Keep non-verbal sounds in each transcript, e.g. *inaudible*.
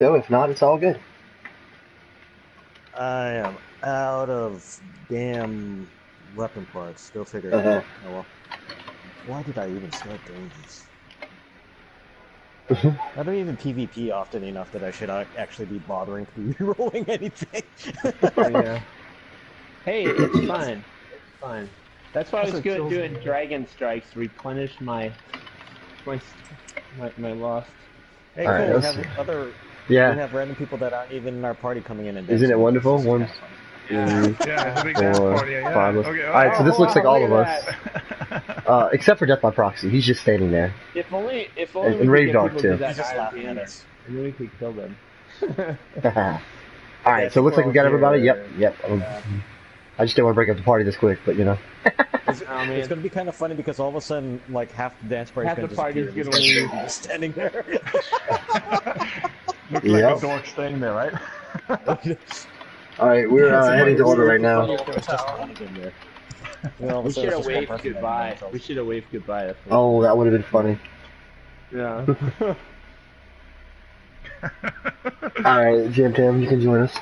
So if not, it's all good. I am out of damn weapon parts. Still figuring Uh-huh. it out. Oh well. Why did I even start doing this? I don't even PvP often enough that I should actually be bothering to *laughs* be rolling anything. yeah. *laughs* Hey, it's fine. It's fine. That's why I was good kills doing me. dragon strikes to replenish my my my, my lost. hey, All right, cool. we have see. other. We Yeah. have random people that aren't even in our party coming in and Isn't it wonderful? This is One, kinda fun. two, Yeah, it's a big dance four, party. Yeah. five. Okay, All right, so this Oh, looks like wow, all of us, *laughs* uh, except for Death by Proxy. He's just standing there. If only, if only And- we and Rave Dog, people too. that He's just Iron laughing at us. and then we could kill them. *laughs* all right, so it looks like we got everybody. Yep, yep. Um, Yeah. I just didn't want to break up the party this quick, but you know. *laughs* It's, Oh, man. it's gonna be kind of funny because all of a sudden, like half the dance party Half gonna the party's gonna be standing there. Look like a dork staying there, right? *laughs* All right, we're uh, heading to order right now. Funny if there was just one of them there. You know, all of a We should have it's just one waved goodbye. We should have waved goodbye. Oh, that would have been funny. Yeah. *laughs* All right, Jam Tam, you can join us.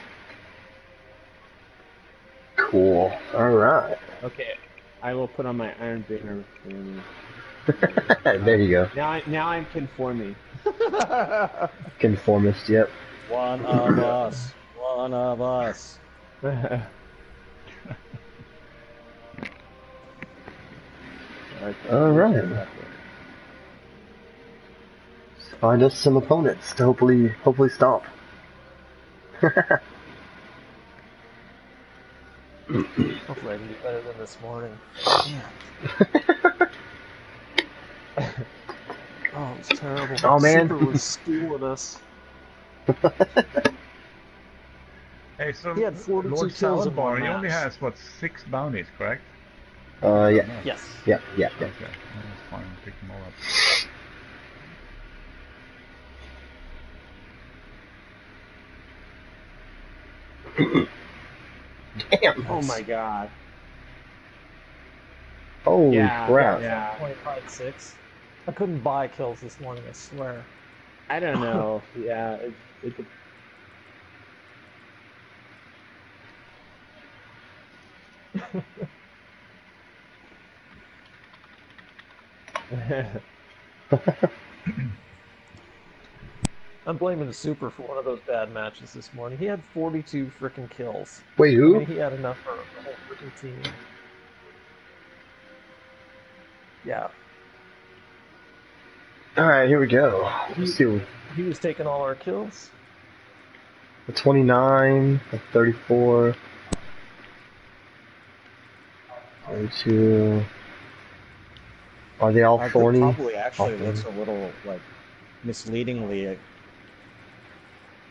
Cool. All right. okay. I will put on my Iron Banner. *laughs* there you go. Now, I, now I'm conforming. *laughs* Conformist. Yep. One of us. One of us. *laughs* All right. Find us some opponents to hopefully hopefully stomp. *laughs* Hopefully I can do better than this morning. Oh, it's terrible. Oh, man. Super was schooling us. *laughs* Hey, so He had 42 Lord kills in Salad he only has what six bounties, correct? Uh, yeah, No. Yes. yeah, yeah, yeah. Okay, that's fine. Pick them all up. *clears throat* Damn. oh my god. Holy Yeah, crap. yeah. 25 6. I couldn't buy kills this morning, I swear. I don't *laughs* know. yeah, it's, it's *laughs* a... I'm blaming the Super for one of those bad matches this morning. He had 42 freaking kills. Wait, I who? mean, he had enough for the whole freaking team. Yeah, All right, here we go. Let's see. he was taking all our kills. A 29, a 34, 32. Are they all Our group thorny? probably actually Often. looks a little like misleadingly Eh,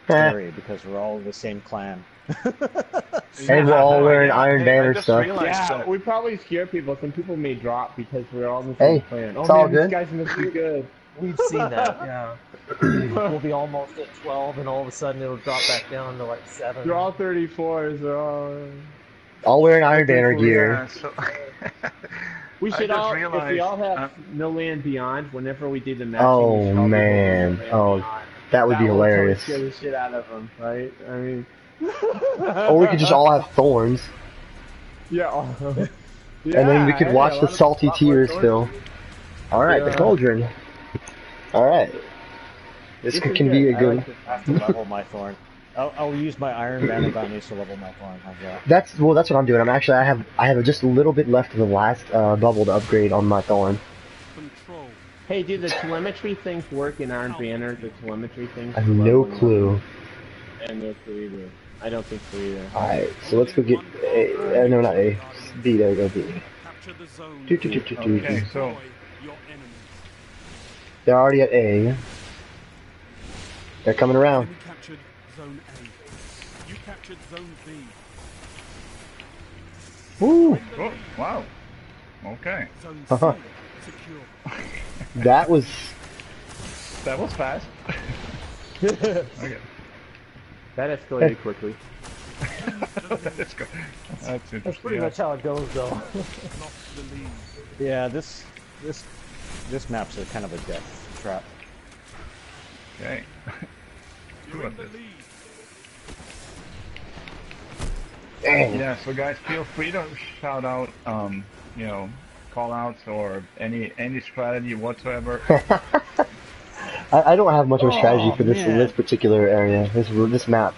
scary because we're all the same clan. *laughs* and we're all wearing Yeah, Iron hey, Banner I stuff. Yeah, that- we probably scare people. Some people may drop because we're all in the same Hey, clan. Oh it's man, all this guy's must be good. We've seen that, *laughs* yeah. we'll be almost at 12, and all of a sudden it'll drop back down to like 7. They're all 34s. They're all. All wearing Iron Banner Yeah, gear. so- *laughs* We should just all, if we all have uh, No Land Beyond, whenever we do the matching, Oh, we should all be man. No Oh, Beyond. That would be That will hilarious. Scare the shit out of them, right? I mean. *laughs* Or we could just all have thorns, Yeah. all- and then we could watch a the salty tears thorns. fill. All right, the cauldron. All right, this This can is be a good. I like. I have to level my thorn. I'll, I'll use my Iron *clears throat* Banner bounties to level my thorn. How's that? That's well. That's what I'm doing. I'm actually. I have. I have just a little bit left of the last uh, bubble to upgrade on my thorn. Control. Hey, do the telemetry things work in Iron Banner? The telemetry things? I have no clue. I have no clue either. I don't think so either. All right, so let's go get. A, uh, no, not A. B. There we go. B. Capture the zone. Do, do, do, do, do. Okay, so Destroy your enemies. They're already at A. They're coming around. Enemy captured zone A. You captured zone B. Woo! oh, wow. Okay, Zone Uh-huh. Secure. *laughs* That was. that was fast. *laughs* okay, That escalated *laughs* quickly. let's go. That's interesting. That's pretty yeah. much how it goes, though. Lost the lead. Yeah, this this this map's a kind of a death trap. Okay. two You're the this. lead. Dang. Yeah, so guys, feel free to shout out, um, you know, call outs or any any strategy whatsoever. *laughs* I, I don't have much of a strategy Oh, for this man. this particular area, this this map.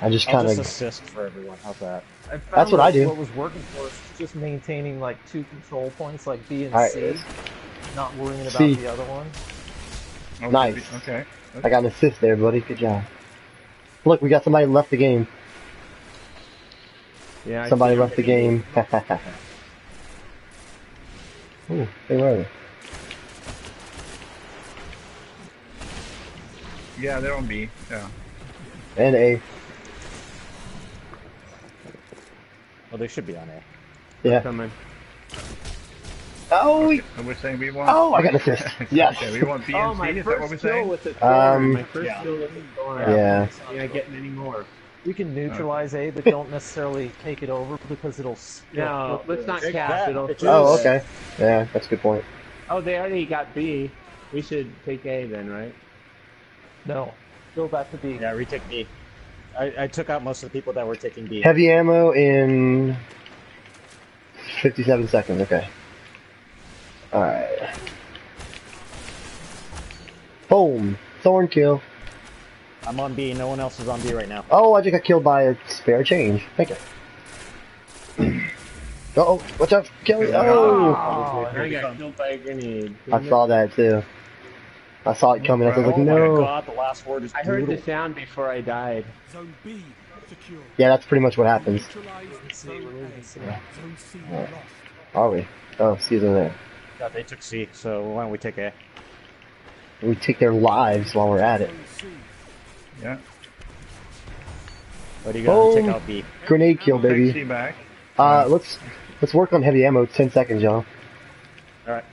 I just kind of assist for everyone. How's that? I found That's what I do. What was working for us was just maintaining like two control points, like B and Alright, C, not worrying about C. the other one. Okay, Nice. Okay. I got an assist there, buddy. Good job. Look, we got somebody left the game. Yeah. I Somebody see. left the game. *laughs* Ooh, they were. Yeah, they're on B. Yeah. And A. Well, they should be on A. Yeah. Coming. Oh, So we're saying we want. oh, I got an assist. *laughs* Yes. Okay, we want B Oh, and my C. Is that what we're first kill saying? with the thorn. Um, My first yeah. kill with the thorn. Yeah. You're getting any more. You can neutralize A, but don't necessarily take it over because it'll. s- No, it'll- let's not Take cap. that, It'll. bitches. Oh, okay. Yeah, that's a good point. Oh, they already got B. We should take A then, right? No, go back to B. Yeah, retake B. I, I took out most of the people that were taking B. Heavy ammo in 57 seconds. Okay. Alright. Boom. Thorn kill. I'm on B. No one else is on B right now. Oh, I just got killed by a spare change. Thank you. Uh oh, watch out, Kelly. Oh! Oh, and I got killed by a grenade. I saw that too. I saw it coming. I was like, oh no. my god, the last word is I heard brutal. the sound before I died. Zone B secure. Yeah, that's pretty much what happens. Zone we're losing A. C. Zone C Yeah. lost. Are we? Oh, excuse me there. Yeah, they took C, so why don't we take A? We take their lives while we're at it. Yeah. What do you got? Take out B. Grenade kill, baby. Take baby. C back. Uh, let's let's work on heavy ammo. Ten seconds, y'all. Alright.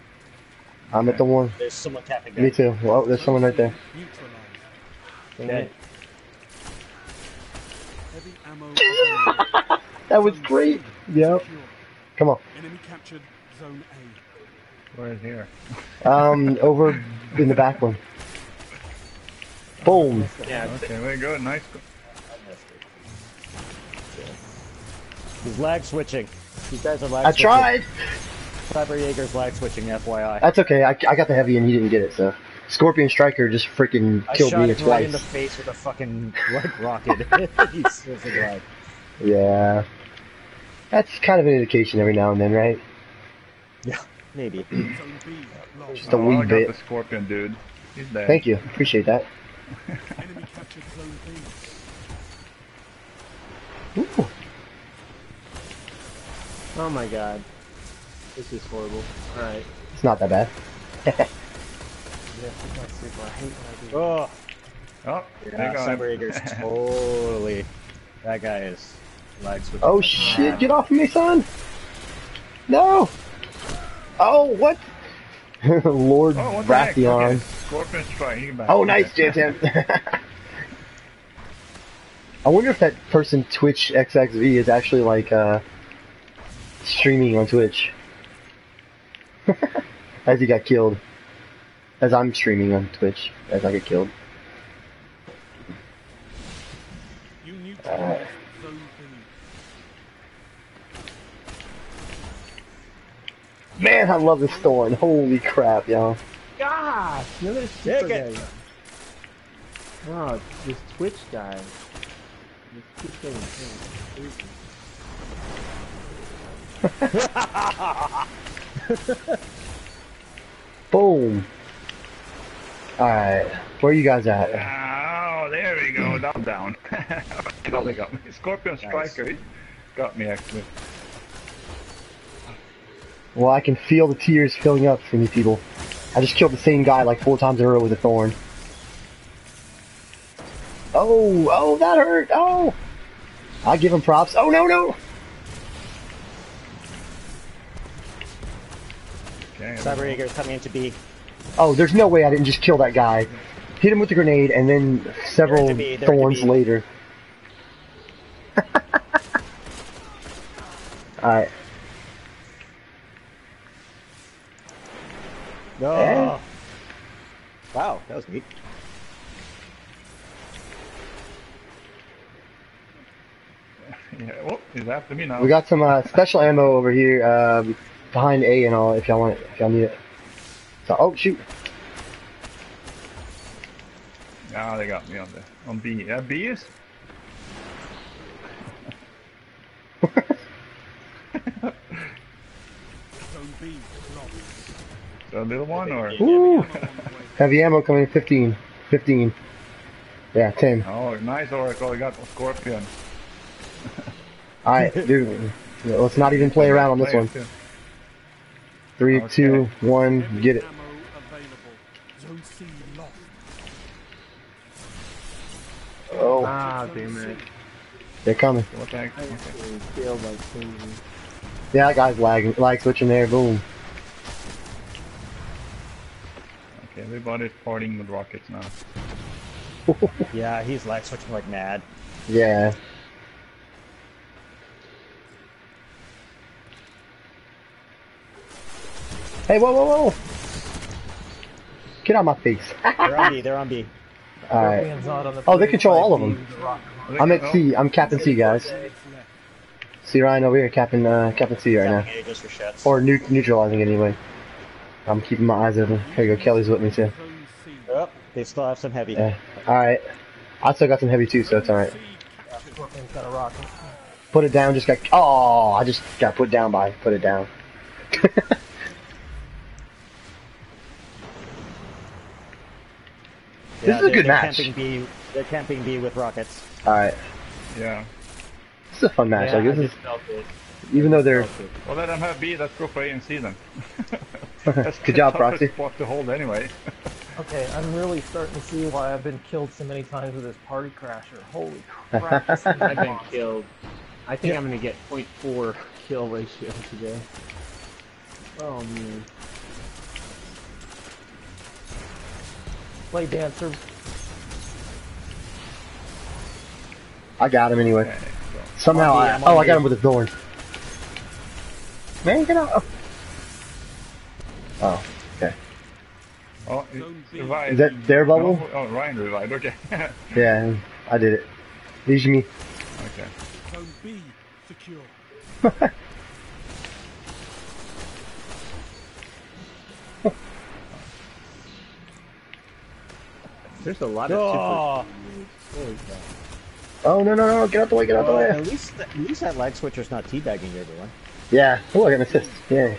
I'm at the one. There's someone tapping Me there. too. Well, there's someone right there. Neutralized. Dang it. Heavy ammo. *laughs* That was great. C Yep. Come on. Enemy captured Zone A. Where is here? Um, over in the back one. Boom. Yeah. Okay, very go. Nice. He's lag switching. These guys are lag I switching. tried. Cyber Jaeger's lag switching, FYI. That's okay. I, I got the heavy and he didn't get it. So, Scorpion Striker just freaking killed me twice. I killed shot me him right in the face with a fucking like rocket. He's seriously lag. Yeah. That's kind of an indication every now and then, right? Maybe. Zone B lost. Just a oh, I wee got bit. the scorpion dude. He's dead. Thank you. Appreciate that. Enemy captured Zone B. Ooh. Oh my god. This is horrible. Alright. It's not that bad. Yeah, it's *laughs* not super. I hate when I do Oh, Oh, yeah, they got Cyber him. Totally. That guy is lag switching. Oh shit! Get off of me, son! No! Oh, what? *laughs* Lord Oh, what the heck? Rathion. Okay. Scorpion strike. Oh, nice, Jantan. *laughs* I wonder if that person Twitch XXV is actually like uh streaming on Twitch. *laughs* as he got killed. As I'm streaming on Twitch as I get killed. You Man, I love this thorn. Holy crap, y'all. Gosh! Another super Take guy. Oh, this Twitch guy. This keeps getting killed. Boom. Alright, where you guys at? Oh, there we go. Down, down. Totally got me. Scorpion striker. He got me actually. Well, I can feel the tears filling up from you people. I just killed the same guy like four times in a row with a thorn. Oh, oh, that hurt. Oh. I give him props. Oh, no, no. Okay. Cyber Jaeger's coming into B. Oh, there's no way I didn't just kill that guy. Hit him with the grenade and then several They're into B, they're into thorns later. *laughs* Alright. No. Eh? Wow, that was neat. *laughs* Yeah, well, he's after me now. We got some uh, special ammo over here um, behind A and all. If y'all want it, if y'all need it. So, oh shoot. Ah, they got me on the on B. Yeah, B is. *laughs* *laughs* on B. The little one or? Woo! Ammo the. Heavy ammo coming. 15. 15. Yeah, 10. Oh, nice Oracle. You got the scorpion. *laughs* All right, dude. Let's not even play around on this Play one. it. Three, Okay. two, one, get it. Ammo available. Zone C lost. Oh, Ah, damn it. they're coming. What the heck? I Okay. actually failed like crazy. Yeah, that guy's lagging, lag switching there. Boom. okay, everybody's partying with rockets now. *laughs* Yeah, he's lag switching like mad. Yeah. Hey, whoa, whoa, whoa! Get out of my face. *laughs* They're on B. They're on B. All right. Scorpion's not on the Oh, they plate control all of them. the I'm at Oh, C. I'm Captain C, guys. Minutes. See Ryan over here, Captain uh, Captain C right now, Tapping A just for or nu- neutralizing it anyway. I'm keeping my eyes open. Here you go. Kelly's with me too. Zone C. Oh, they still have some heavy. Yeah. All right. I still got some heavy too, so it's all right. C captured. Scorpion's got a rocket. Put it down. Just got. Oh, I just got put down by. Put it down. *laughs* This is a they're- good they're match. Camping B, they're camping B with rockets. All right. Yeah. This is a fun match. Yeah, like I this is just felt it. even though they're. Well, let them have B. Let's go for A and C then. That's Good job, toughest Proxy. spot to hold anyway. *laughs* Okay, I'm really starting to see why I've been killed so many times with this party crasher. Holy crap, *laughs* I've been killed. I think I'm gonna get 0.4 kill ratio today. Oh man. Blade dancer. I got him anyway. Okay, so. Somehow On B, I. I'm Oh, I B. got him with a thorn. Man, get out. Oh. Oh, okay. Oh, it revived. Is that their bubble? No? Oh, Ryan revived. Okay. *laughs* Yeah, I did it. These me. okay. Zone B secure. *laughs* There's a lot of Oh, super. Holy. Oh no no no! Get out the way! Get out the oh, way! at least at least that lag switcher's not teabagging everyone. Yeah. Oh, I got an assist. Yeah.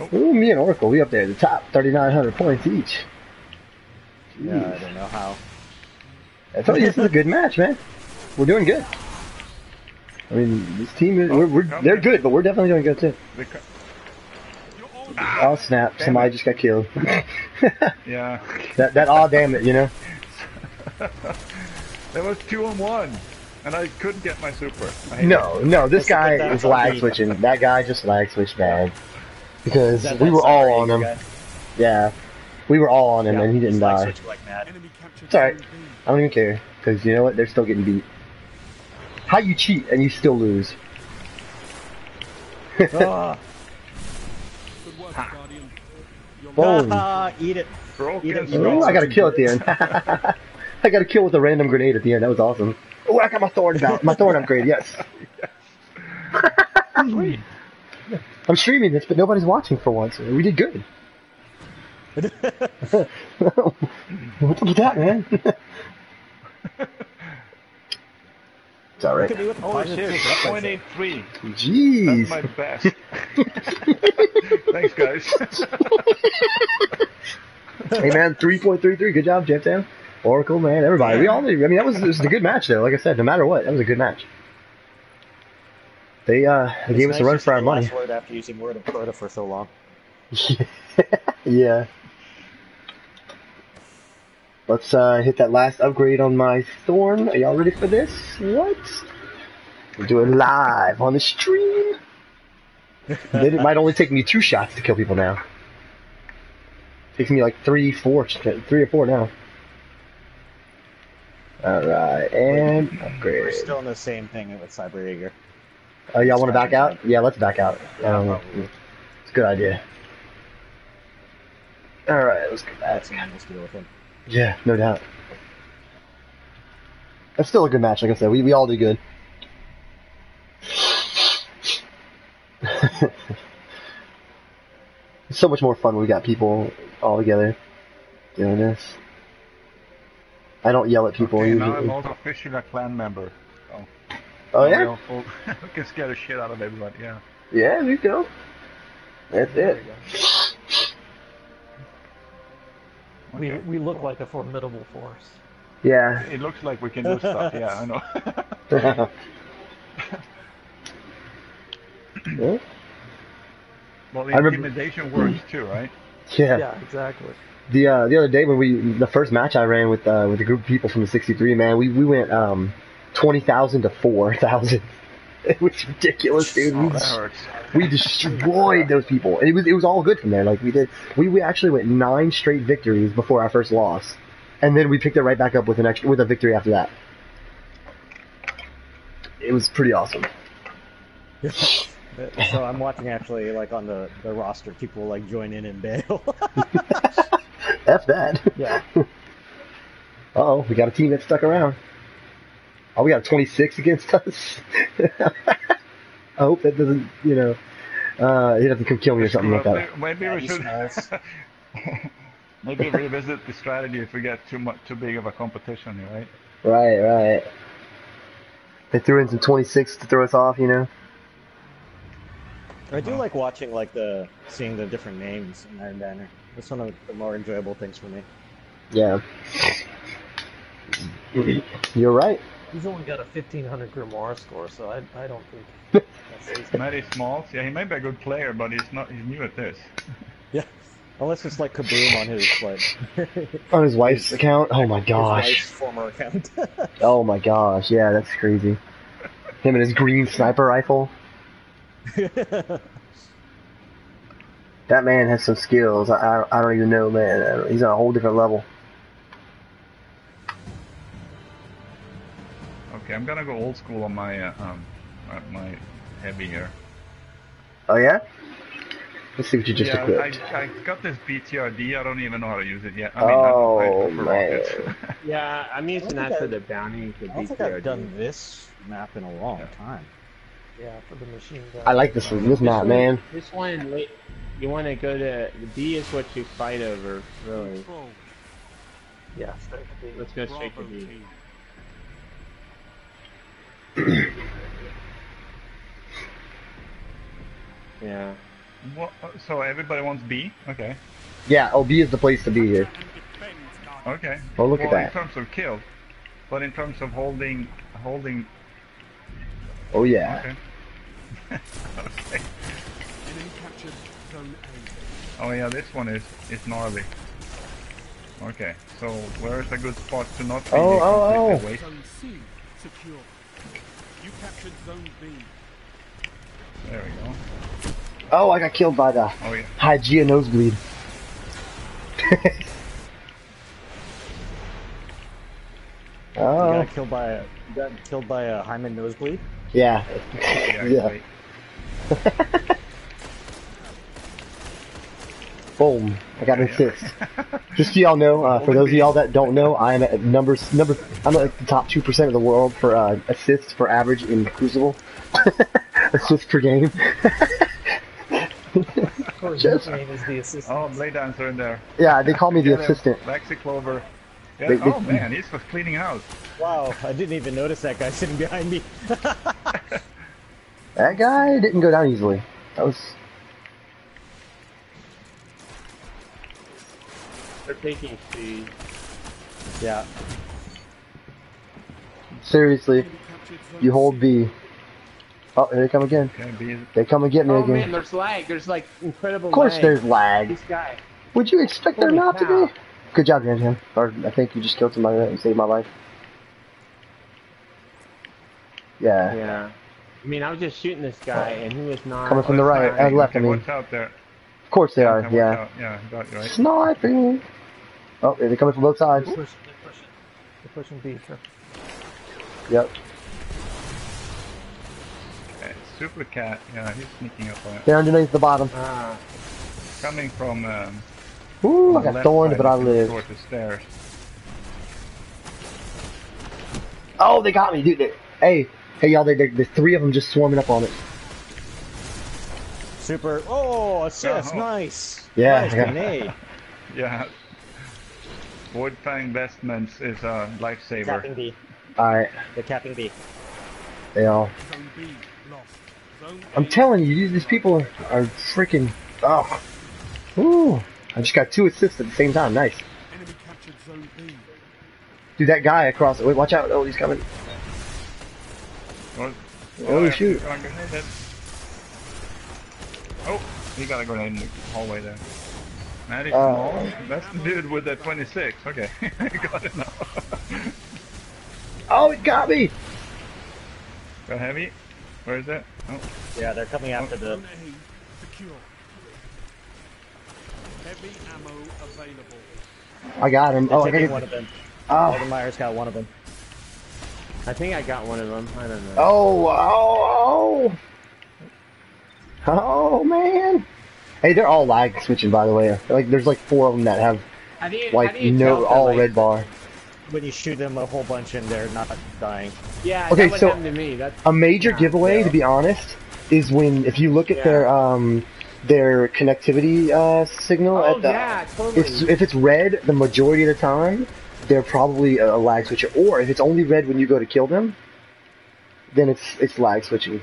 Oh. Ooh, me and Oracle, we up there at the top, 3,900 points each. Yeah, I don't know how. I told you this is a good match, man. We're doing good. I mean, this team is, we're, we're, oh, they're good, but we're definitely doing good too. They co- Oh snap! Damn Somebody it. just got killed. *laughs* yeah. that that oh damn it, you know. *laughs* that was two on one, and I couldn't get my super. I hate No, no, this Let's guy that is on lag switching. That guy just lag switched bad because That- we were all on him. guy. Yeah, we were all on him, Yeah, and he didn't die. like mad. enemy captured It's alright. Zone B. I don't even care because you know what? They're still getting beat. How you cheat and you still lose? *laughs* Ah, Good work, Guardian. You're Boom. ah, eat it. Broken Eat it. Ooh, I got a kill at the end. *laughs* I got a kill with a random grenade at the end. That was awesome. Oh, I got my thorn about my thorn upgrade. Yes. *laughs* Sweet. I'm streaming this, but nobody's watching for once. We did good. *laughs* What's up with that, man? it's all Look right. at me with the shit, flip, I 0.83. That's my best. *laughs* Thanks, guys. *laughs* hey, man, 3.33. Good job, Jeff Town. Oracle, man, everybody. We all did. I mean, that was, it was a good match, though. Like I said, no matter what, that was a good match. They uh, they gave us a run for our money. word after using word of Crota for so long. *laughs* yeah. Let's uh, hit that last upgrade on my Thorn. Are y'all ready for this? What? We're doing live on the stream. *laughs* then it might only take me two shots to kill people now. It Takes me like three, four, three or four now. Alright, and upgrade. We're still in the same thing with Cyber Jaeger. Oh, y'all want to back out? Yeah, let's back out. Um, it's a good idea. All right, let's get back. Let's deal with him. Yeah, no doubt. It's still a good match, like I said. We, we all do good. it's *laughs* so much more fun when we got people all together doing this. I don't yell at people okay. Now I'm also officially a clan member. So Oh yeah? all full- *laughs* we can scare the shit out of everybody. Yeah. Yeah, there you go. That's it. We, Okay. we look like a formidable force. Yeah. It looks like we can do stuff. Yeah, I know. *laughs* Yeah. well, the I remember- intimidation works too, right? yeah. Yeah, exactly. The uh, the other day when we the first match I ran with uh, with a group of people from the 63 man, we we went um twenty thousand to four thousand. *laughs* It was ridiculous, dude. We, Oh, that des- hurts. we destroyed those people, and it was it was all good from there. Like we did, we we actually went nine straight victories before our first loss, and then we picked it right back up with an extra with a victory after that. It was pretty awesome. *laughs* So I'm watching actually like on the, the roster, people like join in and bail. *laughs* F that. Yeah. Oh, we got a team that stuck around. Oh, we got a 26 against *laughs* us. I hope that doesn't, you know, uh, he doesn't come kill me or something like that. Maybe we should *laughs* maybe revisit the strategy if we get too much too big of a competition, right? Right, right. They threw in some 26 to throw us off, you know. I do like watching like the seeing the different names in Iron Banner. That's one of the more enjoyable things for me. Yeah. You're right. He's only got a 1500 Grimoire score, so I, I don't think that's easy. Matty Smalls, yeah, he may be a good player, but he's not. He's new at this. *laughs* Yeah, unless it's like Kaboom on his like *laughs* On his wife's account. Oh my his wife's gosh. former account. *laughs* Oh my gosh. Yeah, that's crazy. Him and his green sniper rifle. That man has some skills. I, I, I don't even know, man. He's on a whole different level. Okay, I'm gonna go old school on my uh, um my heavy here. Oh yeah? Let's see what you just yeah, equipped. I, I got this BTRD. I don't even know how to use it yet. I mean, Oh, I, I prefer man. rockets. *laughs* Yeah, I'm using think that for I- the bounty. The I don't think I've done this map in a long Yeah. time. Yeah, for the machine gun. I like this this map, man. This one, wait, you want to go to the B is what you fight over, really. Yeah, straight to B. Let's go straight to Bravo B. team. *clears throat* Yeah. What, uh, so everybody wants B? Okay. Yeah, OB is the place to be here. And defend target. Okay. Oh, look well, at that. in terms of kills, but in terms of holding, holding. Oh yeah. Okay. *laughs* okay. Enemy captured zone A. Oh yeah, this one is is gnarly. Okay, so where is a good spot to not be Oh, oh, oh. waste? Zone C secure. You captured zone B. There we go. Oh, I got killed by the Oh yeah. Hygeia nosebleed. *laughs* You oh, got killed by a got killed by a Hyman nosebleed. yeah. Yeah. *laughs* Yeah. *laughs* great. Boom. I got an Yeah. assist. Just so y'all know, uh, for those of y'all that don't know, I'm at numbers number. I'm at like the top two percent of the world for uh, assists per average in Crucible. *laughs* assists per game. Of course, Just- his name is the assistant. Oh, Blade Dancer in there. yeah, they call me the Get assistant. Lexi Clover. Yeah. They- they- oh *laughs* man, he's just cleaning house. Wow, I didn't even notice that guy sitting behind me. *laughs* That guy didn't go down easily. That was They're taking C. yeah. seriously. Enemy captured zone You hold B. Oh, here they come again. They come and get me Oh man, again. there's lag. There's like incredible Of course, lag. there's lag. This guy. Would you expect there Holy not to be? Good job, Grandham. Or I think you just killed somebody and saved my life. Yeah. Yeah. I mean, I was just shooting this guy, and he was not. Coming from the right, Okay, uh, left, I okay, mean. Watch out there. Of course they are, yeah. out. Yeah, got you right. Sniping! Oh, they're coming from both sides. They're pushing, they're pushing, they're pushing B. Sure. Yep. Okay, Super Cat. Yeah, he's sneaking up on it. They're underneath the bottom. Ah, Coming from. Um, Ooh, I from got left thorned, but I looking lived. Towards the stairs. Oh, they got me, dude. They, hey, hey, y'all, they, they, the three of them just swarming up on it. Super. Oh, assist. Oh. Nice. Yeah, Nice *laughs* yeah. grenade. Yeah. Void Fang Investments is a lifesaver. Capping B. Alright, The capping B. they all. Zone B lost. I'm telling you, these, these people are, are freaking. Oh. Ooh. I just got two assists at the same time. Nice. enemy captured Zone B. Dude, that guy across. Wait, watch out. Oh, he's coming. What? Oh, yeah, shoot. got a grenade there. Oh, he got a grenade in the hallway there. Matty Uh, That's the dude with the 26. Okay, *laughs* got it now. Oh, it got me. got heavy? Where is it? Oh, Yeah, they're coming after the. Secure. Heavy ammo available. I got him. Oh, I got one of them. Oh, Aldermeyer's got one of them. I think I got one of them. I don't know. oh, oh, oh. Oh, man. Hey, they're all lag switching, by the way. Like, there's like four of them that have How do you, how like do you no tell all like- red bar. When you shoot them a whole bunch and they're not dying. Yeah, Okay, that so- happen to me. That's A major giveaway, yeah. to be honest, is when if you look at Yeah. their um their connectivity uh, signal oh at the yeah, totally. if if it's red the majority of the time, they're probably a lag switcher. Or if it's only red when you go to kill them, then it's it's lag switching.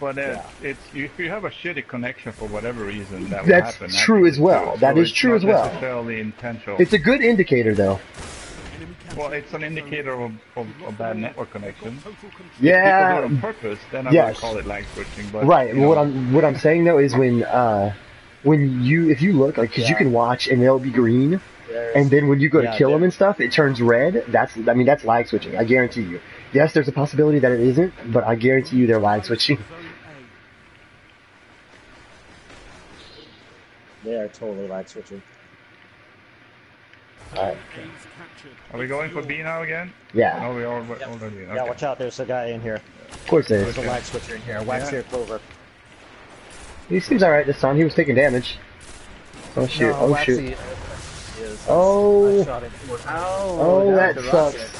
Zone A lost. but uh, Yeah. it's if you have a shitty connection for whatever reason, that That's will happen. true as well. too. That So is true as well. necessarily intentional. It's a good indicator though. Well, it's an indicator of, of a bad network connection. total control. Yeah. People do it on purpose, then I'm yes. gonna call it lag switching. But Right. you know, What I'm what I'm saying though is when uh when you if you look like because you can watch and they'll be green There's- and then when you go to kill there- them and stuff it turns red. That's I mean that's lag switching. I guarantee you. Yes, there's a possibility that it isn't, but I guarantee you they're lag switching. *laughs* Zone They are totally lag switching. Alright. A. A's captured. are we going for B now again? Yeah, No, we all already. Okay. Yeah, watch out. There's a guy in here. of course there is. There's a lag switcher in here. Wax Yeah. here, Clover. He seems alright this time. He was taking damage. Oh shoot! No, oh actually, shoot! is- Oh. I shot him. Oh, Oh, that that sucks. rocket.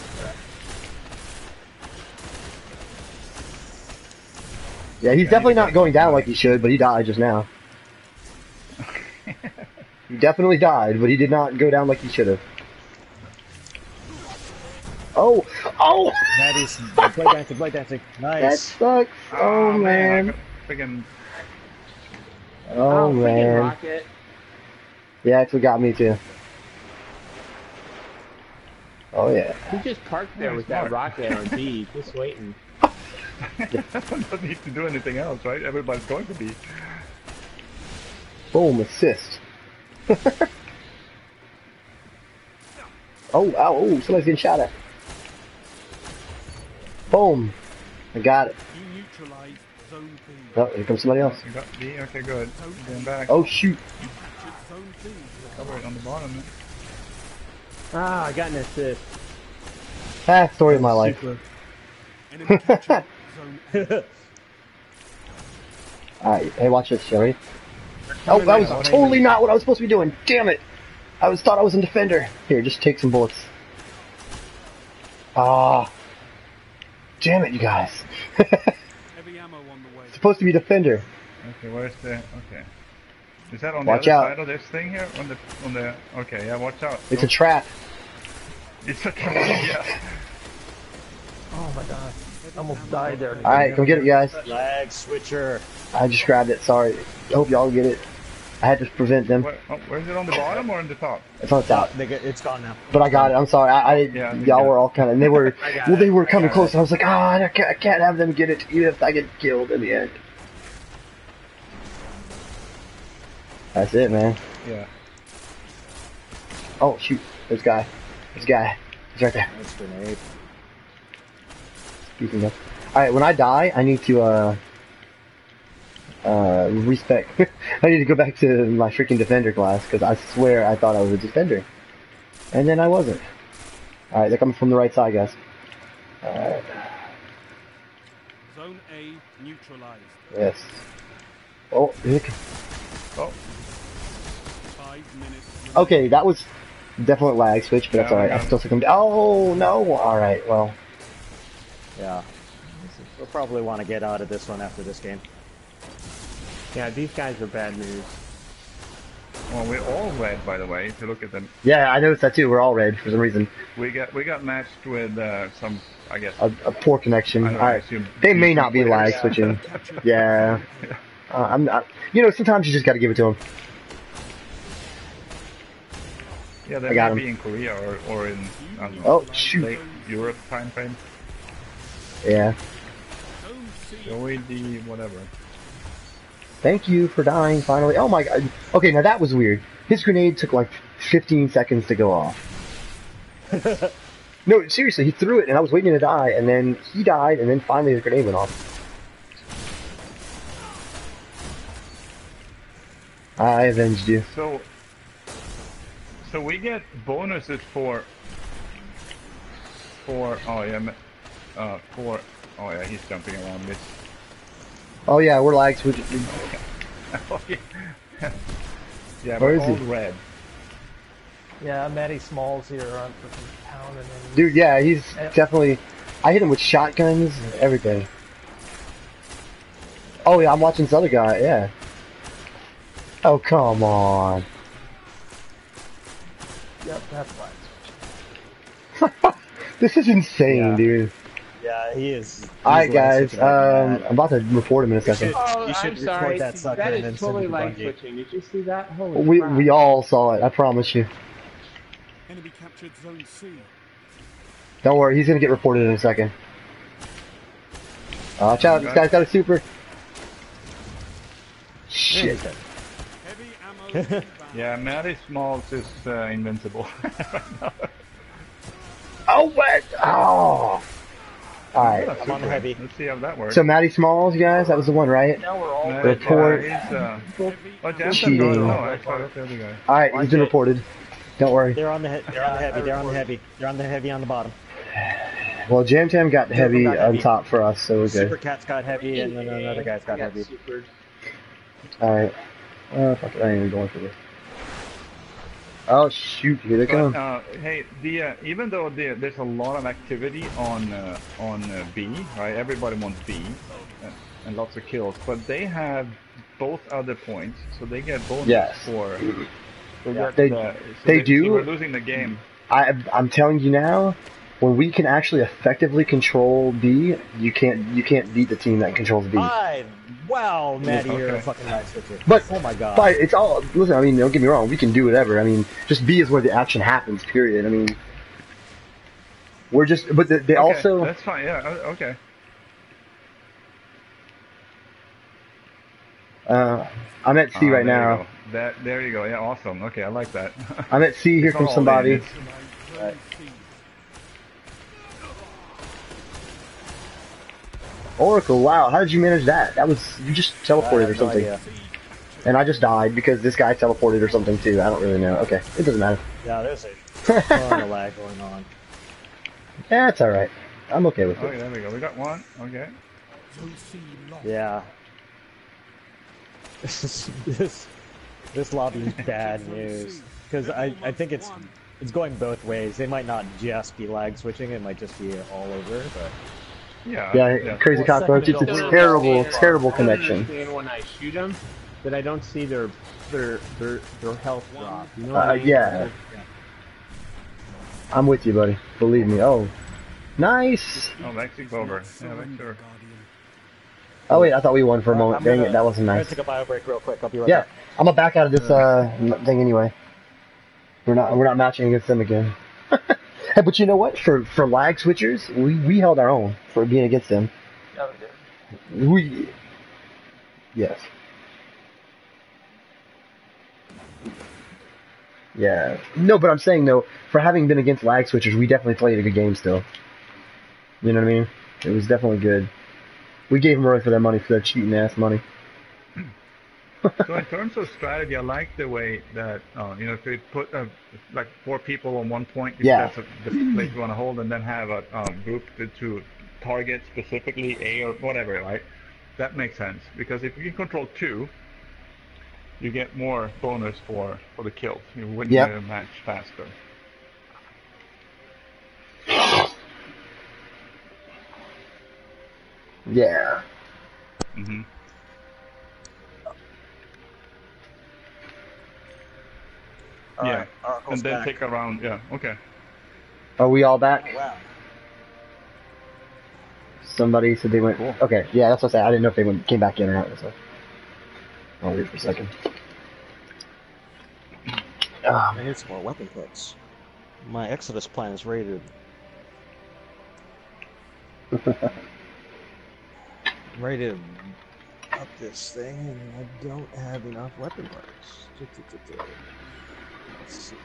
Yeah, he's definitely not going down like he should, but he died just now. He definitely died, but he did not go down like he should have. Oh! Oh! That is blade dancing, blade dancing. That Nice. sucks! Oh, I man! got Friggin' oh, oh freaking man! rocket. Yeah, that's what got me too. Oh yeah. He just parked there Yeah, with smart. that rocket on B, just waiting. *laughs* don't need to do anything else, right? Everybody's going to be. Boom! Assist. *laughs* oh! Ow! Oh! Somebody's getting shot at. Boom! I got it. You neutralized Zone B. Oh, here comes somebody else. You got B. Okay, good. Going back. Oh shoot! Zone B. cover it on the bottom. man. Ah, I got an assist. Ah, story of my life. Super. *laughs* *laughs* Enemy captured Zone A. Alright, hey, watch this, shall we? Oh, that was totally not what I was supposed to be doing. Damn it! I was thought I was in defender. Here, just take some bullets. Ah. Damn it, you guys. *laughs* Heavy ammo on the way. supposed to be defender. Okay, where's the? Okay. Is that on Watch the other out. side of this thing here? On the on the. Okay, yeah. Watch out. It's a trap. It's a trap. *laughs* Yeah. Oh my god. I almost died there. Alright, come get it, guys. Lag switcher. I just grabbed it. Sorry. I hope y'all get it. I had to prevent them. Where, oh, where's it on the bottom or on the top? It's on the top. They get, it's gone now. But I got it. I'm sorry. I, I Yeah, you y'all were all kind of, and they were, *laughs* well, they were coming got close. And I was like, ah, I can't, I can't have them get it, even if I get killed in the end. That's it, man. Yeah. Oh shoot, there's a guy. There's a guy. He's right there. Nice grenade. Speaking of. Alright, when I die, I need to, uh, uh, respec. *laughs* I need to go back to my freaking defender class, because I swear I thought I was a defender. And then I wasn't. Alright, they're coming from the right side, guys. Alright, Zone A neutralized. yes. Oh, here. Oh. Five minutes. okay, that was definite lag switch, but that's Yeah, I alright. I still took him down. Oh, no! Alright, well. Yeah. We'll probably want to get out of this one after this game. Yeah, these guys are bad news. Well, we're all red, by the way. If you look at them, Yeah, I noticed that too. We're all red for some reason. we got we got matched with uh, some, I guess. A, a poor connection. I I I, assume they may not be players. lag switching. *laughs* Yeah. Uh, I'm not. You know, sometimes you just got to give it to them. Yeah, they I got might him. be in Korea or, or in I don't know, Oh shoot. late Europe time frame. Yeah. Zone C Joey the whatever. Thank you for dying finally. Oh my god. Okay, now that was weird. His grenade took like 15 seconds to go off. *laughs* no, seriously, he threw it and I was waiting to die, and then he died, and then finally his grenade went off. I avenged you. So, so we get bonuses for, for oh yeah, uh, for oh yeah, he's jumping around this. Oh yeah, we're lags. Which, Oh, yeah, yeah, Where we're is all he? red. Yeah, Matty Smalls here on freaking pounding him. dude, yeah, he's definitely. I hit him with shotguns, everything. Oh yeah, I'm watching this other guy. Yeah. Oh come on. Yep, that's why. *laughs* This is insane, Yeah. dude. Yeah, he is. All right, guys. Um. I'm about to report him in a second. Oh, You should I'm report sorry. that sucker that and then is send totally it to lag Bungie. switching. Did you see that? Holy We crap. we all saw it. I promise you. enemy captured zone C. Don't worry, he's gonna get reported in a second. Uh, watch out! This guy's got a super. Shit. Heavy ammo inbound. *laughs* Yeah, Matty Smalls is uh, invincible. *laughs* Oh what? Oh. All right. That's I'm on super. heavy. Let's see how that works. So Matty Smalls, you guys, that was the one, right? Now we're all Matty- report. yeah, he's, uh, Heavy oh, Jansen Cheating. goes- No, I thought it was the other guy. All right, he's been reported. Don't worry. They're on the he- they're on the heavy. They're on the heavy. They're on the heavy on the bottom. Well, Jam Tam got heavy got on top for us, so we're good. Super good. Cat's got heavy, and then another guy's got heavy. supered. All right. Oh fuck it, I ain't even going for this. Oh shoot, here they But, come. uh, hey, the uh, even though the, there's a lot of activity on uh, on uh, B, right? Everybody wants B, uh, and lots of kills, but they have both other points, so they get bonus Yes. for. So Yeah. They- uh, so they do. So we're losing the game. I I'm telling you now, when we can actually effectively control B, you can't you can't beat the team that controls B. I wow, Matty, you're a Okay. fucking lag switcher. But- oh my god. But it's all listen. I mean, don't get me wrong. We can do whatever. I mean, just B is where the action happens. Period. I mean, we're just. But they, they Okay, also. that's fine. Yeah. Okay. Uh, I'm at C Ah, right now. That there you go. Yeah, awesome. Okay, I like that. I'm at C. *laughs* Here It's from not all somebody. Oracle. Wow, how did you manage that? That was you just teleported or something. idea. And I just died because this guy teleported or something too. I don't really know. Okay, it doesn't matter. Yeah, there's a *laughs* ton of lag going on. That's all right. I'm okay with Okay, it. Okay, there we go. We got one. Okay. Zone C lost. Yeah. *laughs* This this this lobby's bad news because I I think it's it's going both ways. They might not just be lag switching; it might just be all over. But Yeah. Yeah, crazy Well, cockroach. It's a ago, terrible, terrible connection. when I shoot them that I don't see their their their their health drop. You know what Uh, I mean? yeah. I'm with you, buddy. Believe me. Oh, nice. Oh, Lexi's over. Yeah, Surrender, Lexi's over. Guardian. Oh wait, I thought we won for a moment. I'm Dang it, that wasn't I'm nice. gonna take a bio break real quick. I'll be right Yeah, back. I'm gonna back out of this uh thing anyway. We're not we're not matching against them again. Hey, *laughs* but you know what? For for lag switchers, we we held our own for being against them. Yeah, they did. We yes. Yeah. No, but I'm saying though, for having been against lag switchers, we definitely played a good game still. You know what I mean? It was definitely good. We gave them a run for their money, for their cheating ass money. So in terms of strategy, I like the way that uh, you know if you put uh, like four people on one point, if Yeah. that's a, the place you want to hold, and then have a um, group to, to target specifically A or whatever, right? That makes sense because if you can control two, you get more bonus for for the kills. You win Yep. the match faster. Yeah. hmm yeah, Alright, Oracle's and then back. take around. Yeah, okay. Are we all back? Wow. Somebody said they went. Cool. Okay, yeah, that's what I said. I didn't know if they went, came back in or not. So. I'll wait for a second. Ah, I need some more weapon parts. My Exodus plan is ready to. I'm ready to up this thing, and I don't have enough weapon parts. Let's see.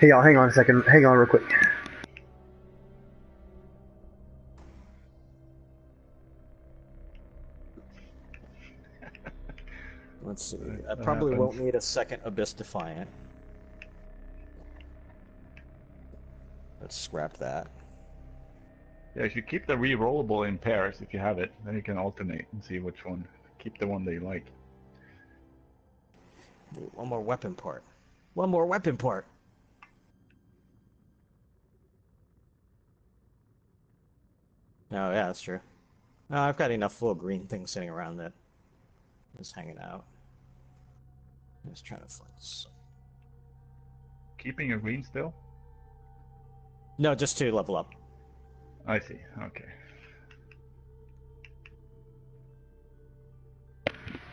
hey, y'all, hang on a second. Hang on real quick. *laughs* Let's see. I probably won't need a second Abyss Defiant. Let's scrap that. Yeah, if you should keep the re-rollable in pairs if you have it. Then you can alternate and see which one. Keep the one that you like. Ooh, One more weapon part. One more weapon part. Oh yeah, that's true. No, I've got enough little green things sitting around that just hanging out. Just trying to find some. Keeping a green still? No, just to level up. I see. Okay.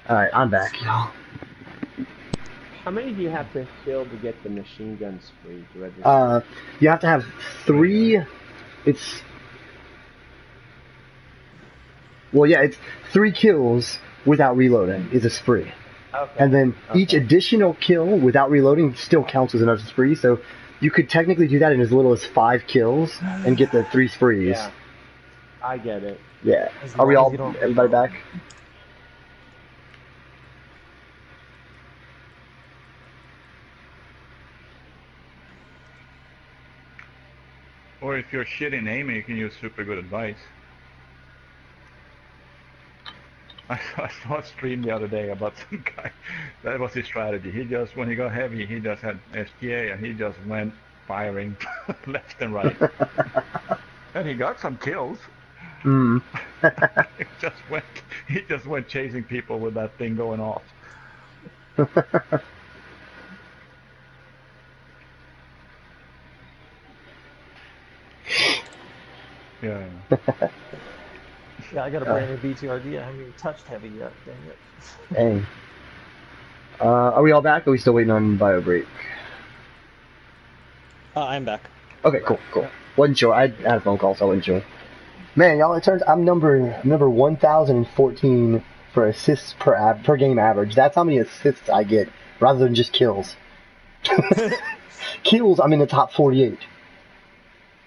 All right, I'm back, y'all. How many do you have to kill to get the machine guns free to register? Uh, you have to have three. It's well, yeah, it's three kills without reloading is a spree, okay. and then each additional kill without reloading still counts as another spree. So you could technically do that in as little as five kills and get the three sprees. Yeah. I get it. Yeah. As Are we all everybody reload. back? Or if you're shit in aiming, you can use super good advice. I saw, *laughs* I saw a stream the other day about *laughs* some guy. That was his strategy. He just, when he got heavy, he just had STA and he just went firing *laughs* left and right. and he got some kills. Mm. he just went, he just went chasing people with that thing going off. Yeah. Yeah, I *laughs* got a Uh. brand new BTRD. I haven't even touched heavy yet. Dang it. *laughs* Dang. Uh, are we all back? Or are we still waiting on bio break? Uh, I'm back. Okay, cool, cool. Wasn't sure. I had a phone call, so I wasn't sure. Man, y'all, it turns I'm number number 1,014 for assists per av- per game average. That's how many assists I get, rather than just kills. *laughs* kills, I'm in the top 48,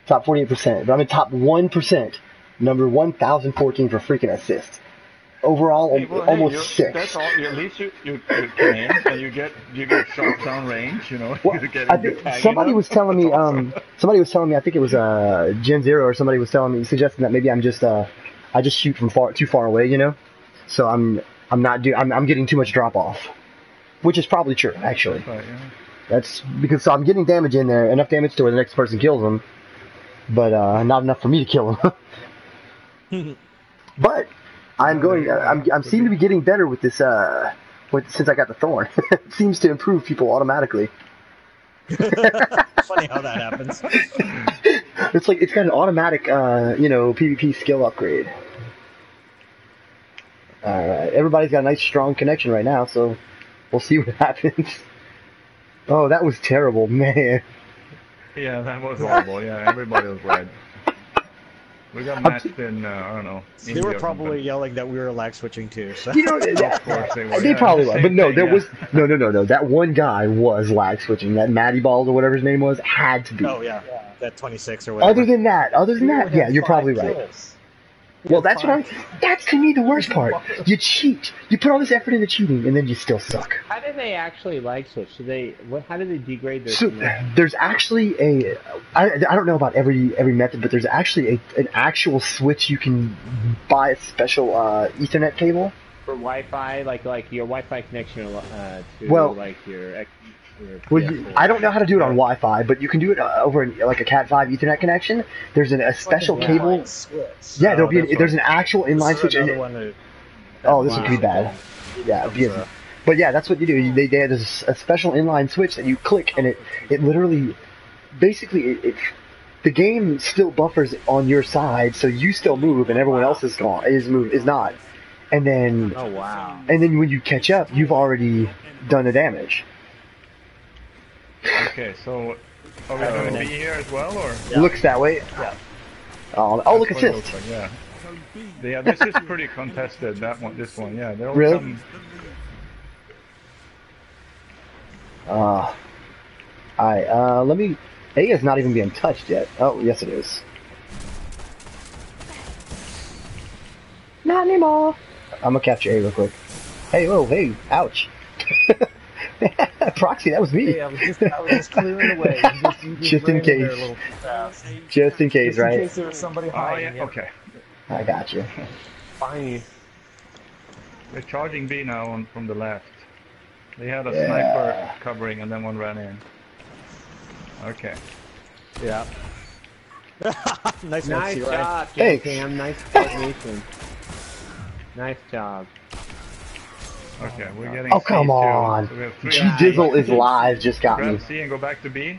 top 48 percent, but I'm in top one percent, number 1,014 for freaking assists. Overall, Hey, well, almost you- six. That's all. At least you, you, you can aim and you get you get shots down range. You know, *laughs* Well, I think somebody up. was telling me, *laughs* um, somebody was telling me, I think it was uh, Gen Zero or somebody was telling me, suggesting that maybe I'm just, uh, I just shoot from far too far away, you know. So I'm, I'm not do, I'm, I'm getting too much drop off, which is probably true, actually. Right, yeah. That's because so I'm getting damage in there, enough damage to where the next person kills them, but uh, not enough for me to kill him. *laughs* but I'm going, I'm, I'm seem to be getting better with this, uh, with since I got the thorn. *laughs* it seems to improve people automatically. *laughs* Funny how that happens. It's like it's got an automatic, uh, you know, PvP skill upgrade. All right, everybody's got a nice strong connection right now, so we'll see what happens. Oh, that was terrible, man. *laughs* Yeah, that was horrible. Yeah, everybody was red. We got matched in, uh, I don't know. They India were probably yelling that we were lag switching too. So. You know, that, Of course they were. they yeah, probably were, but no, thing, there yeah. was no, no, no, no. That one guy was lag switching. That Matty Balls or whatever his name was had to be. Oh yeah, that 26 or whatever. Other than that, other than You that, yeah, you're five probably right. Well, that's what I'm. That's to me the worst part. You cheat. You put all this effort into cheating, and then you still suck. How do they actually like switch? Do they? What? How do they degrade their? So there's actually a I, I don't know about every every method, but there's actually a, an actual switch you can buy a special uh, Ethernet cable. for Wi-Fi, like like your Wi-Fi connection uh, to Well- like your. X- your Well, you, I don't know how to do it on Wi-Fi, but you can do it uh, over an, like a Cat five Ethernet connection. There's an, a special Like a cable. switch. Yeah, there'll Oh, be an, there's an actual inline switch. another and- one that- Oh, this would be bad. Yeah, Comes, because uh, But yeah, that's what you do. You- They, they had this, a special inline switch that you click, and it it literally, basically, it, it the game still buffers on your side, so you still move, and everyone else is gone is move is not. And then Oh wow. and then when you catch up, you've already done the damage. Okay, so are we going to be here as well, or? Looks that way. Yeah. Oh, oh look, That's what it assist. like, yeah. Yeah, this is pretty contested. That one, this one, yeah. There was Really? some. Uh, alright, uh, let me. A is not even being touched yet. Oh, yes, it is. Not anymore. I'm gonna capture A real quick. Hey, whoa, hey, ouch. *laughs* *laughs* Proxy, that was me. Hey, I was just, I was just clearing the way. You just, you *laughs* just, Just in case. A little too fast. Just in case, Just in right? case there was somebody Oh hiding. yeah, okay. I got you. Fine. They're charging B now on, from the left. They had a Yeah. sniper covering, and then one ran in. Okay. Yeah. *laughs* nice one, Nice job, Thanks. Cam. Nice coordination. nice job. Okay, we're getting. Oh, come C too. on. So we have three G on B. Dizzle is live, just got me. Grab C and go back to B.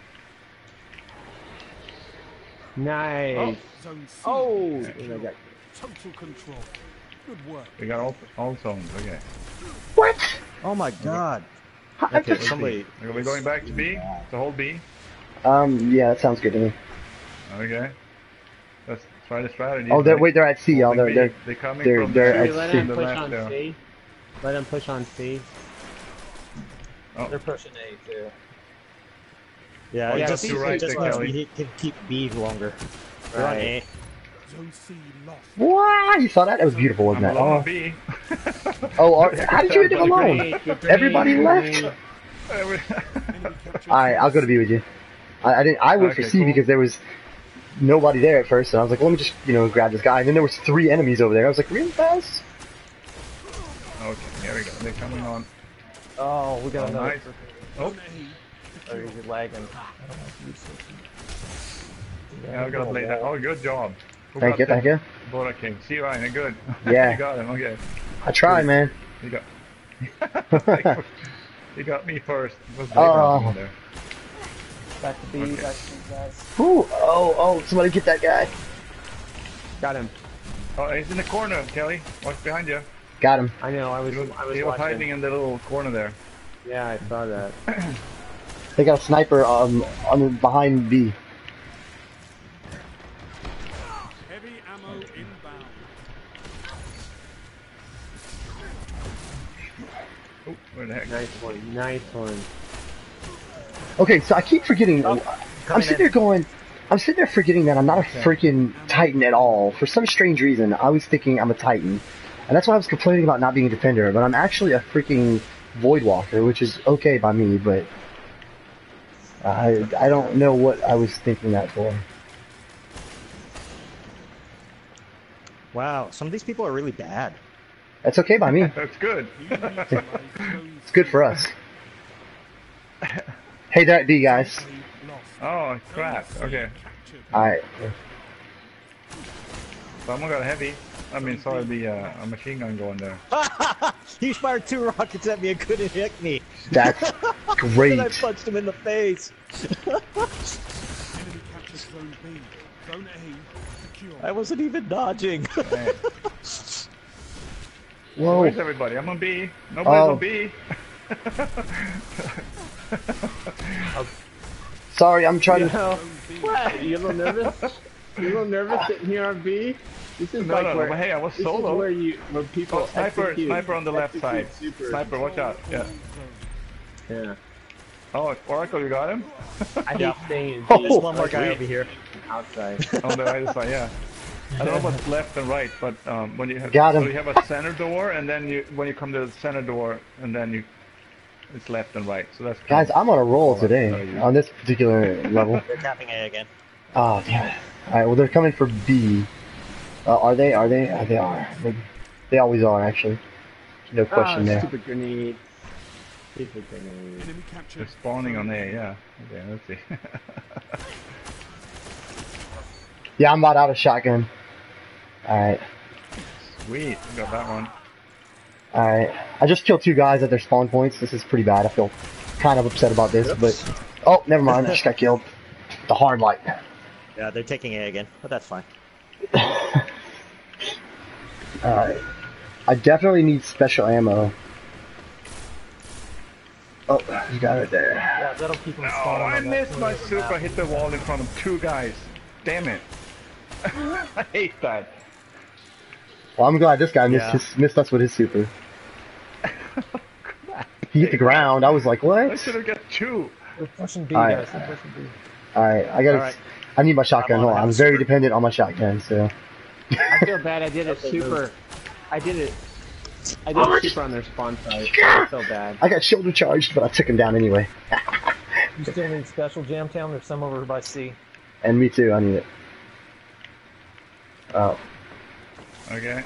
Nice. Zone C. Oh. Got- Total control. Good work. We got all all zones. Okay. What? Oh my god. I Okay, just- somebody. Are we going back to B? To hold B? um, yeah, that sounds good to me. Okay. Let's try the strategy. Oh, they're, wait, they're at C, y'all. They're, they're, They're coming they're- from they're the- at C. him the push on. C. Let them push on C. Oh. They're pushing A too. Yeah, Oh, yeah, just, you're right just there, means Kelly. we can keep B longer. We're Right. A. Zone C lost. Wow, you saw that? That was beautiful, wasn't it? alone on Oh, B. *laughs* oh, are- how did you end up alone? Everybody left? grenade. Enemy captured *laughs* Alright, I'll go to B with you. I, I didn't. I went for C cool. because there was nobody there at first, and I was like, let me just, you know, grab this guy. And then there was three enemies over there. I was like, really fast? Okay, here we go. They're coming on. Oh, we got Oh, another. nice. Oh, A. Oh, Secure. you're lagging. I don't know if you yeah, I gotta play that. Oh, good job. Who Thank you, thank you. Bora King. See you're good. *laughs* Yeah. you got him. Okay. I tried, man. You got. *laughs* *laughs* you got me first. Was big Oh. there. Back to B, Okay. back to B, guys. Ooh, oh, oh, somebody get that guy. Got him. Oh, he's in the corner, Kelly. Watch behind you. Got him. I know. I was. He was, I was he was hiding in the little corner there. Yeah, I saw that. *clears throat* They got a sniper um, on behind B. Heavy ammo inbound. Oh, where the heck? Nice one. Nice one. Okay, so I keep forgetting. I'm sitting there going, I'm sitting there forgetting that I'm not a freaking Titan at all. For some strange reason, I was thinking I'm a Titan. And that's why I was complaining about not being a defender, but I'm actually a freaking Void Walker, which is okay by me, but I, I don't know what I was thinking that for. Wow, some of these people are really bad. That's okay by me. *laughs* That's good. You neutralized Zone It's good for us. Hey, that B, guys. Oh, crap. Okay. Alright. Someone got a heavy. I mean, sorry, the uh, a machine gun going there. *laughs* he fired two rockets at me and couldn't hit me. That's *laughs* great. And I punched him in the face. Enemy captured Zone B. Zone A secure. I wasn't even dodging. *laughs* Man. Whoa. Where's everybody? I'm on B. Nobody's Oh. on B. Sorry, I'm trying You to. know, Zone B. what? You a little nervous? You a little nervous sitting here on B? This is No, like no, no, where. but hey, I was this is solo. where you where people Oh, sniper, execute- sniper on the left side. execute super- Sniper, watch out. Yeah. Yeah. Oh, Oracle, you got him? I hate staying in *laughs* Oh, B. There's one more guy over here. outside. *laughs* on the right side, yeah. I don't know what's *laughs* left and right, but um, when you have Got so you have a center door, and then you when you come to the center door, and then you it's left and right. So that's Guys, I'm on a roll Oh, today on this particular level. They're tapping A again. Oh, damn it. Alright, well, they're coming for B. Uh, are they? Are they? Uh, they are. They, they always are, actually. No question ah, there. Stupid grenade. Stupid grenade. Enemy they're spawning on A. Yeah. Okay, let's see. *laughs* Yeah, I'm about out of shotgun. Alright. Sweet, we got that one. Alright. I just killed two guys at their spawn points. This is pretty bad. I feel kind of upset about this, but... Oh, never mind. I just got killed. The hard light. Yeah, they're taking A again, but that's fine. *laughs* Alright. I definitely need special ammo. Oh, you got it there. Yeah, that'll keep them Oh, spawning. I missed my super. map. Hit the wall in front of two guys. Damn it. *laughs* I hate that. Well, I'm glad this guy missed, Yeah. his, missed us with his super. *laughs* He hit the ground. I was like, what? I should have got two. They're pushing B, Alright. guys. They're pushing B. Alright, I gotta. Alright. I need my shotgun. I'm Hold on. I'm very dependent on my shotgun, so. I feel bad. I did a *laughs* super. I did it. I did a super on their spawn site. I feel bad. I got shoulder charged, but I took him down anyway. *laughs* You still need special jam town. There's some over by C. And me too, I need it. Oh. Okay.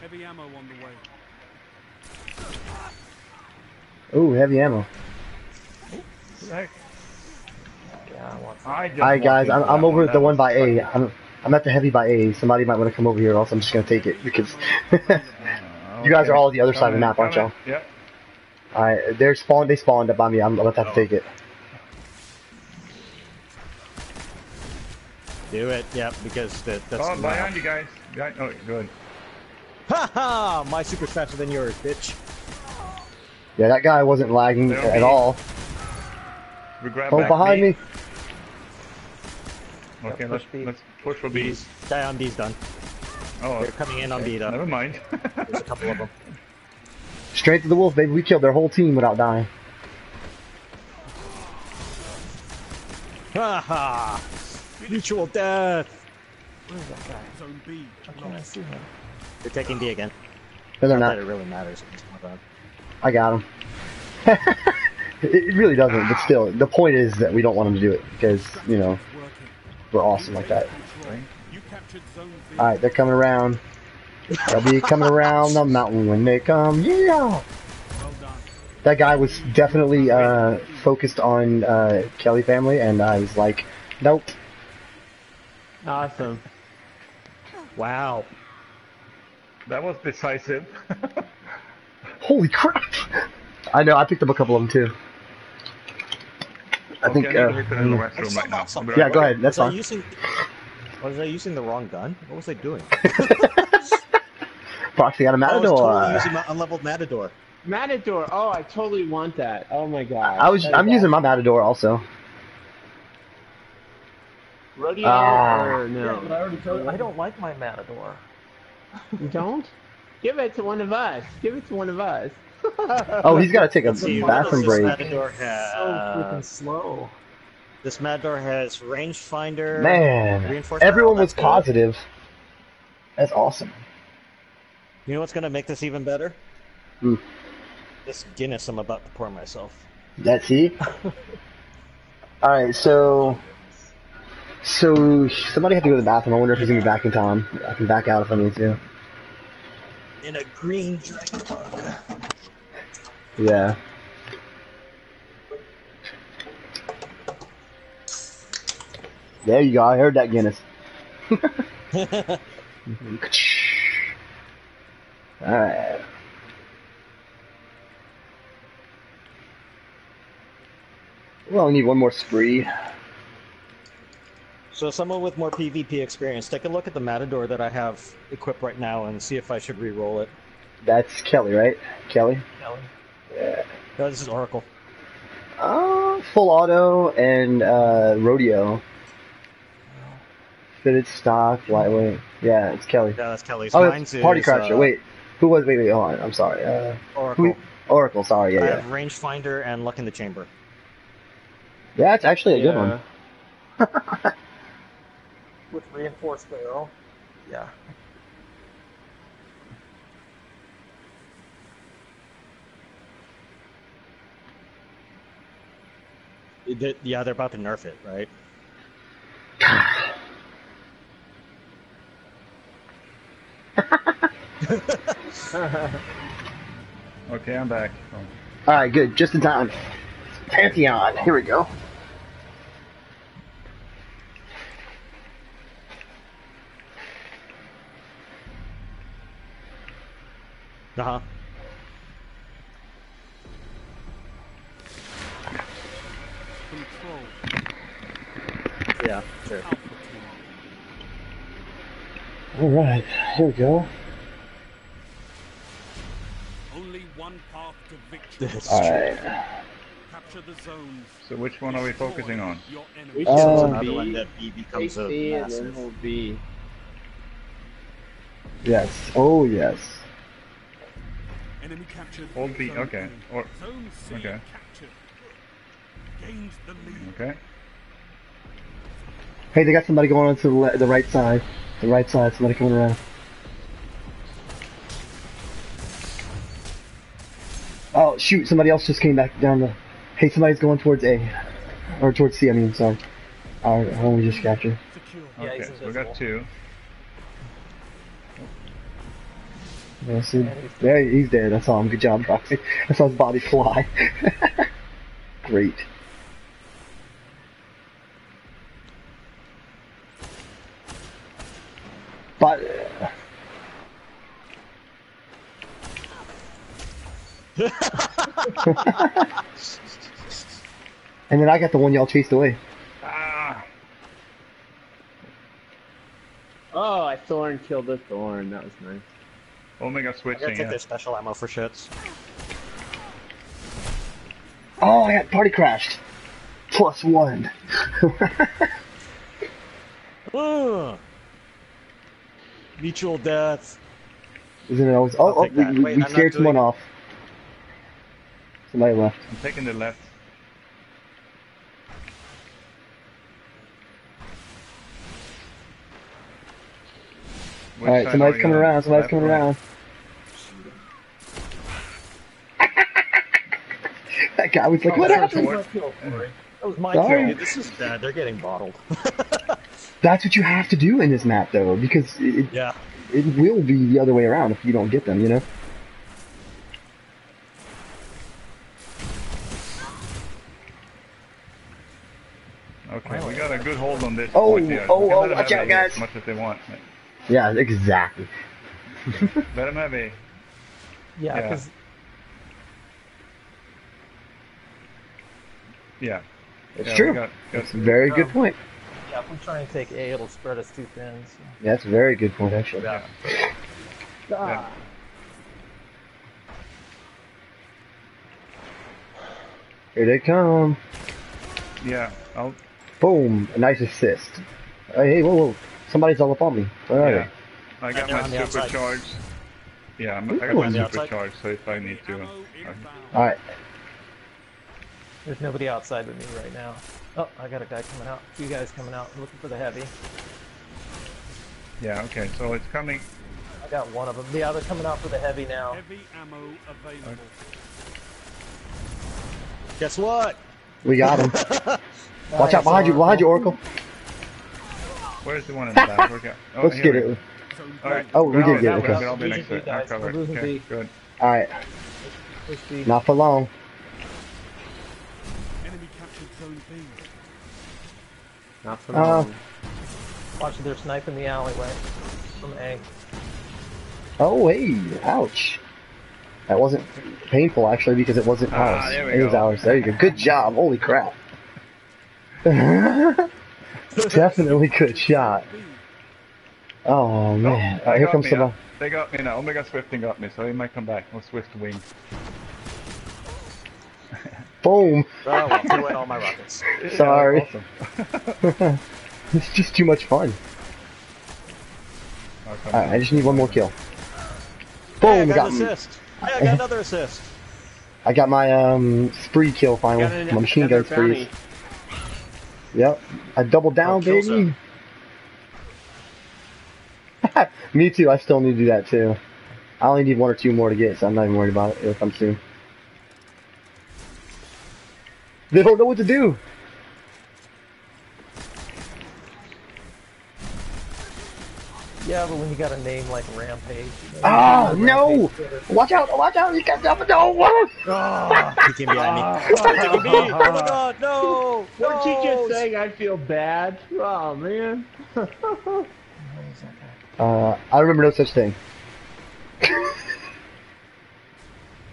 Heavy ammo on the way. Ooh, heavy ammo. Right. Yeah, I want. I just guys, I'm, I'm over one. at the one by was A. fucking- I'm, I'm at the heavy by A. Somebody might want to come over here, or else I'm just gonna take it because. *laughs* You guys are all the other side of the Coming, map, aren't y'all? Yep. Alright, they're spawned. They spawned up by me. I'm about to have to take it. Do it, yep, because that, that's Oh, my- behind you guys. Behind, oh, good. Ha ha! My super's faster than yours, bitch. Yeah, that guy wasn't lagging at be- all. We grab Oh, back behind B. me. Okay, Yeah, let's push B. let's push for B. B's. Guy on B's done. Oh, They're coming in on B though. never mind. *laughs* There's a couple of them. Strength of the wolf, baby. We killed their whole team without dying. Ha ha! Mutual death! Where is that guy? Zone B. How can't I see him? They're taking B again. No, they're Not not. that it really matters. It's not bad. I got him. *laughs* it it really doesn't, but still, the point is that we don't want them to do it because, you know, we're awesome like that. Control. You captured zone B. Alright, they're coming around. They'll be coming around the mountain when they come. Yeah! Well done. That guy was definitely uh, focused on uh, Kelly family, and I was like, nope. Awesome. Wow. that was decisive. *laughs* Holy crap! I know, I picked up a couple of them too. I okay, think, I need to uh, hit in the restroom right now. I'll be right yeah, go ahead, that's was I fine. using? Was I using the wrong gun? What was I doing? Proxy got a I was Matador. totally using my unleveled Matador. Matador. Oh, I totally want that. Oh my god. I was, That I'm is using my Matador also. awesome. rodeo or Yeah, no? but I already told you. I don't like my Matador. You don't? Give it to one of us. Give it to one of us. *laughs* Oh, he's got to take a Let's see, what bathroom does this break. Matador so freaking has? slow. This Matador has rangefinder. Man, Reinforced everyone was positive. That's awesome. You know what's gonna make this even better? Hmm. This Guinness I'm about to pour myself. That's *laughs* he. All right, so so somebody had to go to the bathroom. I wonder if he's gonna be back in time. I can back out if I need to. In a green dragon mug. Yeah. There you go. I heard that Guinness. *laughs* All right. Well, we need one more spree. So someone with more PvP experience, take a look at the Matador that I have equipped right now and see if I should re-roll it. That's Kelly, right? Kelly. Kelly. Yeah. No, this is Oracle. Uh, full auto and uh, rodeo. Fitted stock, lightweight. Yeah, it's Kelly. Yeah, that's Kelly's. Oh, Mine's it's Party is, Crasher. uh, Wait, who was? Wait, wait, hold on. I'm sorry. Uh, Oracle. who? Oracle. Sorry. I Yeah, have yeah. rangefinder and luck in the chamber. Yeah, it's actually a good one. *laughs* With reinforced barrel. Yeah. It yeah, they're about to nerf it, right? *laughs* Okay, I'm back. Oh. All right, good. Just in time. Pantheon. Here we go. Uh huh. Control. Yeah, sure. Alright, here we go. Only one path to victory. Alright. Capture the zones. So which one are we focusing on? Your We enemy. choose Uh, another one that B becomes Take a B and then massive. B. Yes. Oh, yes. Enemy captured. Hold B. Okay. Or Zone C okay. captured. Gained the lead. okay. Hey, they got somebody going on to the, the right side. The right side, somebody coming around. Oh, shoot, somebody else just came back down the... Hey, somebody's going towards A. Or towards C, I mean, sorry. Alright, how we just captured. Yeah, Okay. So we got two. Yeah, see, there, he's there, that's all. Good job, Roxy. I saw his body fly. *laughs* Great. But... *laughs* and then I got the one y'all chased away. Ah. Oh, I thorn killed the thorn. That was nice. Omega I gotta switching. take Yeah. their special ammo for shits. Oh, I got party crashed. Plus one. *laughs* Ugh. Mutual death. Isn't it always? Oh, I'll oh we, we, Wait, we scared not someone doing- off. Somebody left. I'm taking the left. Alright, somebody's coming around. Somebody's coming right? around. *laughs* that guy was like, "What that happened?" was my kill, Corey. That was my Sorry. kill. Dude, this is bad. They're getting bottled. *laughs* That's what you have to do in this map, though, because it, yeah. it will be the other way around if you don't get them. You know. Okay, we got a good hold on this Oh, point here. oh, We can oh, watch out, guys. As much as they want. Yeah, exactly. Let them have A. Yeah, Yeah. because Yeah. It's yeah, true. Got, got, That's a very good Um, point. yeah, if we try and take A, it'll spread us too thin. So. Yeah, that's a very good point, actually. yeah. Ah. Here they come. Yeah. I'll, Boom, a nice assist. Hey, hey, whoa, whoa! Somebody's all up on me. Where are yeah. I got my on the outside. supercharge. Yeah, I'm, I Ooh. got my On the outside? supercharge, so if I need to. Ammo uh, inbound. they? All right. There's nobody outside with me right now. Oh, I got a guy coming out. Two guys coming out. I'm looking for the heavy. yeah, okay, so it's coming. I got one of them. Yeah, they're coming out for the heavy now. Heavy ammo available. Guess what? We got him. *laughs* Watch out behind you, behind you, Oracle. Where's the one in the *laughs* back? Okay. Oh, Let's get we it. All right. Oh, we did get it, good, okay. I'll be next to it. I'm covered. Okay, good. All right, not for long. Enemy captured zone B. Not for Uh, long. Watch, they're sniping the alleyway from A. Oh, hey, ouch. That wasn't painful actually because it wasn't Ah, ours. there we it was ours. There you go. Good job. Holy crap. *laughs* Definitely good shot. Oh man. they Alright, here got comes me, somebody. uh, They got me now. Omega Swifting got me, so he might come back. *laughs* We'll Swift wing. Boom. Oh, well, threw away all my rockets. *laughs* Sorry. Awesome. *laughs* It's just too much fun. I'll Alright, I just need one more kill. Hey, I Boom, got got an me. assist. Hey, I got another assist. I got my um spree kill finally. An- My machine gun another spree. Yep. I double down, baby. *laughs* Me too. I still need to do that too. I only need one or two more to get, so I'm not even worried about it. It'll come soon. They don't know what to do. Yeah, but when you got a name like Rampage. you know, Ah, you no! Rampage Twitter. Watch out! Watch out! You got double no! Whoa! He came behind me. Taking me. *laughs* Oh my god, no! What you no. just saying? I feel bad. Oh man. *laughs* Uh, I remember no such thing. *laughs*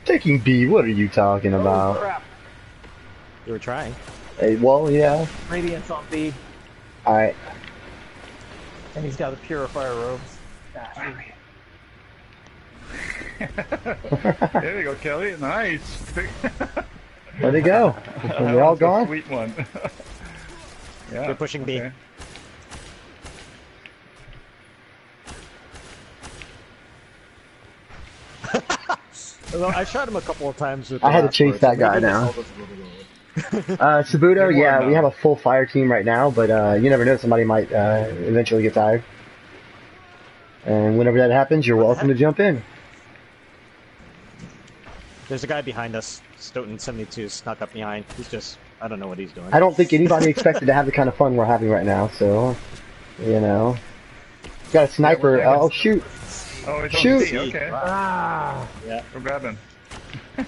Taking B, what are you talking Oh, about? crap. You were trying. Hey, well, yeah. Radiance on B, Alright. And he's got the purifier robes. Bastard. *laughs* There you go, Kelly. Nice. Where'd they go? *laughs* Are they all That was a gone? Sweet one. *laughs* yeah. They're pushing B. okay. I shot him a couple of times with I had to the last chase burst, that and guy maybe now. This was a little bit- Uh, *laughs* Sabuto, yeah, one, we have a full fire team right now, but uh, you never know, somebody might uh, eventually get tired. And whenever that happens, you're welcome to jump in. There's a guy behind us. Stoughton 72 snuck up behind. He's just, I don't know what he's doing. I don't think anybody expected to have the kind of fun we're having right now, so, you know. Got a sniper. Yeah, well, oh, shoot. Oh, it's Shoot. on C. Okay. Ah, Yeah. We're grabbing. *laughs*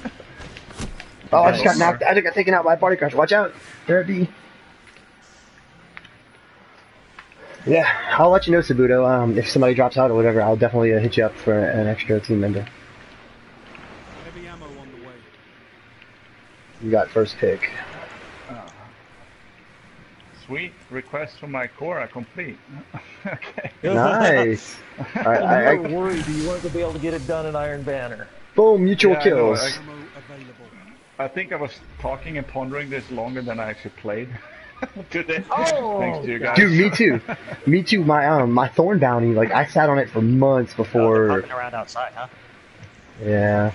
Oh, I just got Nice. knocked. I just got taken out by a party crash. Watch out. There it be. Yeah, I'll let you know, Sabuto. Um, if somebody drops out or whatever, I'll definitely uh, hit you up for an extra team member. Heavy ammo on the way. You got first pick. Sweet. Request from my core are complete. *laughs* okay. *laughs* Nice. *laughs* All right, I, I, I, you were worried you weren't gonna be able to get it done in Iron Banner. boom, mutual Yeah, I know, kills. I- Ammo available. I think I was talking and pondering this longer than I actually played *laughs* today. Oh, Thanks to you guys. Dude, me too. Me too. My um, my thorn bounty. Like I sat on it for months Oh, before. popping around outside, huh? Yeah.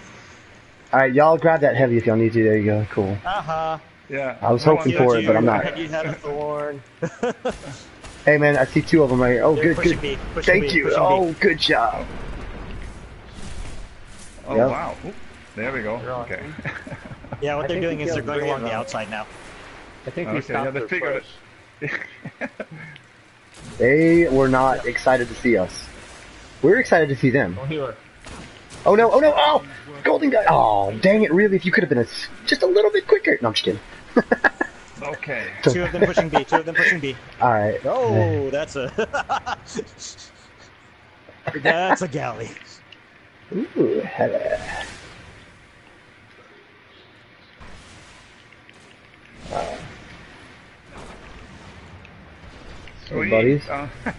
All right, y'all grab that heavy if y'all need to. There you go. Cool. Uh-huh. Yeah. I was No hoping for it, but I'm not. You had a thorn. *laughs* Hey man, I see two of them right here. Oh, They're good, good. B, Thank B, you. pushing B. Oh, good job. Oh Yep. wow. Oop, there we go. You're. Okay. *laughs* Yeah, what I they're doing is they're going along the outside now. I think oh, Okay, we stopped yeah, they their figured push. *laughs* They were not excited to see us. We're excited to see them. Oh, here. Oh no! Oh no! Oh, golden guy! Oh, dang it! Really? If you could have been a, s- just a little bit quicker. No, I'm just kidding. *laughs* Okay. Two of them pushing B, two of them pushing B. *laughs* All right. Oh, that's a... that's a galley. Ooh, hello. Sweet. buddies. Uh, *laughs*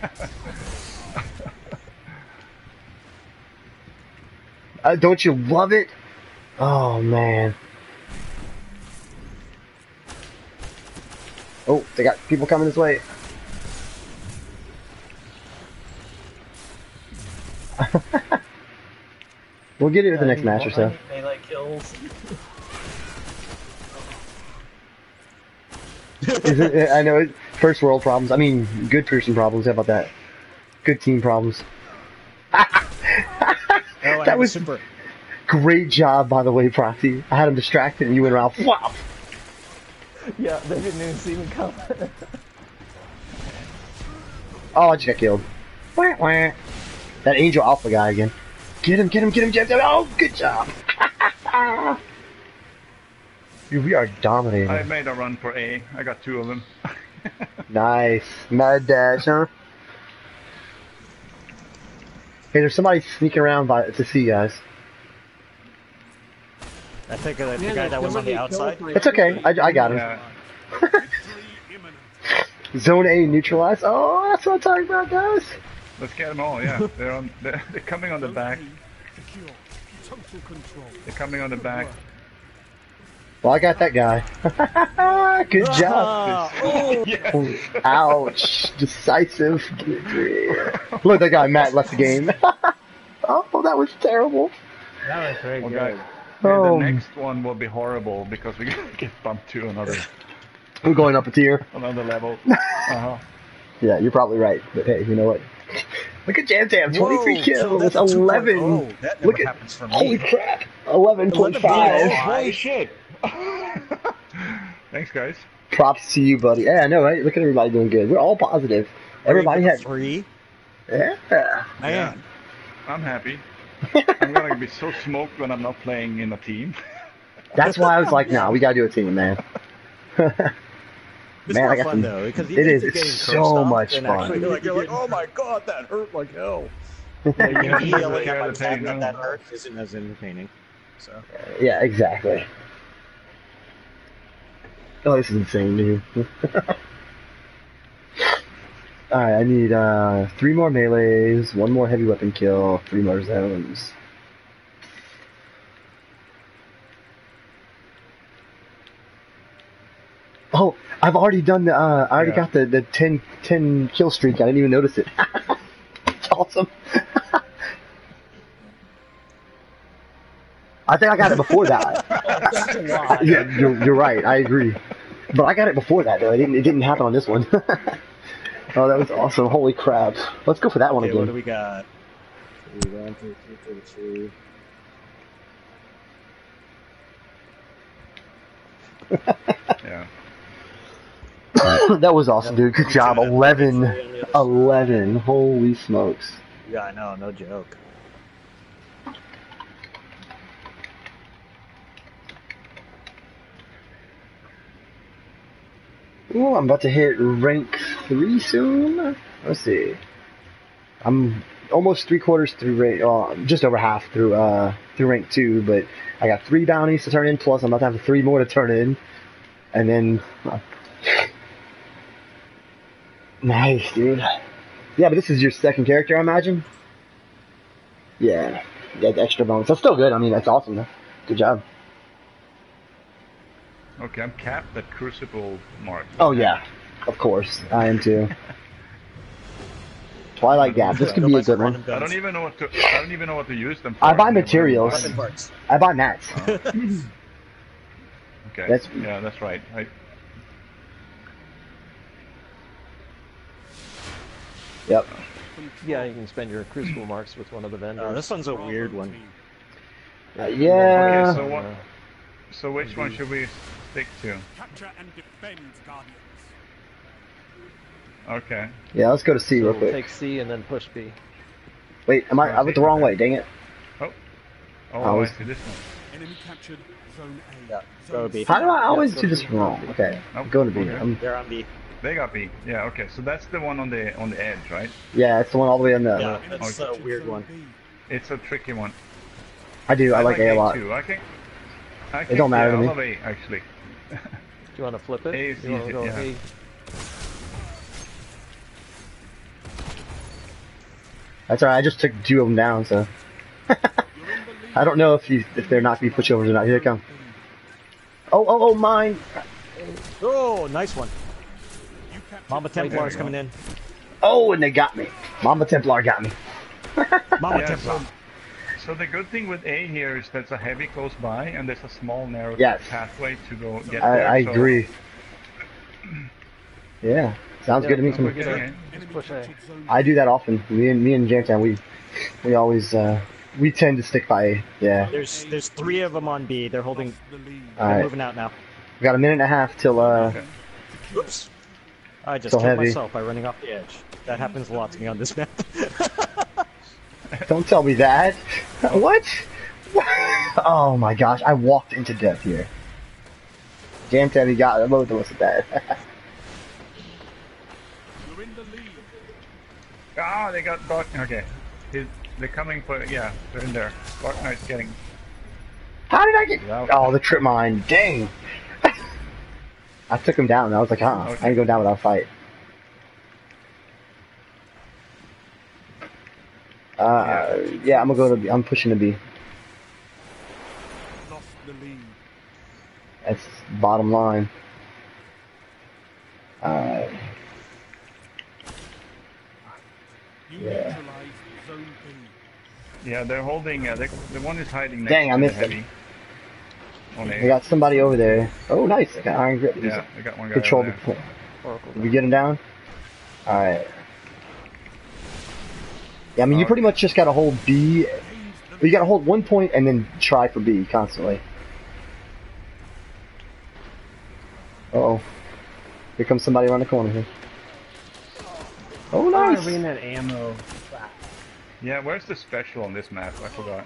Uh, don't you love it? Oh man. Oh, they got people coming this way. *laughs* we'll get it with the next match or so. Melee kills. *laughs* it, *laughs* I know it, first world problems. I mean, good person problems. How about that? Good team problems. *laughs* Oh, *laughs* That was- super. Great job, by the way, Proxy. I had him distracted, and you went around. Flop. Yeah, they didn't even see me coming. Oh, I just got killed. Wah, wah. That Angel Alpha guy again. Get him, get him, get him, get him. Oh, good job. Dude, we are dominating. I made a run for A. I got two of them. *laughs* Nice. Mad dash, huh? Hey, there's somebody sneaking around by, to see you guys. I think uh, the Yeah, guy that was on the outside. three It's okay. I, I got him. yeah. *laughs* Zone A neutralized. Oh, that's what I'm talking about, guys. Let's get them all. Yeah. *laughs* They're on. They're, they're coming on the back. A secure. Total control. They're coming on the back. Well, I got that guy. *laughs* Good job. Ah, oh, *laughs* yes. Ouch. Decisive victory. Look, that guy, Matt, left the game. *laughs* oh, that was terrible. That was very Well, good. guys, Oh. the next one will be horrible because we get bumped to another We're going up a tier. another level. Uh-huh. Yeah, you're probably right. But hey, you know what? Look at Jam Jam, 23 Whoa, kills. so That's that's 11. 2.0. That never Look at, happens for me. holy crap, 11.5. Oh, Holy shit! *laughs* Thanks, guys. Props to you, buddy. Yeah, I know, right? Look at everybody doing good. We're all positive. Everybody had, three. yeah. Man, I'm happy. *laughs* I'm gonna be so smoked when I'm not playing in a team. *laughs* That's why I was like, nah, we gotta do a team, man. it's Man, I got fun some- though because it is, it's so much fun. Actually, you're like, you're like, oh my god, that hurt like hell. Yeah, You know, yelling at my gotta dad take that them. that hurt isn't as entertaining. So Yeah, exactly. *laughs* Oh, this is insane, dude. *laughs* Alright, I need uh, three more melees, one more heavy weapon kill, three more zones. Oh, I've already done the, uh, I already Yeah. got the, the 10, 10 kill streak. I didn't even notice it. *laughs* awesome. I think I got it before that. *laughs* yeah, you're, you're right. I agree. But I got it before that though. It didn't. It didn't happen on this one. *laughs* oh, that was awesome! Holy crap! Let's go for that one okay, what do again. we got? Three, one, two, three, thirty-two. *laughs* Yeah. that was awesome, dude. Good job. Three 11, on the other side. 11. Holy smokes! Yeah, I know, no joke. Ooh, I'm about to hit rank three soon. Let's see. I'm almost three quarters through rank, uh, just over half through uh through rank two, but I got three bounties to turn in. Plus, I'm about to have three more to turn in, and then. uh, nice, dude. Yeah, but this is your second character, I imagine. Yeah, yeah, the extra bonus. That's still good. I mean, that's awesome. Though. Good job. Okay, I'm capped at Crucible Mark. Oh yeah, of course. I am too. *laughs* Twilight Gap. This could be a good one. I don't even know what to. I don't even know what to use them for. I buy materials. know Weapon parts. I buy mats. *laughs* Okay. That's- yeah, that's right. I, Yep. Yeah, you can spend your crucible marks with one of the vendors. Oh, this one's a weird one. Uh, yeah. Okay, so what? Uh, So which one should we stick to? Capture and defend Guardians. Okay. Yeah. Let's go to C so real quick. take C and then push B. Wait, am I? I went the wrong way. Dang it. Oh, I I was- see this one. Enemy captured Zone A. Yeah, Zone B. How do I always Yeah, do this B. wrong? Okay. Nope. going to B. Okay. Um, They're on B. They got B. Yeah. Okay. So that's the one on the on the edge, right? yeah, it's the one all the way on the. Yeah, Enemy that's a weird one. It's a tricky one. I do. I like A a lot. too. I can. I It don't matter yeah, to me. I love A actually. Do *laughs* you want to flip it? A you want to go yeah. A? That's alright. I just took two of them down, so You're in the lead. I don't know if you if they're not to be pushovers or not. Here they come. Oh, oh, oh, mine. Oh, nice one. Mama Zone Templar's go. coming in. Oh, and they got me. Mama Templar got me. *laughs* Mama Yeah, Templar. so, so the good thing with A here is there's a heavy close by and there's a small narrow Yes. pathway to go get I, there. I so agree. Yeah, sounds Yeah, good to me. We're getting Enemy push A. captured Zone I do that often. Me and me and Jamtown, we we always uh, we tend to stick by A. Yeah. There's there's three of them on B. They're holding. Lost the. They're Alright. moving out now. We got a minute and a half till uh. Okay. Oops. I just So killed heavy. myself by running off the edge. That happens a lot to me on this map. *laughs* Don't tell me that. What? oh my gosh! I walked into death here. Jamtown, he got a both of us at that. You're in the lead. Ah, they got Dark. Okay. He's, they're coming for. Yeah, they're in there. Dark Knight's getting. How did I get? Oh, the trip mine. Dang. *laughs* I took him down. I was like, huh, I ain't go down without a fight. Uh, yeah, I'm gonna go to. B. I'm pushing to B. Lost the lead. That's bottom line. Uh, You Yeah. Zone B. Yeah, they're holding. Uh, they, the one is hiding next Dang, I missed the him. heavy. On we got somebody over there. Oh, nice. I got iron grip. yeah, they got one guy. Control the. there. Did we get him down? All right. Yeah, I mean, you pretty much just gotta hold B. You gotta hold one point and then try for B constantly. Uh oh. Here comes somebody around the corner here. Oh, nice. Arena ammo. Yeah, where's the special on this map? I forgot.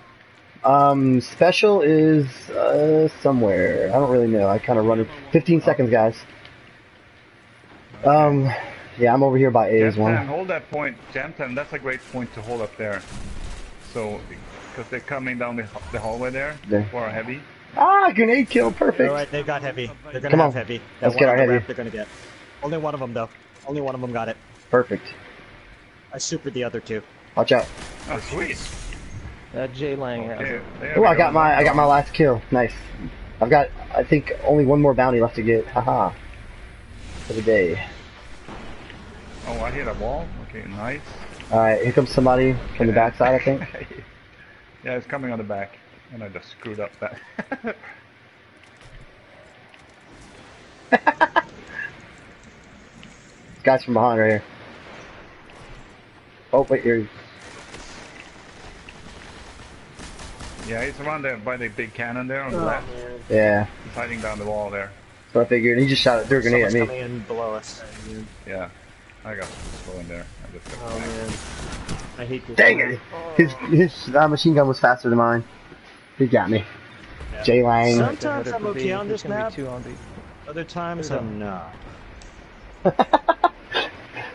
Um, special is uh somewhere. I don't really know. I kind of run it. 15 seconds, guys. Um, yeah, I'm over here by A as Jamtan, one. hold that point. Jamtan, that's a great point to hold up there. So because they're coming down the, the hallway there There. for a heavy. Ah, grenade kill, perfect. Alright, they've got heavy. They're gonna Come have on. heavy. Let's That get one our on the heavy. ramp They're gonna get. Only one of them though. Only one of them got it. Perfect. I supered the other two. Watch out. Oh, sweet. That J Lang Okay, Oh, I got my I got my last kill. Nice. I've got I think only one more bounty left to get. Haha. For the day. Oh, I hit a wall. Okay, nice. All right, here comes somebody from the backside. I think. *laughs* yeah, it's coming on the back, and I just screwed up that. *laughs* Guys from behind right here. Oh wait, here. yeah, he's around there by the big cannon there on the Oh, left. man. Yeah. He's hiding down the wall there. So I figured he just shot threw a grenade Someone's at me. coming in below us. Yeah, I got this one there. I just got Oh man. I hate this. Dang guy. it! His his uh, machine gun was faster than mine. He got me. J Lang. Some- Like the Sometimes I'm okay on this map. Two on B. Other times There's a- I'm not. *laughs*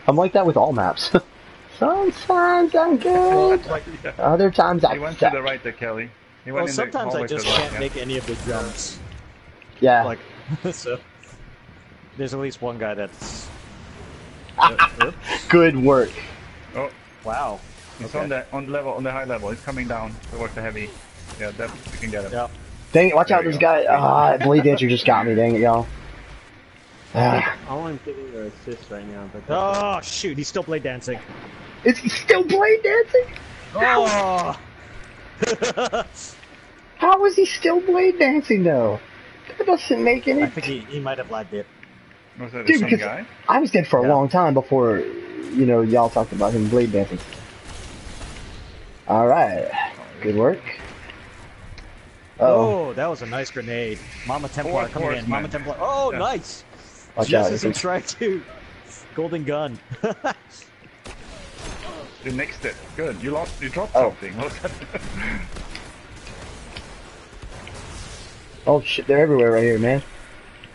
I'm like that with all maps. *laughs* Sometimes I'm good. *laughs* yeah. Other times I He went to the right there, Kelly. He went Well, in the sometimes I hallway to just the right, can't yeah. make any of the jumps. Yeah. Like, so. There's at least one guy that's. Good work. Oh, wow. he's Okay. on the on the level on the high level. He's coming down towards the heavy. Yeah, that you can get him. Yeah. Dang it! Watch There out! This go. guy. Ah, Blade Dancer just got me. Dang it, y'all. Ah, All I'm getting are assists right now, but that's Oh shoot! He's still blade dancing. is he still Blade Dancing? Oh. *laughs* How is he still Blade Dancing though? That doesn't make any. I think he, he might have lagged it. Was that the Dude, same because guy? I was dead for a long time before, you know, y'all talked about him blade dancing. All right, good work. Oh, Oh, that was a nice grenade. Mama Templar Fourth coming in. Mama horseman. Templar. Oh, Yeah. nice. watch Just out! as he tried to. Golden gun. You nixed it. Good. You lost. You dropped Oh. something. What was that? *laughs* Oh shit, they're everywhere right here, man.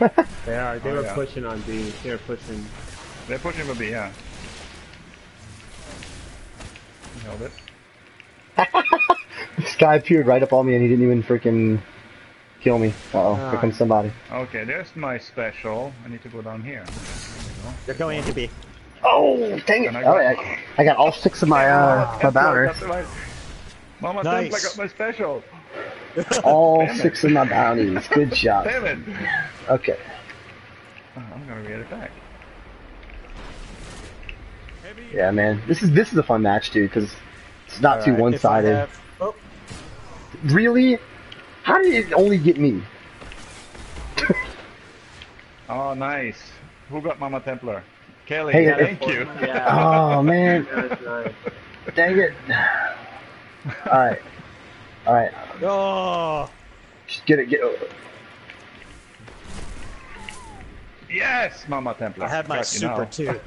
*laughs* They are. They Oh, were yeah. pushing on B. They were pushing. They're pushing for B. Yeah. Held it. *laughs* This guy appeared right up on me and he didn't even freaking kill me. Uh oh, Ah. here comes somebody. Okay, there's my special. I need to go down here. They're going into B. Oh, dang it! And I All got- right, I, I got all six of my uh my bouners. That's right. Mama Nice. Templar got my special. *laughs* All Damn it. six of my bounties. Good *laughs* job. Damn it. Okay. Oh, I'm gonna get it back. Yeah, man. This is this is a fun match, dude, because it's not too Alright, one-sided. have- Oh, Really? How did it only get me? *laughs* Oh, nice. Who got Mama Templar? Kelly. Hey, thank you. Oh man, dang it! All right, all right. Oh. Just get it. Get. it. Yes, Mama Templar. I had my Got you super now. too.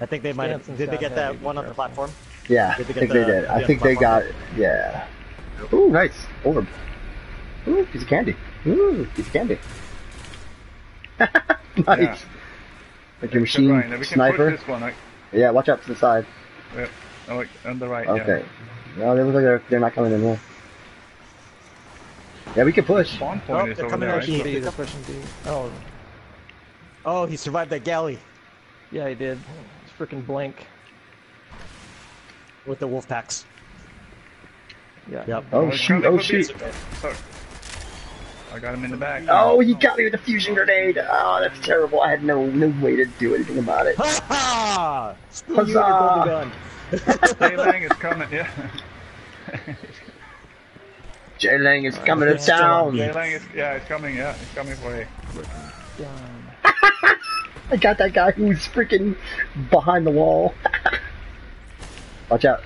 I think they might have. Did they get that one on the platform? Yeah, I Did they think get they the- did. I the think they got. platform? Yeah. Ooh, nice. Over. Ooh, piece of candy. Ooh, piece of candy. *laughs* nice. Yeah. Like your machine Ryan, we can sniper. push this one. Right? Yeah, watch out to the side. Oh, on the right. Okay. No, they look like they're, they're not coming in there. Yeah, we can push. Spawn Oh, point is they're over coming there. out Right? here. Pushing B, they're pushing B. Oh, Oh, he survived that galley yeah, he did. It's freaking blank. with the wolf packs. Yeah. Yep. Oh it's shoot! Oh shoot! B. Oh. I got him in the back. Oh, he got me with a fusion grenade. Oh, that's terrible. I had no no way to do anything about it. Ha ha! Screw you and your Huzzah! gun. Hey, Lang is coming. Yeah. *laughs* Jay Lang is coming to town. me. Hey, Lang is yeah, it's coming. Yeah, it's coming for you. *laughs* I got that guy who's freaking behind the wall. *laughs* Watch out.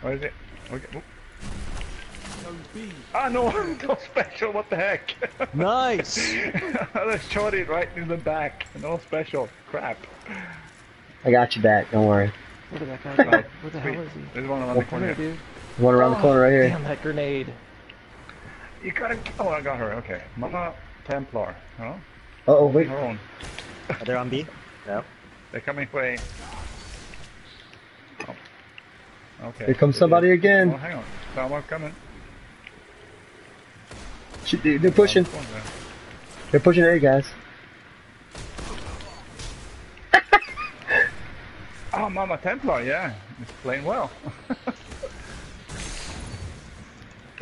What is it? Okay. oop. zone B. Ah no, *laughs* no special. What the heck? Nice. I just shot it right in the back. No special. Crap. I got you back. Don't worry. Where did that guy go? Where the hell is he? There's one around the corner. dude. One around the corner right here. Damn that grenade. You gotta. Oh, I got her. Okay. Mama Templar. Huh? Uh oh, wait. Her own. Are they on B? No. They're coming for A. Oh. Okay. Here comes somebody is. again. Oh, hang on. Someone's coming. Shit, they- They're pushing. They're pushing A, guys. Oh, Mama Templar, yeah. It's playing well. *laughs*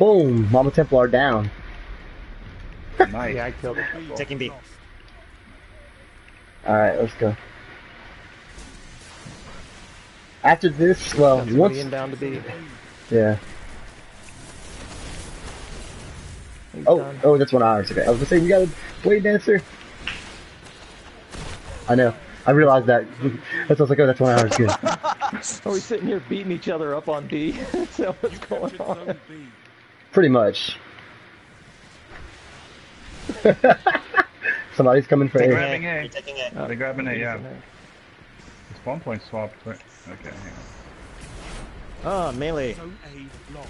Boom! Mama Templar down. nice. Yeah, I killed it. Taking B. Alright, let's go. After this, well, Got once. somebody down to B. Yeah. He's Oh, done. oh, that's one hours ago. I was gonna say, we got a blade dancer. I know. I realized that. *laughs* That's I was like, oh, that's one hours good. *laughs* Are we sitting here beating each other up on *laughs* B? Is that what's going on? Zone B. Pretty much. *laughs* Somebody's coming for They're A. grabbing A. Taking A. Oh, They're grabbing it, yeah. he's in there. The spawn point swapped. Wait. Okay, hang on. Oh, melee. Zone A lost.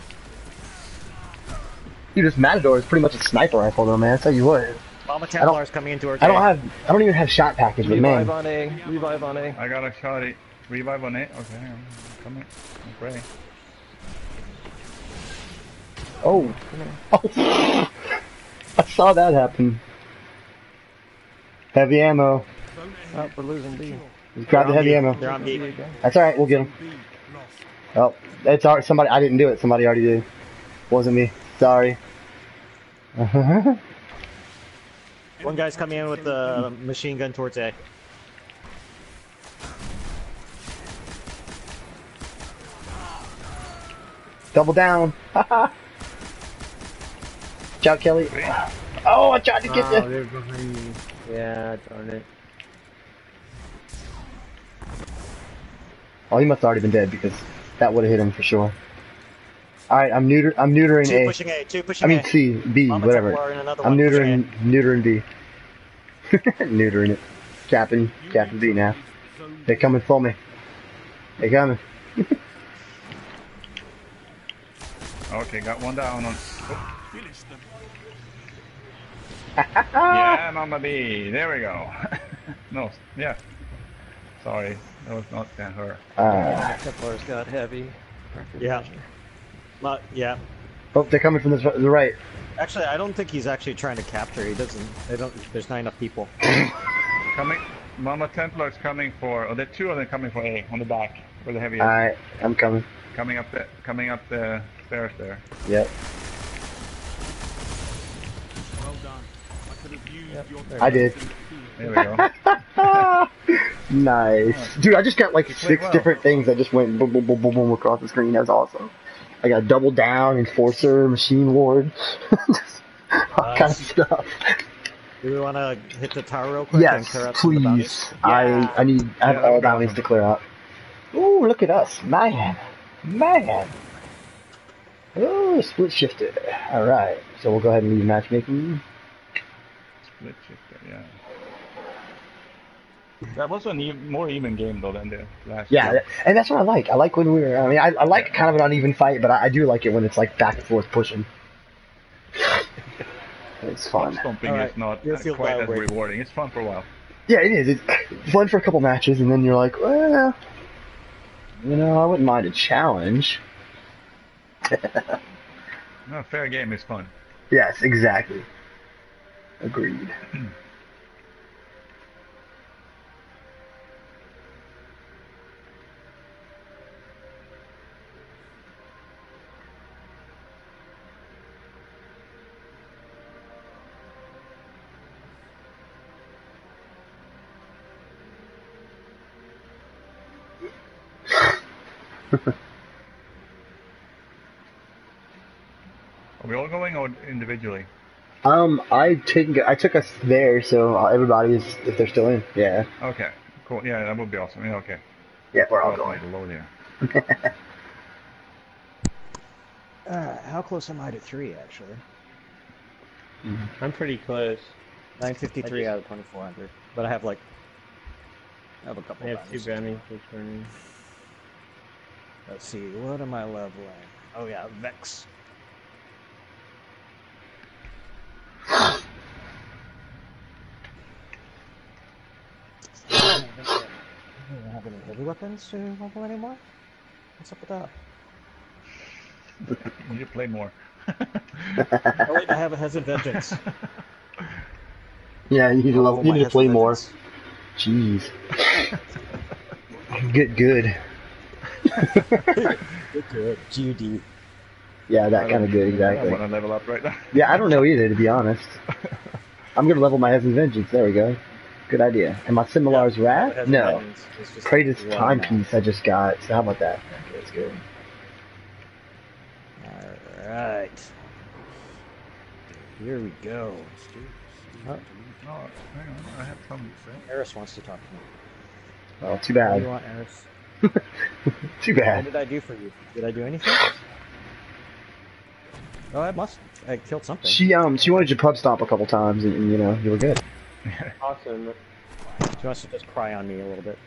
Dude, this Matador is pretty much a sniper rifle, though, man. I tell you what. Mama Templar's coming into our I don't have. I don't even have shot package, but Revive man. on A. Revive on A. I got a shot at revive on it. Okay, hang on. Coming. I'm ready. Oh. oh. *laughs* I saw that happen. Heavy ammo. Zone A Oh, we're losing B. Just grab the heavy ammo. They're on B B. That's alright, we'll get him. Oh, it's alright. Somebody. I didn't do it. Somebody already did. Wasn't me. Sorry. *laughs* One guy's coming in with the machine gun towards A. Double down. *laughs* Watch out, Kelly. Oh, I tried to get Oh, you. they're behind me. Yeah, darn it. Oh, he must have already been dead because that would have hit him for sure. All right, I'm neuter. I'm neutering Two A. pushing A. Two pushing I mean A. C, B, Mama whatever. Templar and another I'm neutering, neutering B. *laughs* neutering it. Captain, Captain B now. They're coming for me. They're coming. *laughs* Okay, got one down on. finish them. Yeah, Mama B. There we go. *laughs* no, yeah. Sorry, that was not uh, her. Uh, Templar's got heavy. Yeah. Ma- yeah. oh, they're coming from the, the right. Actually, I don't think he's actually trying to capture. He doesn't. They don't. There's not enough people. *coughs* Coming. Mama Templar's coming for. Oh, there are two of them coming for A on the back where the heavy is. All right, I'm coming. Coming up the coming up the stairs there. Yep. Well done. I could have used Yep, your there I did. There we go. *laughs* nice, dude. I just got like six well. different things that just went boom, boom, boom, boom, boom across the screen. That's awesome. I got double down, enforcer, machine ward, *laughs* all uh, kind of stuff. Do we want to hit the tower real quick and Yes, clear out some of the please. I I need I have Yeah, all bounties to clear out. Ooh, look at us, man, man. Oh, split shifted. All right, so we'll go ahead and leave matchmaking. Split shifter, yeah. That was an even, more even game though than the last. Yeah, game. and that's what I like. I like when we're. I mean, I, I like kind of an uneven fight, but I, I do like it when it's like back and forth pushing. *laughs* It's fun. Stomping Alright, is not your uh, quite as break. rewarding. It's fun for a while. Yeah, it is. It's *laughs* fun for a couple matches, and then you're like, well, you know, I wouldn't mind a challenge. *laughs* No, fair game is fun. Yes, exactly. Agreed. Are we all going or individually? Um, I take I took us there, so uh, everybody is if they're still in. Yeah, Okay, cool. Yeah, that would be awesome. Yeah, okay. yeah, we're all Oh, going. below there. *laughs* Uh, how close am I to three, actually? I'm pretty close. 953 out of 2400. But I have like. I have a couple I have two bounties. bounties returning. Let's see, what am I leveling? Oh, yeah, Vex. I don't have any heavy weapons to level anymore? What's up with that? You need to play more. I'll wait to have a Hesiod Vengeance. Yeah, you need to, level, you need to play more. Jeez. Get good. Good, good. GUD. Yeah, that kind of good, I exactly. want to level up right now. Yeah, I don't know either, to be honest. I'm gonna level my Heaven Vengeance. There we go. Good idea. And my Silimar's Wrath? Hesiod No. Vengeance is Kratos Timepiece I just got. So how about that? Okay, that's good. Alright. Here we go. Oh, hang on. I have some. Eris wants to talk to me. Oh, too What do you bad. want, Eris? *laughs* Too bad. What did I do for you? Did I do anything? Oh, I must. I killed something. She um she wanted you pub stomp a couple times, and, and, you know you were good. *laughs* Awesome. She wants to just cry on me a little bit.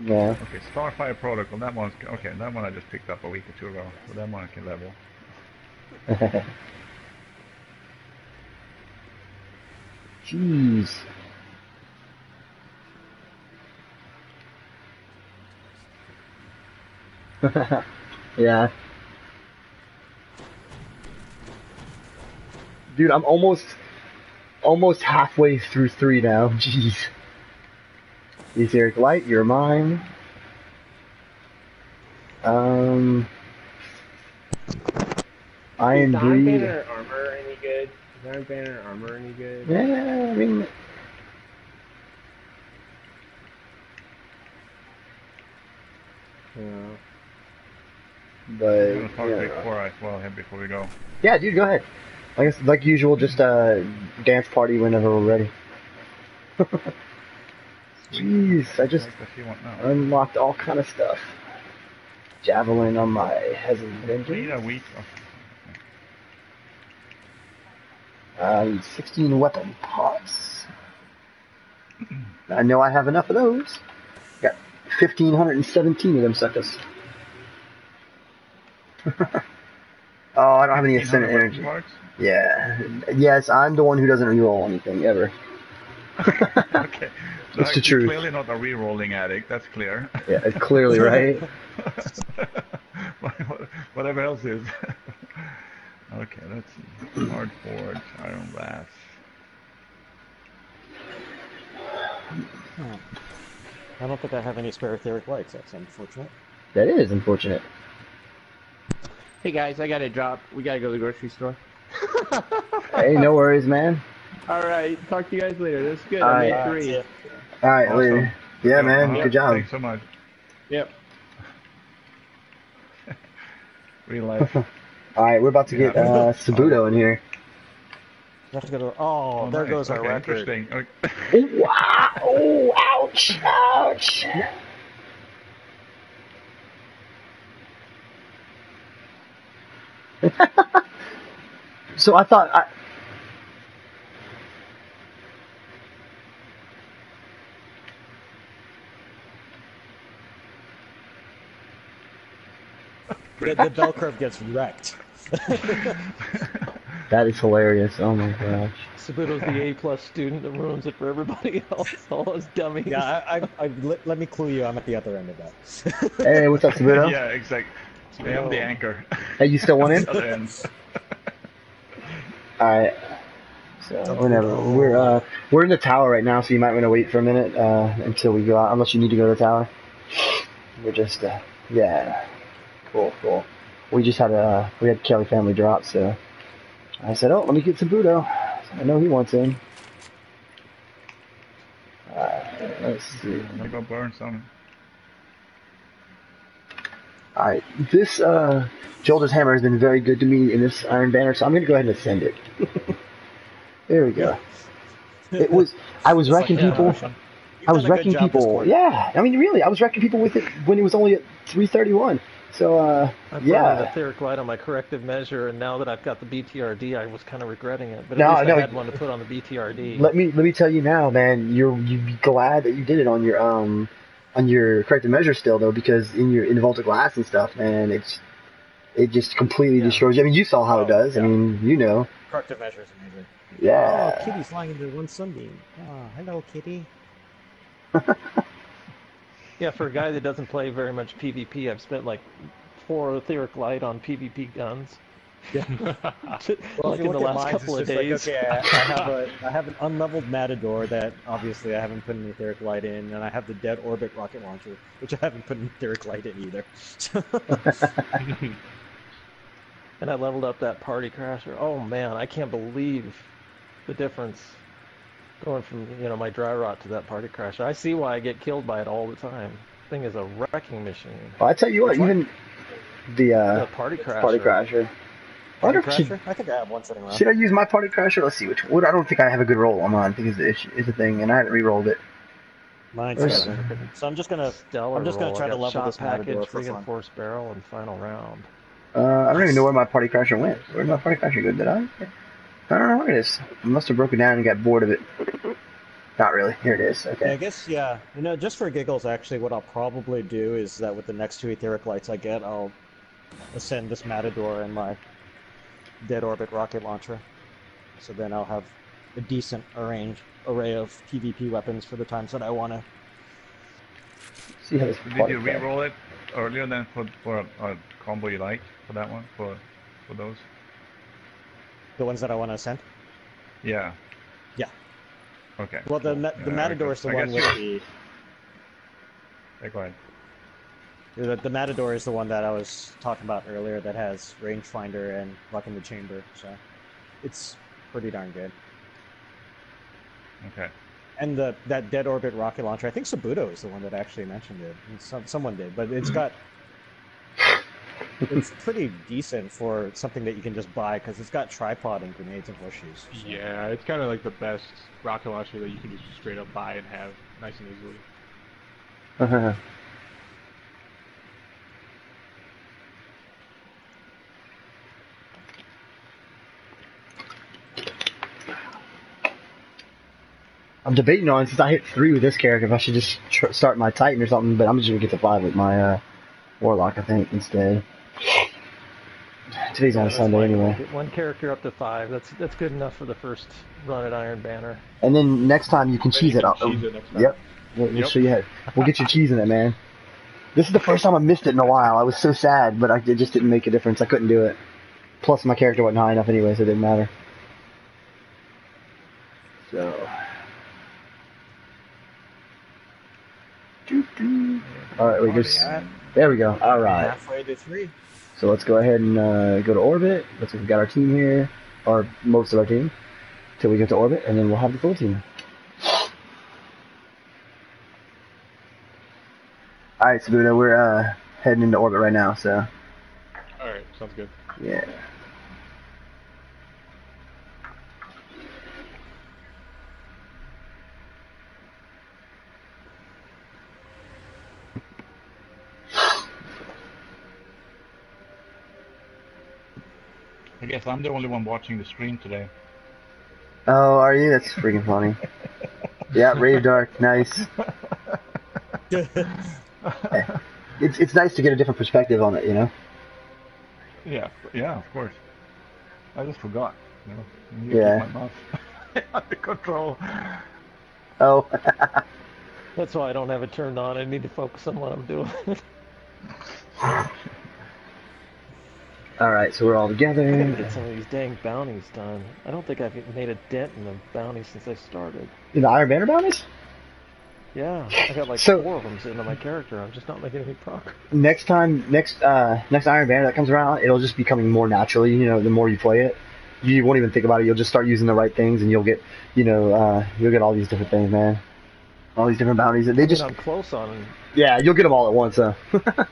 Yeah. Okay, Starfire Protocol. That one's okay. That one I just picked up a week or two ago. So that one I can level. *laughs* Jeez. *laughs* yeah. Dude, I'm almost almost halfway through three now. *laughs* Jeez. Etheric Light, you're mine. Um Iron Is Dawn Breed. Banner armor any good? Is Dawn Banner armor any good? Yeah, I mean Yeah. I'm but gonna talk yeah. Big Four as well before we go. Yeah, dude, go ahead. I guess, like usual, just uh, dance party whenever we're ready. *laughs* Jeez, I just What does she want now? unlocked all kind of stuff. Javelin on my Hesiod We need a week. Of, I need 16 weapon pots. I know I have enough of those. Got 1,517 of them suckers. *laughs* oh, I don't have any ascendant energy. Parts? Yeah. Yes, I'm the one who doesn't reroll anything ever. okay. *laughs* So It's the truth. Clearly not a re-rolling addict. That's clear. Yeah, clearly, right? *laughs* Whatever else is. *laughs* okay, let's see. Hard forge, iron glass. Hmm. I don't think I have any spare etheric lights. That's unfortunate. That is unfortunate. Hey guys, I gotta drop. We gotta go to the grocery store. *laughs* Hey, no worries, man. All right, talk to you guys later. That's good. All I right. made three. Yeah. All right, Awesome. later. Yeah, man. Uh-huh. Good job. Thanks so much. Yep. *laughs* Real life. All right, we're about to get Yeah. uh, Sabuto in here. We have to go to. Oh, Oh, there nice. goes our okay, record. Interesting. Okay. Wow. oh, ouch, ouch. *laughs* so I thought I. The, the bell curve gets wrecked. *laughs* That is hilarious. Oh my gosh. Sabuto's the A plus student that ruins it for everybody else. *laughs* All those dummies. yeah, I, I, I, let, let me clue you. I'm at the other end of that. Hey, what's up, Sabuto? yeah, exactly. I am the anchor. Hey, you still want in? *laughs* Other ends. *laughs* All right. So whenever we're uh we're in the tower right now, so you might want to wait for a minute uh until we go out, unless you need to go to the tower. We're just uh yeah, cool, cool. We just had a we had Kelly family drop, so I said, oh, let me get Sabuto. I know he wants in. Alright, let's see. I'm gonna go burn some. Alright, this uh Jolder's hammer has been very good to me in this Iron Banner, so I'm gonna go ahead and ascend it. *laughs* there we go. It was I was wrecking yeah, people. You've I was a good wrecking job this people. Yeah, I mean, really, I was wrecking people with it when it was only at 331. So, uh, I brought an yeah. etheric light on my corrective measure, and now that I've got the BTRD, I was kind of regretting it. But at No, least no, I had one to put on the BTRD. Let me let me tell you now, man. You're you'd be glad that you did it on your um on your corrective measure still though, because in your in the Vault of Glass and stuff, man, it's it just completely Yeah. destroys you. I mean, you saw how it Oh, does. I mean, you know. Corrective measure is amazing. Yeah. Oh, kitty's flying into one sunbeam. Oh, hello, kitty. *laughs* Yeah, for a guy that doesn't play very much PvP, I've spent like four etheric light on PvP guns. *laughs* Well, like in the last mine, couple of days. Like, okay, I, I have a I have an unleveled Matador that obviously I haven't put an etheric light in, and I have the Dead Orbit rocket launcher, which I haven't put an etheric light in either. *laughs* *laughs* And I leveled up that party crasher. Oh man, I can't believe the difference going from you know my dry rot to that party crasher. I see why I get killed by it all the time. Thing is a wrecking machine. Well, I tell you what, even the The uh, party crasher. party crasher. I wonder Party if I should, Crasher? I think I have one sitting around. should I use my party crasher? Let's see which. What I don't think I have a good roll on mine. I think is the issue is the thing, and I haven't re-rolled it. Mine's Where's- seven. So I'm just gonna Stellar I'm just gonna roll. try to got level shot this package, for fun. reinforced barrel, and final round. Uh, I don't even know where my party crasher went. Where did my party crasher go? Did I? I don't know where it is. I must have broken down and got bored of it. Not really. Here it is. Yeah, I guess yeah. You know, just for giggles, actually, what I'll probably do is that with the next two etheric lights I get, I'll ascend this Matador and my Dead Orbit rocket launcher. So then I'll have a decent arrange array of PvP weapons for the times that I want to. See how this Did you crasher- re-roll it earlier than for for a, a combo you liked for that one for for those? The ones that I want to ascend. Yeah. Yeah. Okay. Well, the cool. the Yeah, Matador is guess- the I one with the Yeah, go ahead. The, the Matador is the one that I was talking about earlier that has rangefinder and luck in the chamber, so it's pretty darn good. Okay. And the that dead orbit rocket launcher, I think Sabuto is the one that actually mentioned it. Some, someone did, but it's got it's *laughs* pretty decent for something that you can just buy because it's got tripod and grenades and horseshoes. so- Yeah, it's kind of like the best rocket launcher that you can just straight up buy and have nice and easily. *laughs* I'm debating on since I hit three with this character if I should just tr- start my Titan or something, but I'm just gonna get to five with my uh, Warlock, I think, instead. Today's on a Sunday fine. anyway. Get one character up to five. That's that's good enough for the first run at Iron Banner. And then next time you can cheese you it. can I'll- cheese it next time. Yep. We'll, we'll Yep. show you how. We'll get your cheese in it, man. This is the first time I missed it in a while. I was so sad, but I, it just didn't make a difference. I couldn't do it. Plus, my character wasn't high enough anyway, so it didn't matter. So. Doo-doo. All right, we just... There we go. All right. Halfway to three. So let's go ahead and uh, go to orbit. Looks like we've got our team here, or most of our team, till we get to orbit, and then we'll have the full team. All right, Sabuto, we're uh, heading into orbit right now. So All right, sounds good. yeah. I guess I'm the only one watching the stream today. Oh, are you? That's freaking funny. yeah, Rave Dark, nice. *laughs* It's it's nice to get a different perspective on it, you know. Yeah, yeah, of course. I just forgot. You know, I need to Yeah. my mouth *laughs* under control. Oh, *laughs* That's why I don't have it turned on. I need to focus on what I'm doing. All right. So we're all I gotta together. get some of these dang bounties done. I don't think I've made a dent in the bounties since I started. In the Iron Banner bounties. Yeah, I got like So- four of them sitting on my character. I'm just not making any progress. next time, next uh, next Iron Banner that comes around, it'll just be coming more naturally. You know, the more you play it, you won't even think about it. You'll just start using the right things, and you'll get, you know, uh, you'll get all these different things, man. All these different bounties, and they I mean, just, I'm close on. Them. yeah, you'll get them all at once. Huh? *laughs*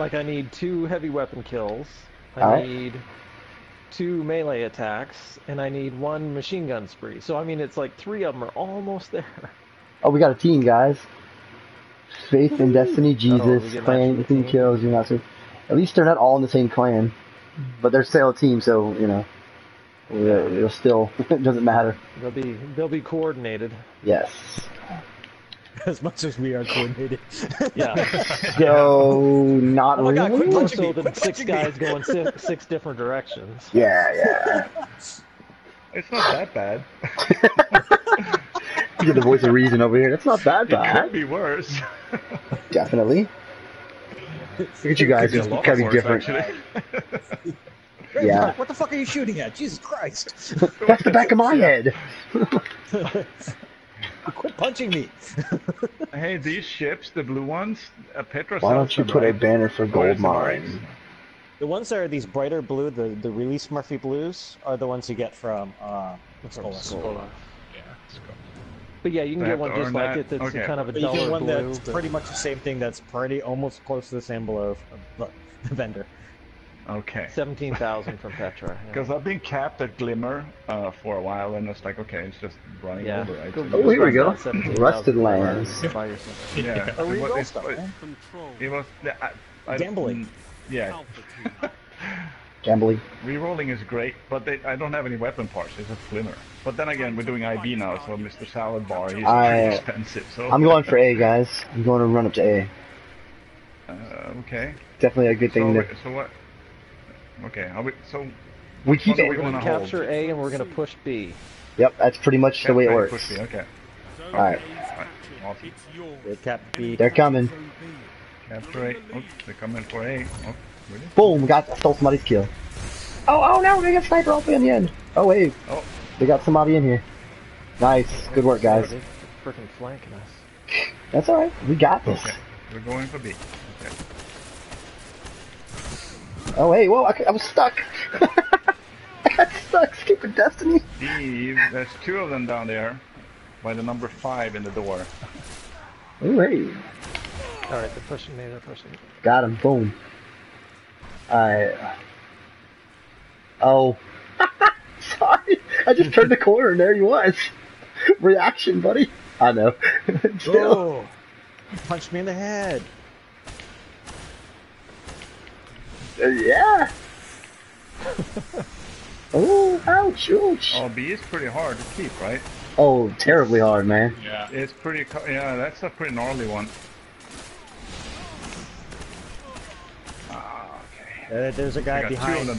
Like I need two heavy weapon kills. I need two melee attacks, and I need one machine gun spree. So I mean, it's like three of them are almost *laughs* there. oh, we got a team, guys. Faith and Destiny, oh, Jesus, get clan, matched with a team kills. You're not so. At least they're not all in the same clan, but they're still a team, so you know, it'll it'll still *laughs* it doesn't matter. They'll be they'll be coordinated. Yes. *laughs* as much as we are coordinated. Yeah. *laughs* So not Oh my God, really. quit More so me, than six punching me. guys going six, six different directions. Yeah, yeah. It's not that bad. *laughs* You get the voice of reason over here. That's not that It could be worse. Definitely. Look at you guys. Could be It's lot gotta worse, different. Yeah. What the fuck are you shooting at? Jesus Christ! That's the back of my head. Quit punching me! *laughs* hey, these ships, the blue ones, uh, Petra Why don't you them, put a banner for gold is mine? The ones that are these brighter blue, the the release Murphy blues, are the ones you get from uh, Skolas. Skola. Yeah, Skola. But yeah, you can I get one just like that? it that's Okay. kind of a But you get one blue. that's but- pretty much the same thing. That's pretty almost close to the same below of the, the vendor. Okay. 17,000 from *laughs* Petra. yeah. Because I've been capped at Glimmer uh, for a while, and it's like, okay, it's just running Yeah. over, right? Oh, here we go. run that 17,000 Rusted Lands. Buy yourself. *laughs* yeah. A it was- reroll stuff, man. Control. It was. I, I, Gambling. Yeah. Alpha *laughs* team. Gambling. Rerolling is great, but they, I don't have any weapon parts. It's just Glimmer. But then again, we're doing IB now, so Mr. Salad Bar, is I- expensive. So I'm going for A, guys. I'm going to run up to A. Uh, okay. Definitely a good thing so, to. so what? Okay. Are we, so We keep it. we We're going wanna to hold? capture A and we're going to push B. Yep, that's pretty much the way it works. push me, Okay. Zone Alright. A is captured. Awesome. They cap B. They're coming. Capture A. Oh, they're coming for A. Oh, really? Boom! Got stole somebody's kill. Oh, oh no! They got sniper off in the end. Oh wait, Oh, they got somebody in here. Nice, good work, guys. They're freaking flanking us. That's all right. We got this. okay. We're going for B. Okay. Oh hey, whoa! I, c- I was stuck. I got stuck. Stupid destiny. B, there's two of them down there by the number five in the door. Oh hey, Alright, they're pushing me, they're pushing me. got him. Boom. I. Oh. *laughs* Sorry, I just turned the corner and there he was. Reaction, buddy. I know. *laughs* Still. Oh! Punched me in the head. Uh, yeah. *laughs* oh, ouch, ouch. Oh, B is pretty hard to keep, right? Oh, terribly hard, man. Yeah. It's pretty. Yeah, that's a pretty gnarly one. Ah, okay. Uh, there's a guy got two of behind. them.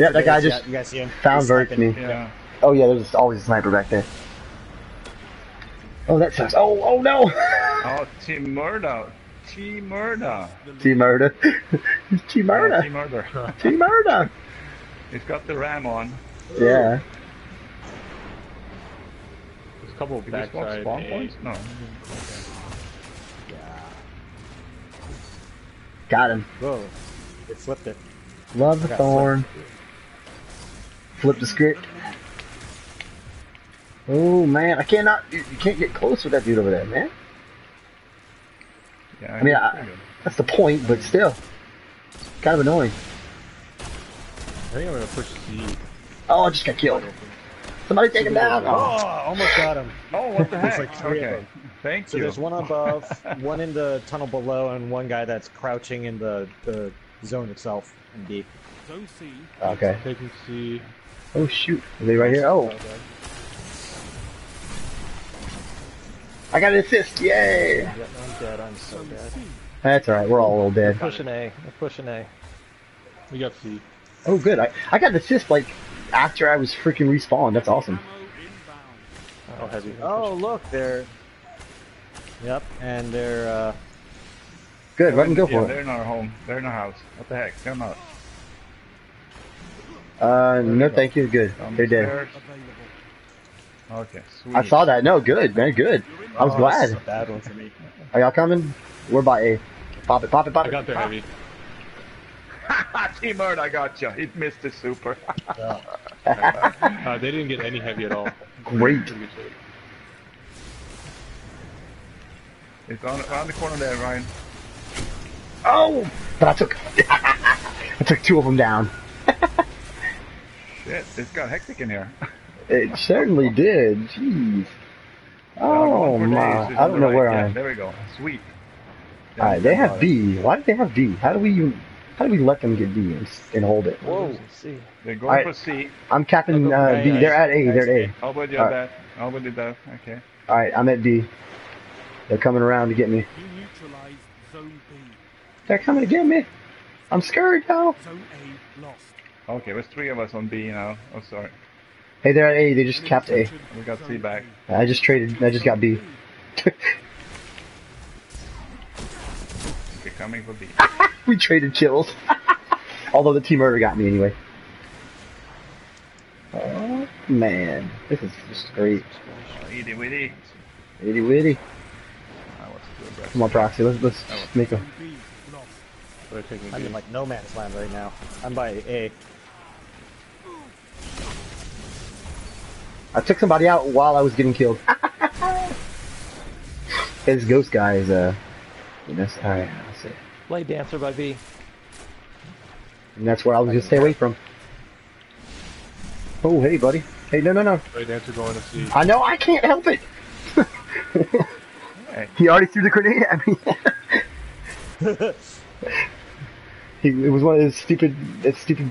Yeah, for that guy just Yeah, you guys see him? Found He's Vert me. Yeah. Oh yeah, there's always a sniper back there. Oh, that sucks. Oh, oh no. Oh, Team Murder. Team Murder. T murder. *laughs* T Yeah, murder. *laughs* Team Murder. T murder. He's got the ram on. Yeah. There's a couple of Did backside spawn A. points? No. Yeah. Got him. Whoa. They flipped it. Love the thorn. Flip the script. Oh man, I cannot. You you can't get close with that dude over there, man. Yeah, I mean, I- That's the point, but still, kind of annoying. I think I'm gonna push C. Oh, I just got killed. Somebody take him down. Oh, almost got him. *laughs* Oh, what the There's heck? like three of okay. them. Thank So you. there's one above, *laughs* one in the tunnel below, and one guy that's crouching in the, the zone itself in B. Zone C. Okay. Taking C. Oh shoot, are they right here? Oh, I got an assist! Yay! Yeah, I'm dead, I'm so dead. That's all right. We're all a little dead. Pushing A, they're pushing A. We got C. Oh, good. I, I got an assist like after I was freaking respawned. That's awesome. Oh, heavy. Oh, look, they're. Yep, and they're. uh... Good. Let them go yeah, for it. they're in our home. They're in our house. What the heck? Come out. Uh, no, thank you. Good. They're dead. Downstairs. Available. Okay, sweet. I saw that. No, good, man. Good. I was oh, This a glad. bad one for me. Are y'all coming? We're by A. Pop it, pop it, pop it. *laughs* I got their heavy. Team Murd, I got you. He missed the super. *laughs* Uh, they didn't get any heavy at all. Great. Pretty good shape. it's on around the corner there, Ryan. Oh, but I took, *laughs* I took two of them down. Shit, it's got hectic in here. It certainly did. Jeez. Oh my! I don't know where I am. There we go. Sweet. All right, they have B. Why did they have B? How do we even? How do we let them get B and, and hold it? Whoa, C. They're going Alright. for C. I'm capping uh, Okay, B. nice. They're at A. They're at A. How about you Alright. that? How about you that? Okay. All right, I'm at B. They're coming around to get me. You Zone B. They're coming to get me. I'm scared now. Zone A lost. Okay, there's three of us on B now. Oh, sorry. Hey, they're at A. They just capped A. We got C back. I just traded. I just got B. Okay, coming for B. *laughs* we traded kills. Although the team murder got me anyway. Oh man, this is just great. Itty witty. Itty witty. I was too aggressive. Come on, Proxy. Let's let's make a. Zone B lost. They're taking I'm in like no man's land right now. I'm by A. I took somebody out while I was getting killed. *laughs* His ghost guy is uh. That's all right. I'll say. Blade Dancer by B. And that's where I was gonna stay away from. Oh, hey, buddy. Hey, no, no, no. Right dancer going to C. I know I can't help it. Hey. *laughs* he already threw the grenade at me. *laughs* he, it was one of those stupid, that stupid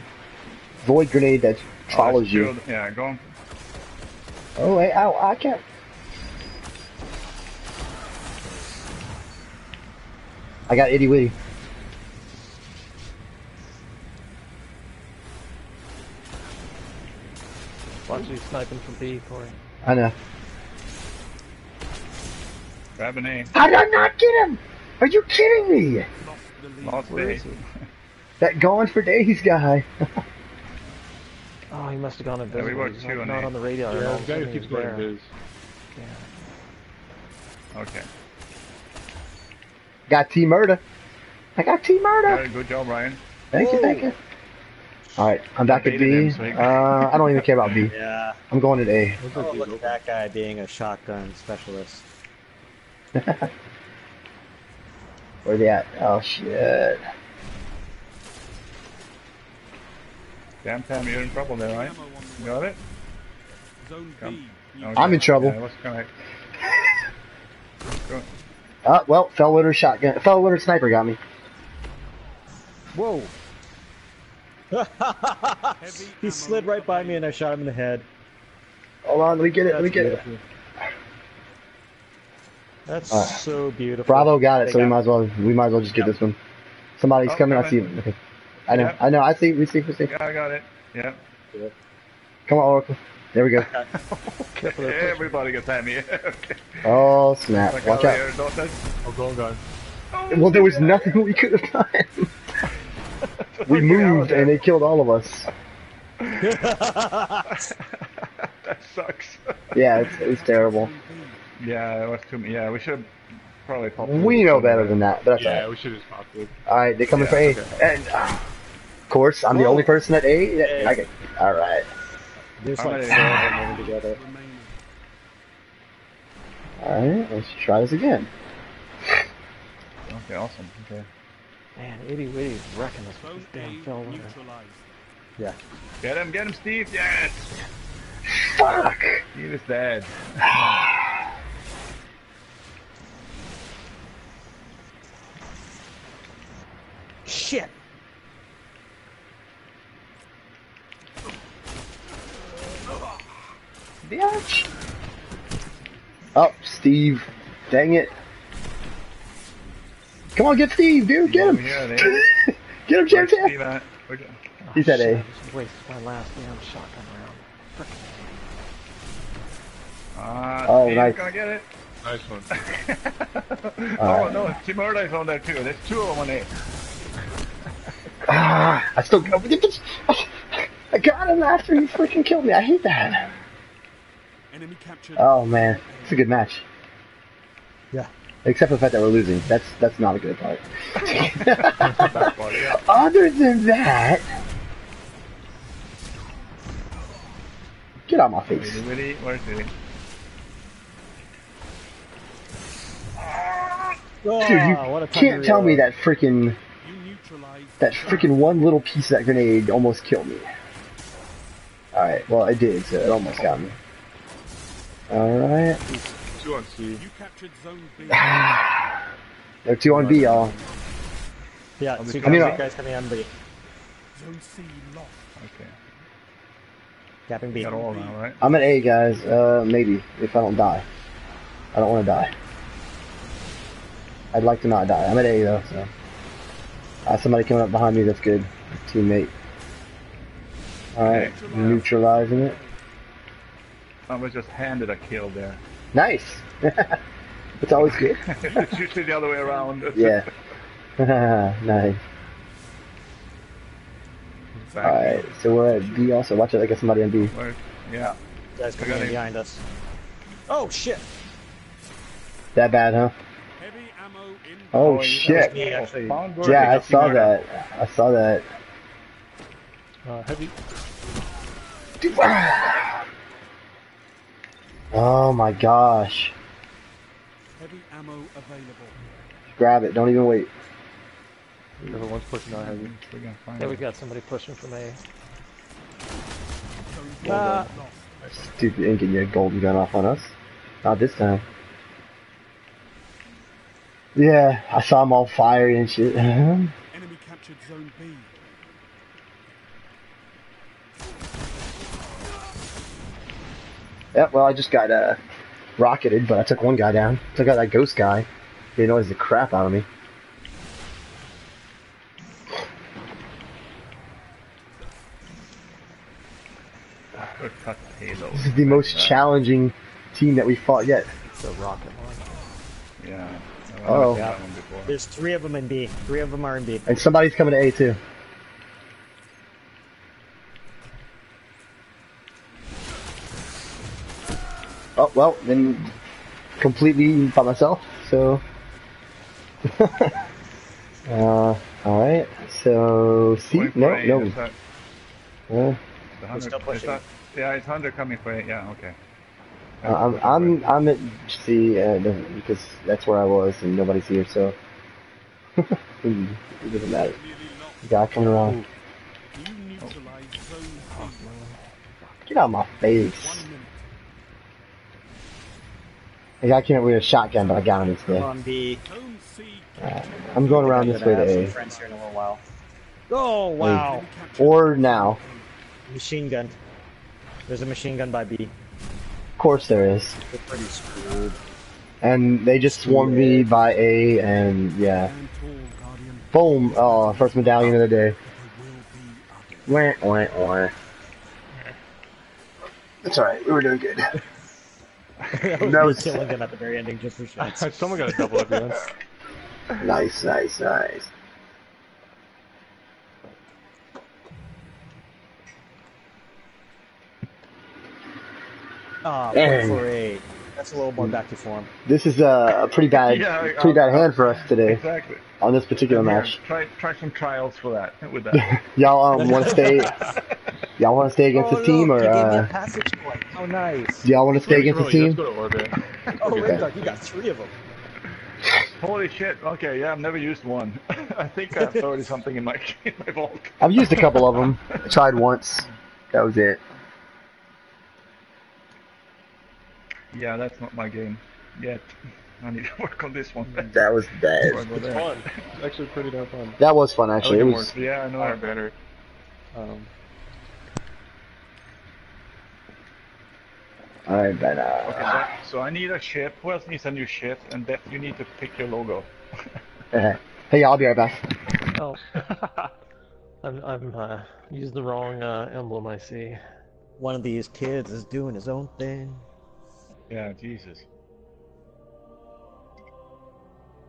void grenade that Oh, follows that's you. Yeah, go on. Oh, hey, ow, I can't. I got itty witty. Watch you sniping from B, Corey. I know. Grab an A. How did I not get him? Are you kidding me? Lost the lead. Lost Where he? That gone for days guy. *laughs* Oh, he must have gone invisible. we worked He's two not, on not A. on the radar. Yeah, the of guy who keeps going there. Yeah. Okay. Got T murder. I got T murder. Good, good job, Ryan. Thank you, thank you. Alright, I'm back at baited B. him, Uh, I don't even care about B. *laughs* Yeah. I'm going to A. Oh, look at that guy being a shotgun specialist. *laughs* Where they at? Oh shit. Damn time, you're in trouble there, right? Ammo on the You got it? Zone Come. B. Okay. I'm in trouble. Yeah, what's gonna... Go. Uh, well, Felwinter shotgun. Felwinter sniper got me. Whoa! *laughs* He slid right by me and I shot him in the head. Hold on, let me get it. Let me That's get it. That's Alright. so beautiful. Bravo got it, They so we got- might as well. We might as well just get Yep. this one. Somebody's Oh, coming. I see coming. him. Okay. I know. Yep. I know. I see. We see. We see. Yeah, I got it. Yeah. Come on, Oracle. There we go. *laughs* Everybody gets at me. *laughs* okay. Oh snap! Like Watch out out. here, don't. Oh, going, going. Well, there was nothing we could have done. *laughs* we moved and they killed all of us. that sucks. Yeah, it's, it's terrible. Yeah, it was too. Yeah, we should probably pop. We know better than that, but that's Yeah, alright. we should have just popped it. Alright, they're coming Yeah, for A. okay. And, uh, of course, I'm the only person at A. that- I get- Alright. There's I'm like ready. four of them living together. Remaining. Alright, let's try this again. Okay, awesome. Okay. Man, Itty Witty's wrecking us with Zone this damn A Yeah. Get him, get him, Steve. Yes. Fuck! Steve is dead. *sighs* Shit! Bitch! Oh, Steve. Dang it. Come on, get Steve, dude. Get him. Yeah, they- *laughs* Get him, Jam Where's Jam. Steve at? Okay. Oh, He's at A. A. I just wasted my last damn shotgun round. Ah, Oh, Steve's nice. gonna get it. Nice one. *laughs* oh Alright. no, Team Murdoch's on there too. There's two of them on A. Ah, I still got. I got him after he freaking killed me. I hate that. Enemy captured. Oh man, it's a good match. Yeah. Except for the fact that we're losing. That's that's not a good part. Back body, yeah. Other than that, get out my face. Witty, witty, where's Oh, Dude, you what can't tell me that freaking that freaking one little piece of that grenade almost killed me. All right, well it did, so it almost got me. All right, Two *sighs* on C. You captured zone B. they're two on B, y'all. Yeah, I'll be two I guys, uh, guys coming on B. zone C lost. Okay. Capping B. Got all now, right? I'm at A, guys. Uh, maybe if I don't die. I don't want to die. I'd like to not die. I'm at A though, so. Uh, somebody coming up behind me. That's good. Teammate. All right, Okay. neutralizing it. I was just handed a kill there. Nice. *laughs* it's always good. *laughs* it's usually the other way around. *laughs* Yeah. nice. Alright, so we're at B also. Watch it, I got somebody on B. Where- Yeah. Guys coming in behind us. Oh shit! That bad, huh? Heavy ammo in. Oh, you- shit. Me Yeah, I saw that. I saw that. Uh, heavy. *sighs* Oh my gosh. Heavy ammo available. Grab it, don't even wait. Everyone's pushing out heavy. We're gonna find Yeah, we it. got somebody pushing from A. Zone Ah. Stupid ain't getting your golden gun off on us. Not this time. Yeah, I saw him all fiery and shit. *laughs* Enemy captured zone B. Yep, well, I just got uh, rocketed, but I took one guy down. Took out that ghost guy. He annoys the crap out of me. Good cut Halo. This is the most challenging team that we fought yet. It's a rocket launcher. Yeah. Oh. I've done that one before. There's three of them in B. Three of them are in B. And somebody's coming to A too. Oh, well, then completely by myself, so. *laughs* uh, alright, so C? Going No, A, no. is that- Uh, the hundred- still is pushing. that- Yeah, it's 100 coming for A, yeah, okay. I'm, I'm, I'm at C, uh, because that's where I was and nobody's here, so. *laughs* it doesn't matter. Nearly lost. Guy coming around. You neutralize. Get out of my face. One minute. The guy came up with a shotgun, but I got him I'm instead. on B. Zone C Alright, I'm going around this way to A. friends here in a little while. Oh wow! Enemy Or now. Machine gun. There's a machine gun by B. Of course there is. We're pretty screwed. And they just swarmed me by A, and yeah. and tall, Guardian. Boom! Oh, first medallion of the day. There will be. Wah, wah, wah. That's alright, we were doing good. *laughs* *laughs* that was That was- killing them at the very ending just for *laughs* shits. Someone got a double at the *laughs* nice, nice, nice. Ah, Dang. point for eight. That's a little more back to form. This is a, a pretty bad, Yeah, pretty bad I'll- hand for us today Exactly. on this particular Here, match. Try, try some trials for that, with that. *laughs* Y'all um, want to stay? *laughs* Y'all want to stay against oh, this team, look, or you gave me a uh, passage point. Oh, nice. y'all want to stay against this Really, team? Let's go to orbit. *laughs* Oh, Okay. Red you got three of them. Holy shit, okay, yeah, I've never used one. I think I have 30 something in my, in my vault. I've used a couple of them. I tried once. That was it. Yeah, that's not my game yet. *laughs* I need to *laughs* work on this one. *laughs* That was Before I bad. go It's fun. It's actually pretty damn fun. That was fun actually. It I like was. Yeah, I know. Iron Banner. Um, Alright, but Okay, uh, so, so I need a ship. Who else needs a new ship? And that you need to pick your logo. hey, I'll be right back. Oh, I'm I'm uh, used the wrong uh, emblem. I see. One of these kids is doing his own thing. Yeah, Jesus.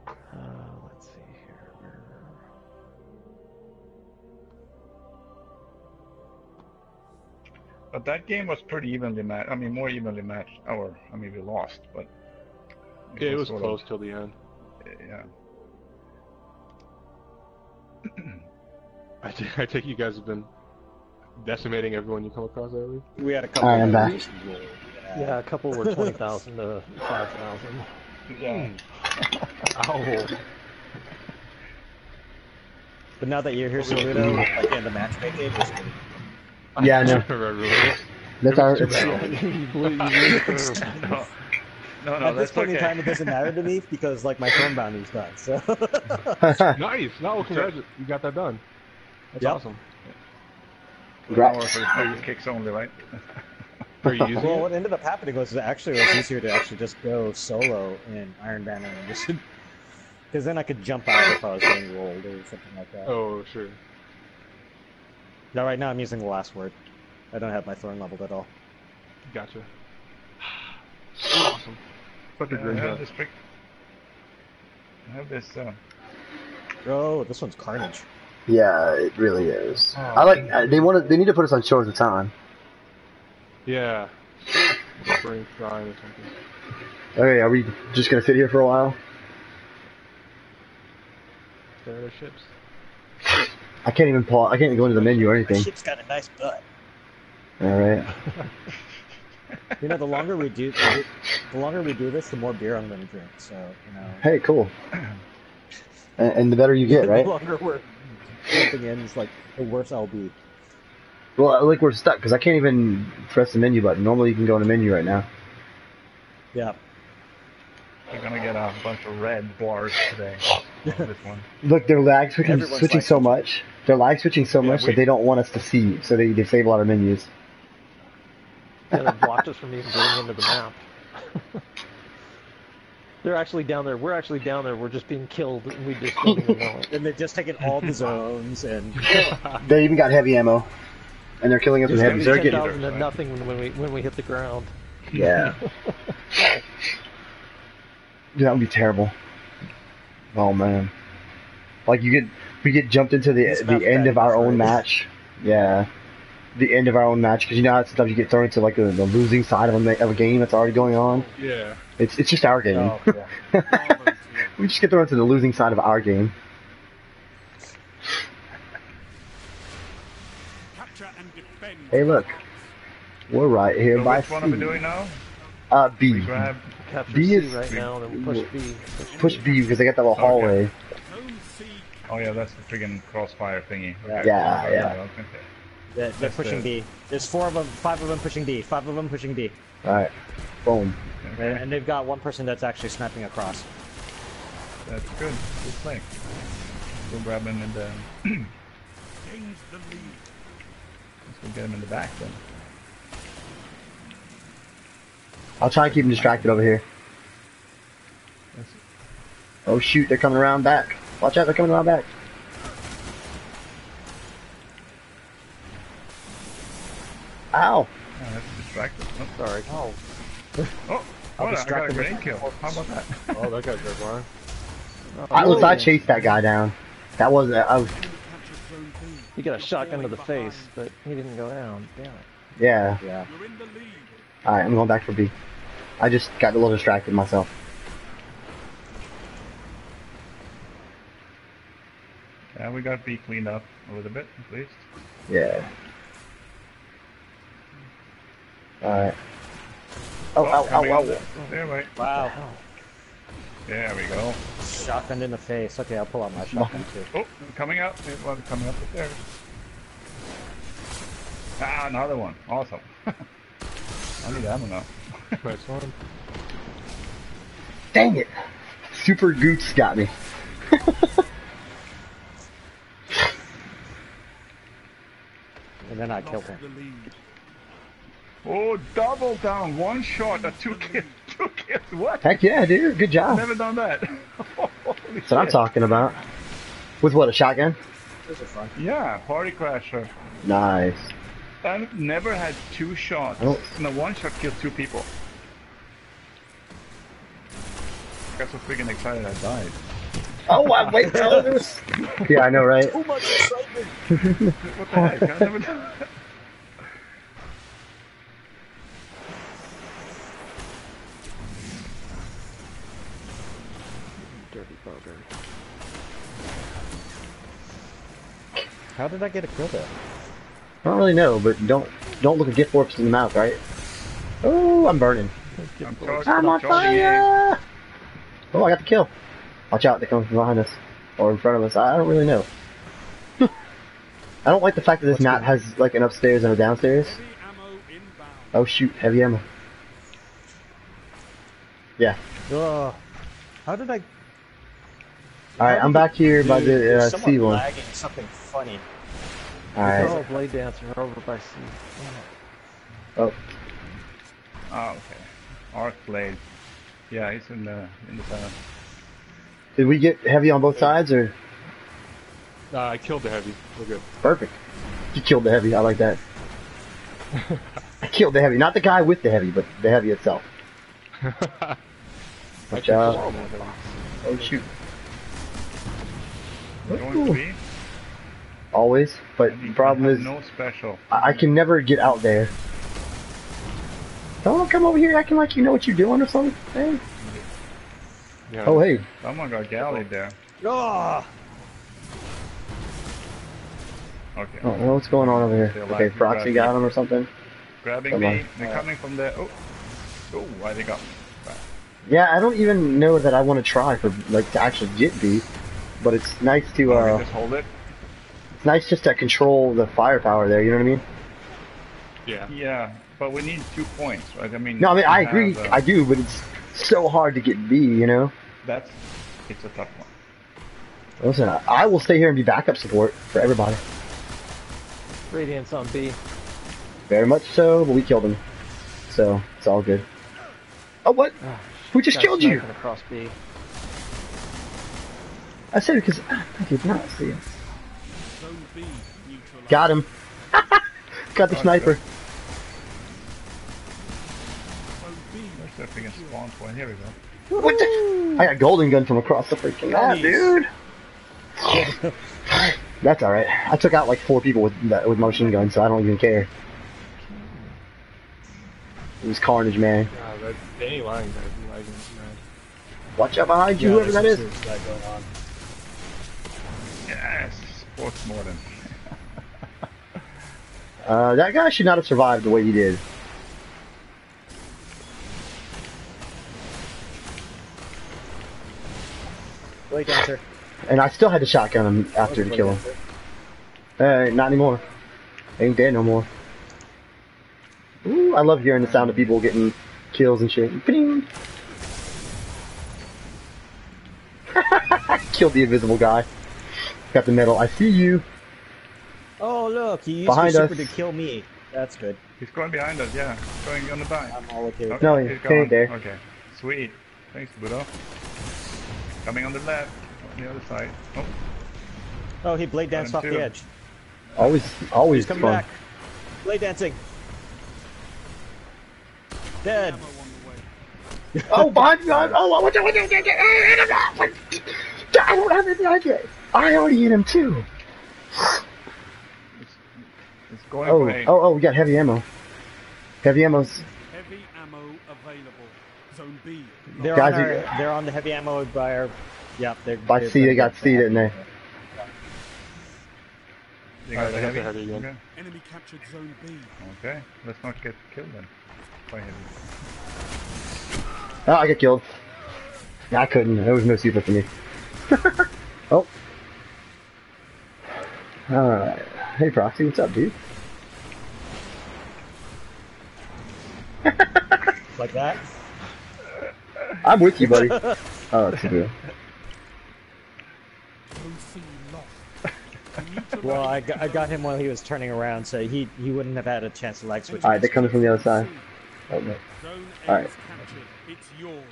Uh, let's see here. Where- But that game was pretty evenly matched. I mean, more evenly matched. Or, I mean, we lost, but. yeah, it was close Of, till the end. yeah. *clears throat* I ta- I take you guys have been decimating everyone you come across lately. We had a couple. Alright, I'm of back. Yeah, a couple were twenty thousand to five thousand. Hmm. Yeah. Ow. But now that you're here, Saludo, like in the matchmaking, it's good. Yeah, I know. *laughs* That's our. It's, *laughs* you blew, you blew. *laughs* No, no, no At this point okay. in time, it doesn't matter to me because like my Thorn bounty's done. So Nice. No, congratulations. You got that done. That's Yep. awesome. Congrats. For free kicks only, right? *laughs* Are you using well, it? what ended up happening was it actually it was easier to actually just go solo in Iron Banner and just *laughs* because then I could jump out if I was getting rolled or something like that. Oh, sure. Now, right now, I'm using the last word. I don't have my thorn leveled at all. Gotcha. Awesome. Such a Yeah, I great have job. this trick. I have this uh, Oh, this one's carnage. Yeah, it really is. Oh. I like. I- They want to. They need to put us on Shores of Time. Yeah. Brain frying or something. Okay, are we just gonna sit here for a while? There are ships. I can't even pull. I can't go into the menu or My anything. ship's got a nice butt. All right. *laughs* You know, the longer we do, the, the longer we do this, the more beer I'm gonna drink. So, you know, Hey, cool. *clears throat* And, and the better you get, right? the longer we're jumping in, it's like the worse I'll be. Well, like we're stuck because I can't even press the menu button. Normally, you can go in the menu right now. Yeah. You're gonna get a bunch of red bars today. *laughs* this one. Look, they're lag switching, Everyone's switching lag so much. They're lag switching so Yeah, much we- that they don't want us to see, so they disable our menus. And it blocked us from even getting into the map. *laughs* They're actually down there. We're actually down there. We're just being killed, and we just don't even know it. *laughs* And they're just taking all the zones and They even got heavy ammo, and they're killing us with heavy. They're getting thousand to nothing when, when we when we hit the ground. yeah. *laughs* Dude, that would be terrible. Oh man, like you get we get jumped into the This the end of our own already. match. Yeah, the end of our own match because you know how sometimes you get thrown into like the, the losing side of a, of a game that's already going on. Yeah. It's it's just our game. oh, yeah. *laughs* we just get thrown into the losing side of our game. Capture and defend. Hey, look, we're right here So by which one are we doing now? Uh, We B. grab. Capture B C is- right now, then we push B. Push B because they got that little Okay. hallway. Oh yeah, that's the friggin' crossfire thingy. Yeah. Okay. Yeah, yeah. Okay. They're, they're That's pushing the- B. There's four of them, five of them pushing B, five of them pushing B, All right, boom. Okay. and they've got one person that's actually sniping across. That's good. Good play. Go grab him in the. Gains the lead. Let's go get him in the back then. I'll try and keep them distracted over here. Oh shoot, they're coming around back. Watch out, they're coming around back. Ow! oh, that's distracted. Oh, Sorry. Oh, *laughs* oh I'll what, I got a distract grenade kill. How about that? Oh, that guy's red bar. I, *laughs* listen, I oh. chased that guy down. That was I was Captured zone B. He got a shotgun to the face, but he didn't go down. Damn it. yeah. yeah. You're in the lead. All right, I'm going back for B. I just got a little distracted myself. Yeah, we got B cleaned up a little bit at least. Yeah. All right. Oh, ow, ow, oh, oh, coming ow. up the stairway. Wow. Hell. There we go. Shotgun in the face. Okay, I'll pull out my shotgun too. Oh, coming up. There's one coming up the stairs. Ah, another one. Awesome. *laughs* I need ammo now. *laughs* Nice one. Dang it! Super Goots got me. *laughs* And then I killed him. Oh, double down, one shot, a two kills, two kills. *laughs* What? Heck yeah, dude. Good job. Never done that. *laughs* Holy That's what I'm talking about. With what, a shotgun? Those are fun. Yeah, party crasher. Nice. I've never had two shots. Oh. And a one shot killed two people. I got so freaking excited I died. Oh, I wait *laughs* till this. Yeah, I know, right? Too much excitement. What the heck? How did I get a kill there? I don't really know, but don't don't look a gift warps in the mouth, right? Oh, I'm burning. I'm charged. I'm on charging in. fire! Oh, I got the kill. Watch out, they're coming from behind us. Or in front of us. I don't really know. *laughs* I don't like the fact that this map has like an upstairs and a downstairs. Heavy ammo inbound. Oh shoot, heavy ammo. Yeah. Ugh. How did I? Alright, I'm back here by the uh, C one. lagging something funny. Alright. Oh, Blade Dancer over by C. Oh, Oh, okay. Arc blade. Yeah, he's in the in the center. did we get heavy on both sides or? Uh, I killed the heavy. We're good. Perfect. You killed the heavy. I like that. *laughs* I killed the heavy, not the guy with the heavy, but the heavy itself. *laughs* Watch out. Oh shoot. Going to be. Always, but the problem is no special. I I can never get out there. Don't come over here acting like you know what you're doing or something. Hey. Yeah. Oh hey, Someone got galley there. Ah! Okay. I don't what's going on over here. Okay, Proxy got him or something. Grabbing Come me. on. They're coming from there. Oh. Oh, why they got me? Right. Yeah, I don't even know that I want to try for like to actually get B, but it's nice to Oh, uh, just hold it. It's nice just to control the firepower there. You know what I mean? Yeah. Yeah, but we need two points, right? I mean. No, I mean I agree, uh, I do, but it's so hard to get B. You know? That's. It's a tough one. Listen, I, I will stay here and be backup support for everybody. Radiance on B. Very much so, but we killed him, so it's all good. Oh what? Who just killed you? sniping Across B. I said because I did not see him. Zone B neutralized. Got him. *laughs* Got the Oh, sniper. Where's that freaking spawn point? Here we go. What the? I got a golden gun from across the freaking map, dude. *laughs* That's all right. I took out like four people with that- with machine guns, so I don't even care. It was carnage, man. God, that Danny Lang guy's lagging, man. Watch out behind you, Yeah, whoever that is. there's is. some serious guy going on. Yes, sports modern. Uh, that guy should not have survived the way he did. Blade dancer. And I still had to shotgun him after to kill him. dancer. Uh, not anymore. Ain't dead no more. Ooh, I love hearing the sound of people getting kills and shit. Ping. *laughs* Killed the invisible guy. Got the medal. I see you. Oh look, he used Behind his super us. to kill me. That's good. He's going behind us, yeah. Going on the back. I'm all okay. with Okay, No, he's he- he there. Okay, sweet. Thanks, Buddha. Coming on the left, on the other side. Oh, Oh, he blade danced off Got him the edge. Always, always He's coming fun. back. Blade dancing. Dead. ammo on the way. Oh, behind you! Oh, watch out! Watch out! watch out. I don't have anything like it. I already hit him too. It's going Oh, for A. oh, oh! We got heavy ammo. Heavy ammo's. Heavy ammo available. Zone B. They're Guys, on you- they're on the heavy ammo by our. Yeah, they're. By they're C, they got C, didn't they? You got uh, Alright, the got heavy? the heavy. Okay. Enemy captured zone B. okay, let's not get killed then. By heavy. Oh, I got killed. Yeah, I couldn't. There was no super for me. *laughs* oh. Alright. Hey, Proxy, what's up, dude? *laughs* Like that. I'm with you, buddy. *laughs* oh, that's good. Zone C lost. Neutralize Well, I got, I got him while he was turning around, so he he wouldn't have had a chance to lag switch. Alright, they're coming from the other side. Oh, no. Alright. It's yours.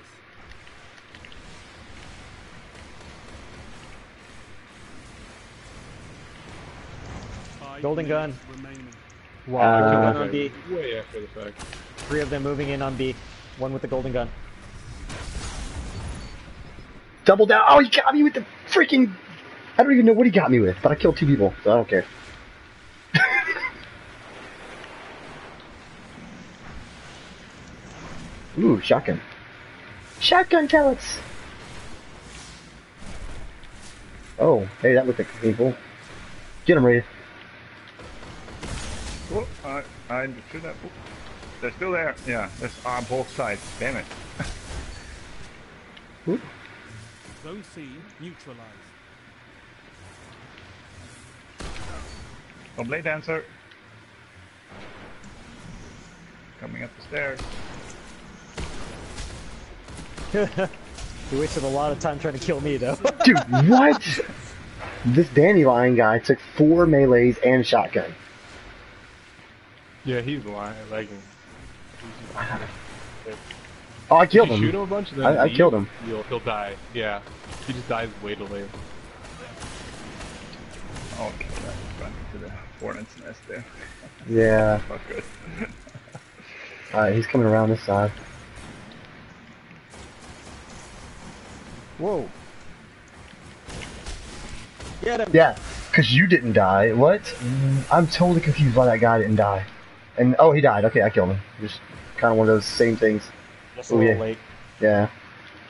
Golden gun. Remaining. Wow, Uh, I on B. way after the fact. Three of them moving in on B. One with the golden gun. Double down. Oh, he got me with the freaking. I don't even know what he got me with, but I killed two people, so I don't care. *laughs* Ooh, shotgun. Shotgun pellets. Oh, hey, that looked like painful. Get him, Ray. Oh, I, I should have. Oh, they're still there. Yeah, that's on both sides. Damn it. *laughs* Zone C neutralized. Oh, Blade Dancer. Coming up the stairs. *laughs* He wasted a lot of time trying to kill me, though. Dude, what? this dandelion guy took four melees and shotgun. Yeah, he's lying, lagging. Oh, I killed If you shoot him. him a bunch, then I- I killed him. You'll, he'll die. Yeah, he just dies way too late. Oh, okay. That's running to the hornet's nest there. Yeah. *laughs* Not good. *laughs* Alright, he's coming around this side. Whoa. Get him! Yeah, because you didn't die. What? Mm, I'm totally confused why that guy didn't die. And oh, he died. Okay, I killed him. Just kind of one of those same things. Just a Oh, little yeah. late. Yeah,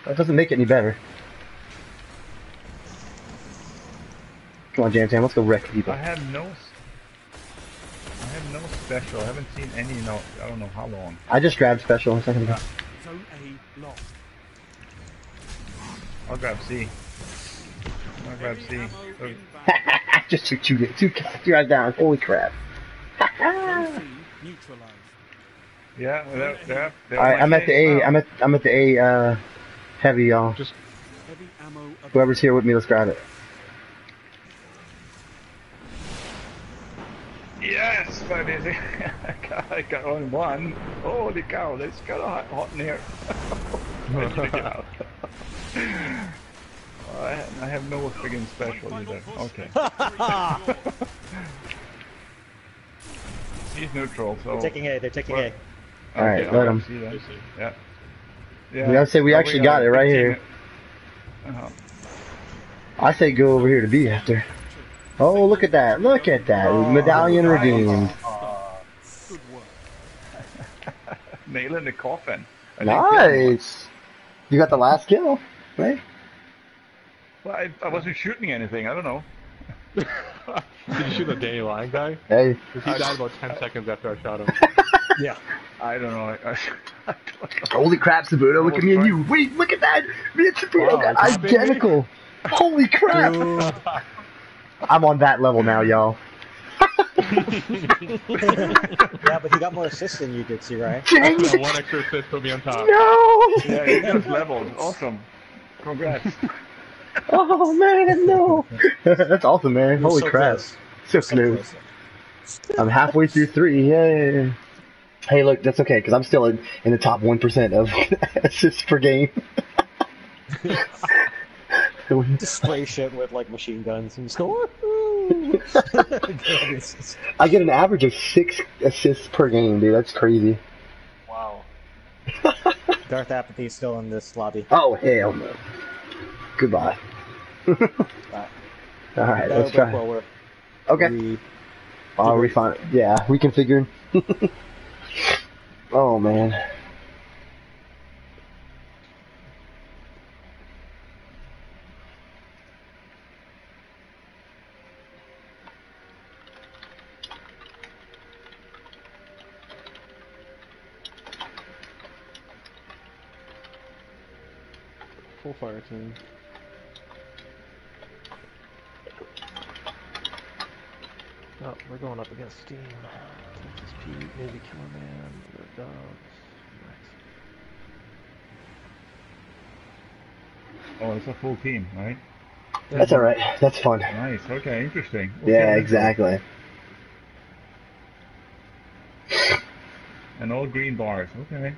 that doesn't make it any better. Come on, Jam Tam, let's go wreck people. I have no. s- I have no special. I haven't seen any. No, I don't know how long. I just grabbed special a second ago. Zone A lost. I'll grab C. I'll grab Heavy C. ammo *laughs* inbound. just took two, two, two guys down. Holy crap! *laughs* Zone neutralized. Yeah, they're, they're, they're All right, I'm at the A. now. I'm at I'm at the A. Uh, heavy, y'all. Just Heavy ammo. Whoever's here with me, let's grab it. Yes, baby. *laughs* I got, I got only one. Holy cow, it's kind of hot, hot in here. Where'd you get out? *laughs* I, I have no friggin' special either. Okay. *laughs* He's neutral, so. They're taking A, they're taking A. All right, let I'll him. see that. I. Yeah. We gotta say we Oh, actually got got it right here. team. Uh-huh. I say go over here to B after. Oh, look at that! Look at that! Medallion redeemed. Good work. *laughs* Nailing the coffin. I didn't kill him. Nice. You got the last kill, right? Well, I, I wasn't shooting anything. I don't know. Did you shoot the Danny Line guy? Hey, 'Cause he died about 10 seconds after I shot him. *laughs* Yeah. I don't know. I, I, I don't know. holy crap, Sabuto! Look at me and you. Wait, look at that! Me and Sabuto Wow, got it's big. identical. Holy crap! I'm on that level now, y'all. *laughs* yeah, but he got more assists than you did, see, right? Dang it! one extra assist put me on top. No! Yeah, you just leveled. Awesome. Congrats. *laughs* Oh man, no! *laughs* That's awesome, man. You're Holy so crap! close. So So smooth. close. I'm halfway through three. Yay! Hey, look, that's okay because I'm still in, in the top one percent of *laughs* assists per game. *laughs* Just spray shit with like machine guns and just go. "Woohoo!" I get an average of six assists per game, dude. That's crazy. Wow. Darth Apathy is still in this lobby. Oh hell no! Goodbye. *laughs* All right, That'll let's try. Okay, re- I'll refine. Yeah, reconfiguring. *laughs* oh man. Full fire team. Oh, we're going up against Steam. Texas Pete, Navy Killer Man, the Dogs. Oh, it's a full team, right? That's all right. That's fun. Nice. Okay, interesting. Okay, Yeah, exactly. And all green bars. Okay.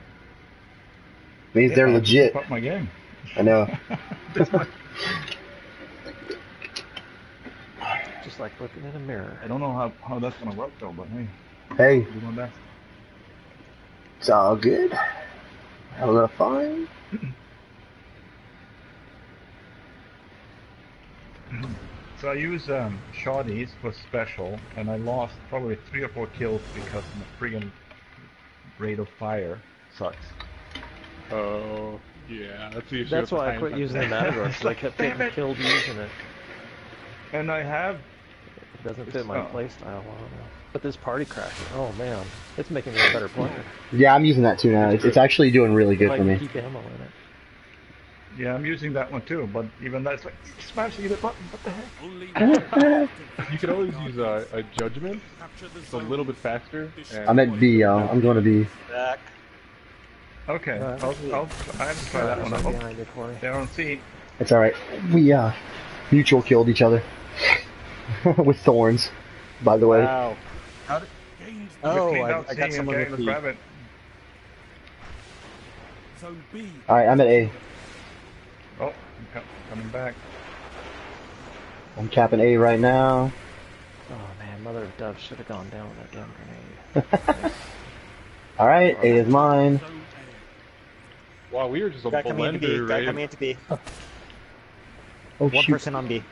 Means they're I legit. Up my game. I know. *laughs* *laughs* Just like looking in a mirror. I don't know how, how that's gonna work though, but hey, Hey, do my best. it's all good. Have a little fun. *clears throat* So I use um, shoddies for special, and I lost probably three or four kills because my friggin' rate of fire sucks. Oh, yeah. That's the issue. That's why I quit using the Matador, *laughs* because I kept getting killed using it. And I have It doesn't fit my Oh. playstyle. I don't know. But this party crasher, oh man, it's making me a better player. Yeah, I'm using that too now. It's, it's actually doing really good I for me. keep ammo in it. yeah, I'm using that one too, but even that's like smashing the button. What the heck? *laughs* You could always use a, a judgment. capture the It's a little bit faster. I'm at B, y'all. I'm going to B. Back. Okay, Right. I'll, I'll I have to try that one. one Oh, behind you, Corey. they're on C. It's all right. We uh, mutual killed each other *laughs* with thorns. By the way, Wow. Gains Oh, Cleaned I, out I C, got someone okay, with let's the. Zone B. all right. I'm at A. Oh, I'm coming back. I'm capping A right now. Oh man, Mother of Dove should have gone down with that damn grenade. *laughs* All right, A is mine. Zone wow, we were just a Guy coming into B. blender, Guy right? coming into B. Oh One shoot! person on B.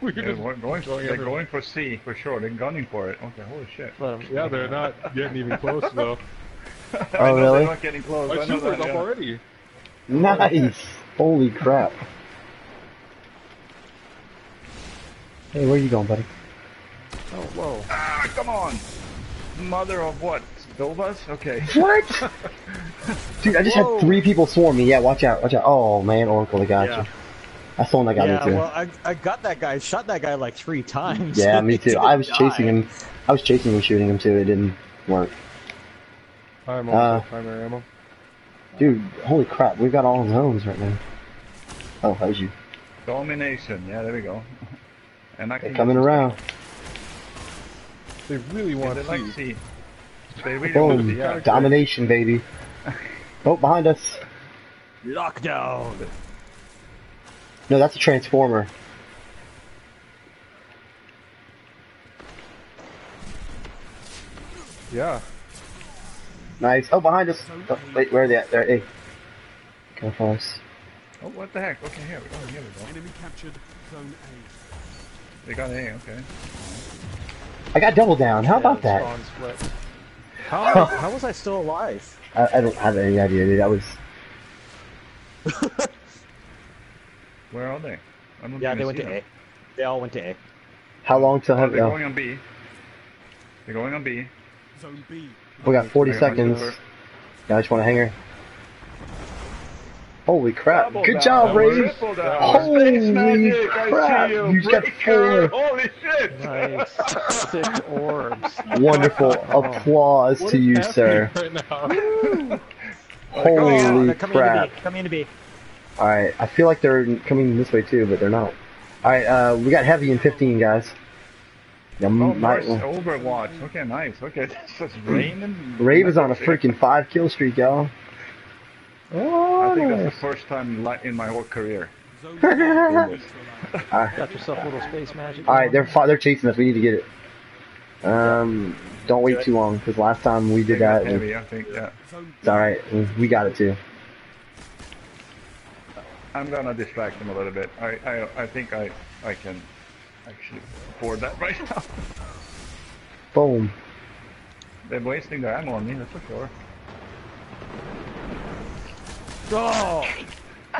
we *laughs* were They're just going, going, going they're going for C for sure. They're gunning for it. Okay, holy shit. Let 'em- Yeah, they're not getting even close though. *laughs* I Oh, know really? They're not getting close. My I know super's that, up yeah. already. Nice. Holy crap. Hey, where are you going, buddy? Oh, whoa. Ah, come on! Mother of what? Dovas? Okay. *laughs* What? Dude, I just Whoa. had three people swarm me. Yeah, watch out, watch out. Oh man, Oracle, I got Yeah. you. That's the one that got yeah, me too. well, I, I got that guy, shot that guy like three times. yeah, *laughs* me too. I was die. chasing him. I was chasing him, shooting him too. It didn't work. I'm Uh, almost at primary ammo. Dude, holy crap, we've got all zones right now. Oh, how's you? Domination. Yeah, there we go. *laughs* And I They're can coming around. They really Yeah, want they like C. C. They really want Boom. C. Yeah. Domination, baby. Oh, behind us. Lockdown. *laughs* No, that's a transformer. Yeah. Nice. Oh, behind us. Oh, wait, where are they at? There. Hey. Go for us. Oh, what the heck? Okay, here we go. Here we go. Enemy captured Zone A. They got A. Okay. I got double down. How Yeah, about that? How, *laughs* how was I still alive? I, I don't have any idea, dude. That was. *laughs* Where are they? I don't Yeah, they went to them. A. They all went to A. How long till Oh, have? they're Oh, going on B. They're going on B. Zone B. we got 40 I got seconds. super. Yeah, I just want to hang her. Holy crap! Double Good down, job, Ray. Holy Space magic, I crap, see you. you got four. Holy shit! Nice. Six orbs. Wonderful applause What to you, sir. Right now. *laughs* Oh, Holy they're coming crap! into B. Coming into B. All right, I feel like they're coming this way too, but they're not. All right, uh, we got heavy in 15, guys. Yeah, Oh, my, nice. Overwatch. Okay, nice. Okay, *laughs* this is raining. Rave is on a freaking five kill streak, y'all. Oh, I think nice. that's the first time in my whole career. Zone *laughs* Got yourself a little space magic. All right, they're fi- they're chasing us. We need to get it. Um, don't wait too long because last time we did that, we- heavy, I think. Yeah. It's all right. We- We got it too. I'm gonna distract them a little bit. I I, I think I I can actually afford that *laughs* right now. Boom. They're wasting their ammo on me, that's for sure. Oh!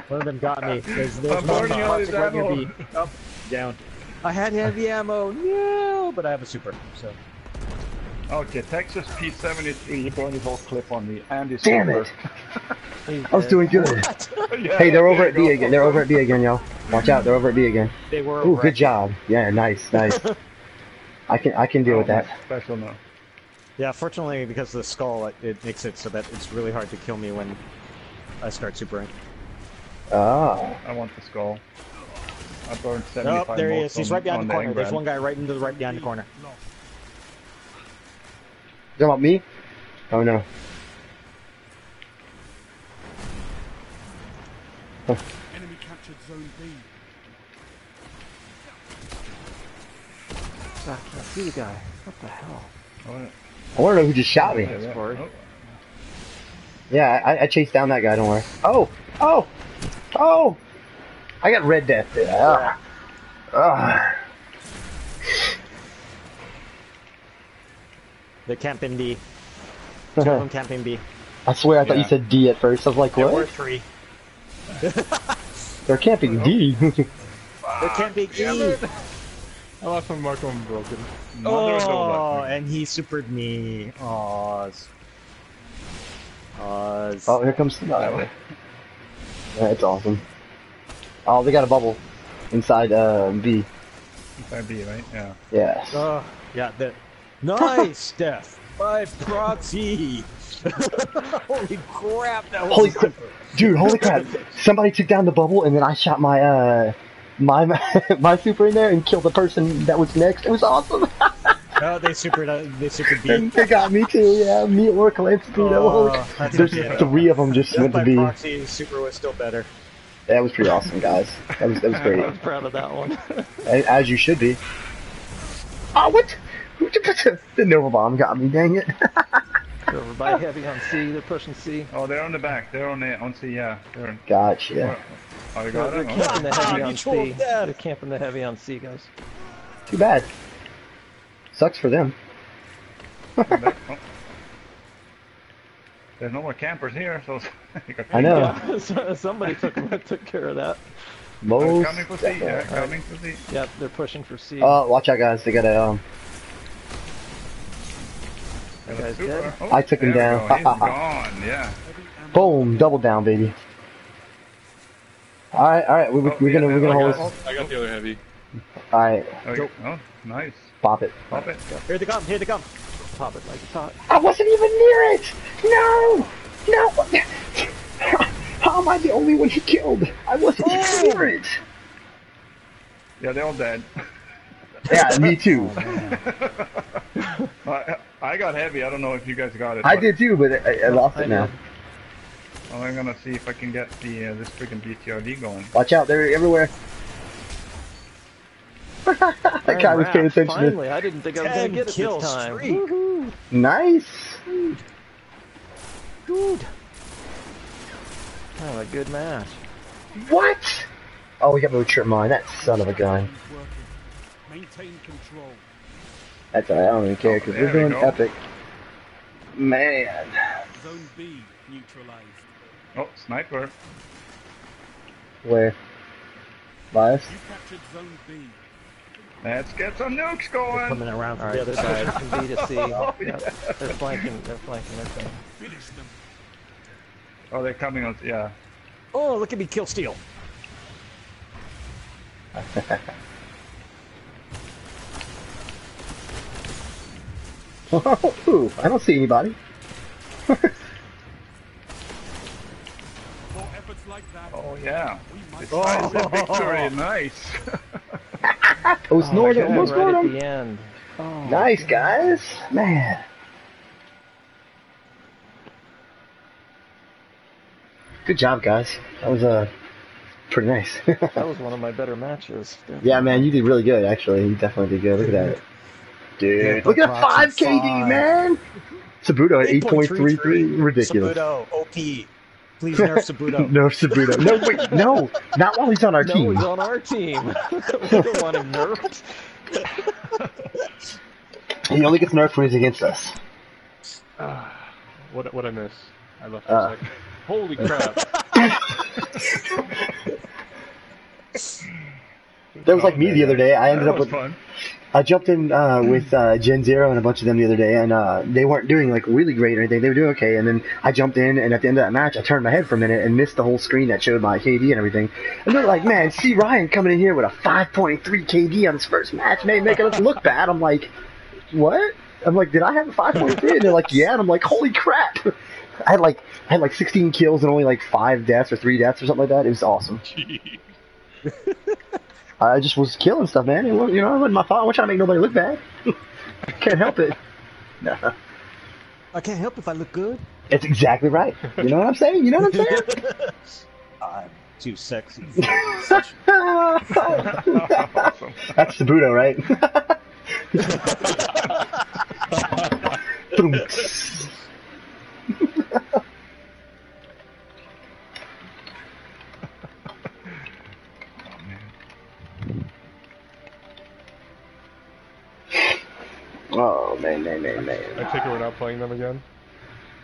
One of them got me. There's, there's I'm burning all his ammo. B. Up, oh, down. I had heavy ammo. No, but I have a super. So Okay, Texas P73 burned his whole clip on me and his Damn silver. it! I was doing good. *laughs* Yeah, Hey, they're over at B again. They're over at B again, y'all. Watch out, they're over at B again. they were. Ooh, over good at- job. Yeah, nice, nice. *laughs* I can I can deal with that. Special now. Yeah, fortunately, because of the skull, it, it makes it so that it's really hard to kill me when I start supering. Ah, I want the skull. I burned 75 Oh, there he is. He's right behind on the corner. There's one guy right into the right behind the corner. Lost. you talking about me? Oh no. Enemy captured Zone B. I can't see the guy. What the hell? I want to know who just shot me. yeah, yeah. Sorry. Oh, Yeah, I, I chased down that guy. Don't worry. Oh, oh, oh! I got red death. Ah. Ah. They camp in B. Two of them camp in B. I swear, I thought you said D at first. I was like, There were what? three. They're camping D. *laughs* They're camping E. I lost my mark on broken. Mother Oh, and he supered me. Oz. Oz. oh, here comes. No. That's awesome. Oh, they got a bubble inside uh, B. Inside B, right? Yeah. Yes. Oh, yeah, the nice Steph by proxy. *laughs* Holy crap! That was Holy crap. Dude, holy crap! Somebody took down the bubble, and then I shot my uh, my *laughs* my super in there and killed the person that was next. It was awesome. *laughs* Oh, they supered. Uh, they supered B. and they got me too. Yeah, me or Calamity. Oh, that's There's three of them just Death went to by B. proxy, super was still better. That was pretty awesome, guys. That was that was I was proud of that one. As you should be. Oh, what? *laughs* The Nova Bomb got me. Dang it. They're over heavy on C. They're pushing C. Oh, they're on the back. They're on the on C. Yeah. They're. Gotcha. Oh, you They're, they're camping the heavy on C. that. They're camping the heavy on C, guys. Too bad. Sucks for them. *laughs* Oh. There's no more campers here, so *laughs* I know. Yeah, somebody took took care of that. They're Most. coming for C. Yeah, coming for C. Yep, they're pushing for C. Oh, watch out, guys. They got a. Um, that guy's dead. Oh, I took him down. go. *laughs* Gone. Yeah. boom, double down, baby. All right, all right. We, we, Oh, we're gonna we're gonna I hold. got- this. I got the other heavy. All right, Okay. Oh, nice. pop it. Pop it. Here they come, here they come. Pop it like it's hot. I wasn't even near it. No, no. *laughs* How am I the only one he killed? I wasn't even oh! near it. Yeah, they're all dead. Yeah, me too. *laughs* I, I got heavy. I don't know if you guys got it. I did too, but I, I lost I it now. did. I'm gonna see if I can get the uh, this freaking BTRD going. Watch out, they're everywhere. *laughs* that guy was paying Wrapped, attention. to- Finally, I didn't think I was gonna Ten get it this time. streak. Woohoo! Nice. Good. Oh, a good match. What? Oh, we got no trip mine. That son of a gun. Maintain control. That's all right. I don't even care because Oh, we're there we doing epic. Man. Zone B neutralized. Oh, sniper. Where? Bias? You captured Zone B. Let's get some nukes going! Coming around from All the other side. from B to C. *laughs* Oh, Yep, They're flanking. They're flanking. They're flanking. Finish them. Oh, they're coming on. Yeah. Oh, look at me kill steal. *laughs* Ooh, I don't see anybody. For efforts like that, Oh yeah. we might victory. Nice. *laughs* Oh, it's Oh, Nord. my God, Almost right Nord. at the end. Oh, Nice, guys. Man. Good job, guys. That was uh, pretty nice. *laughs* that was one of my better matches. yeah, man, you did really good, actually. You definitely did good. Look at that. Dude, Yeah, look at Proxy 5 KD, five. man! Sabuto at 8.33. Ridiculous. Sabuto, OP. Please *laughs* nerf Sabuto. *laughs* No, Sabuto. No, wait, no. Not while he's on our No, team. he's on our team. *laughs* we don't want him nerfed. He only gets nerfed when he's against us. Ah, what what I miss? I left Uh. for. Holy crap! That was like me the other day. I ended that up with fun. I jumped in uh, with uh, Gen Zero and a bunch of them the other day, and uh, they weren't doing like really great or anything. They were doing okay, and then I jumped in, and at the end of that match, I turned my head for a minute and missed the whole screen that showed my KD and everything. And they're like, "Man, see Ryan coming in here with a 5.3 KD on his first match, man, making us look bad." I'm like, "What?" I'm like, "Did I have a 5.3?" And they're like, "Yeah," and I'm like, "Holy crap!" I had like I had like 16 kills and only like five deaths or three deaths or something like that. It was awesome. *laughs* I just was killing stuff, man. It was, you know, it wasn't my fault. I wasn't trying to make nobody look bad. *laughs* I Can't help it. *laughs* I can't help if I look good. It's exactly right. You know what I'm saying? You know what I'm saying? *laughs* I'm too sexy. awesome. That's Sabuto, right? Oh man, man, man, man. I take it we're not playing them again.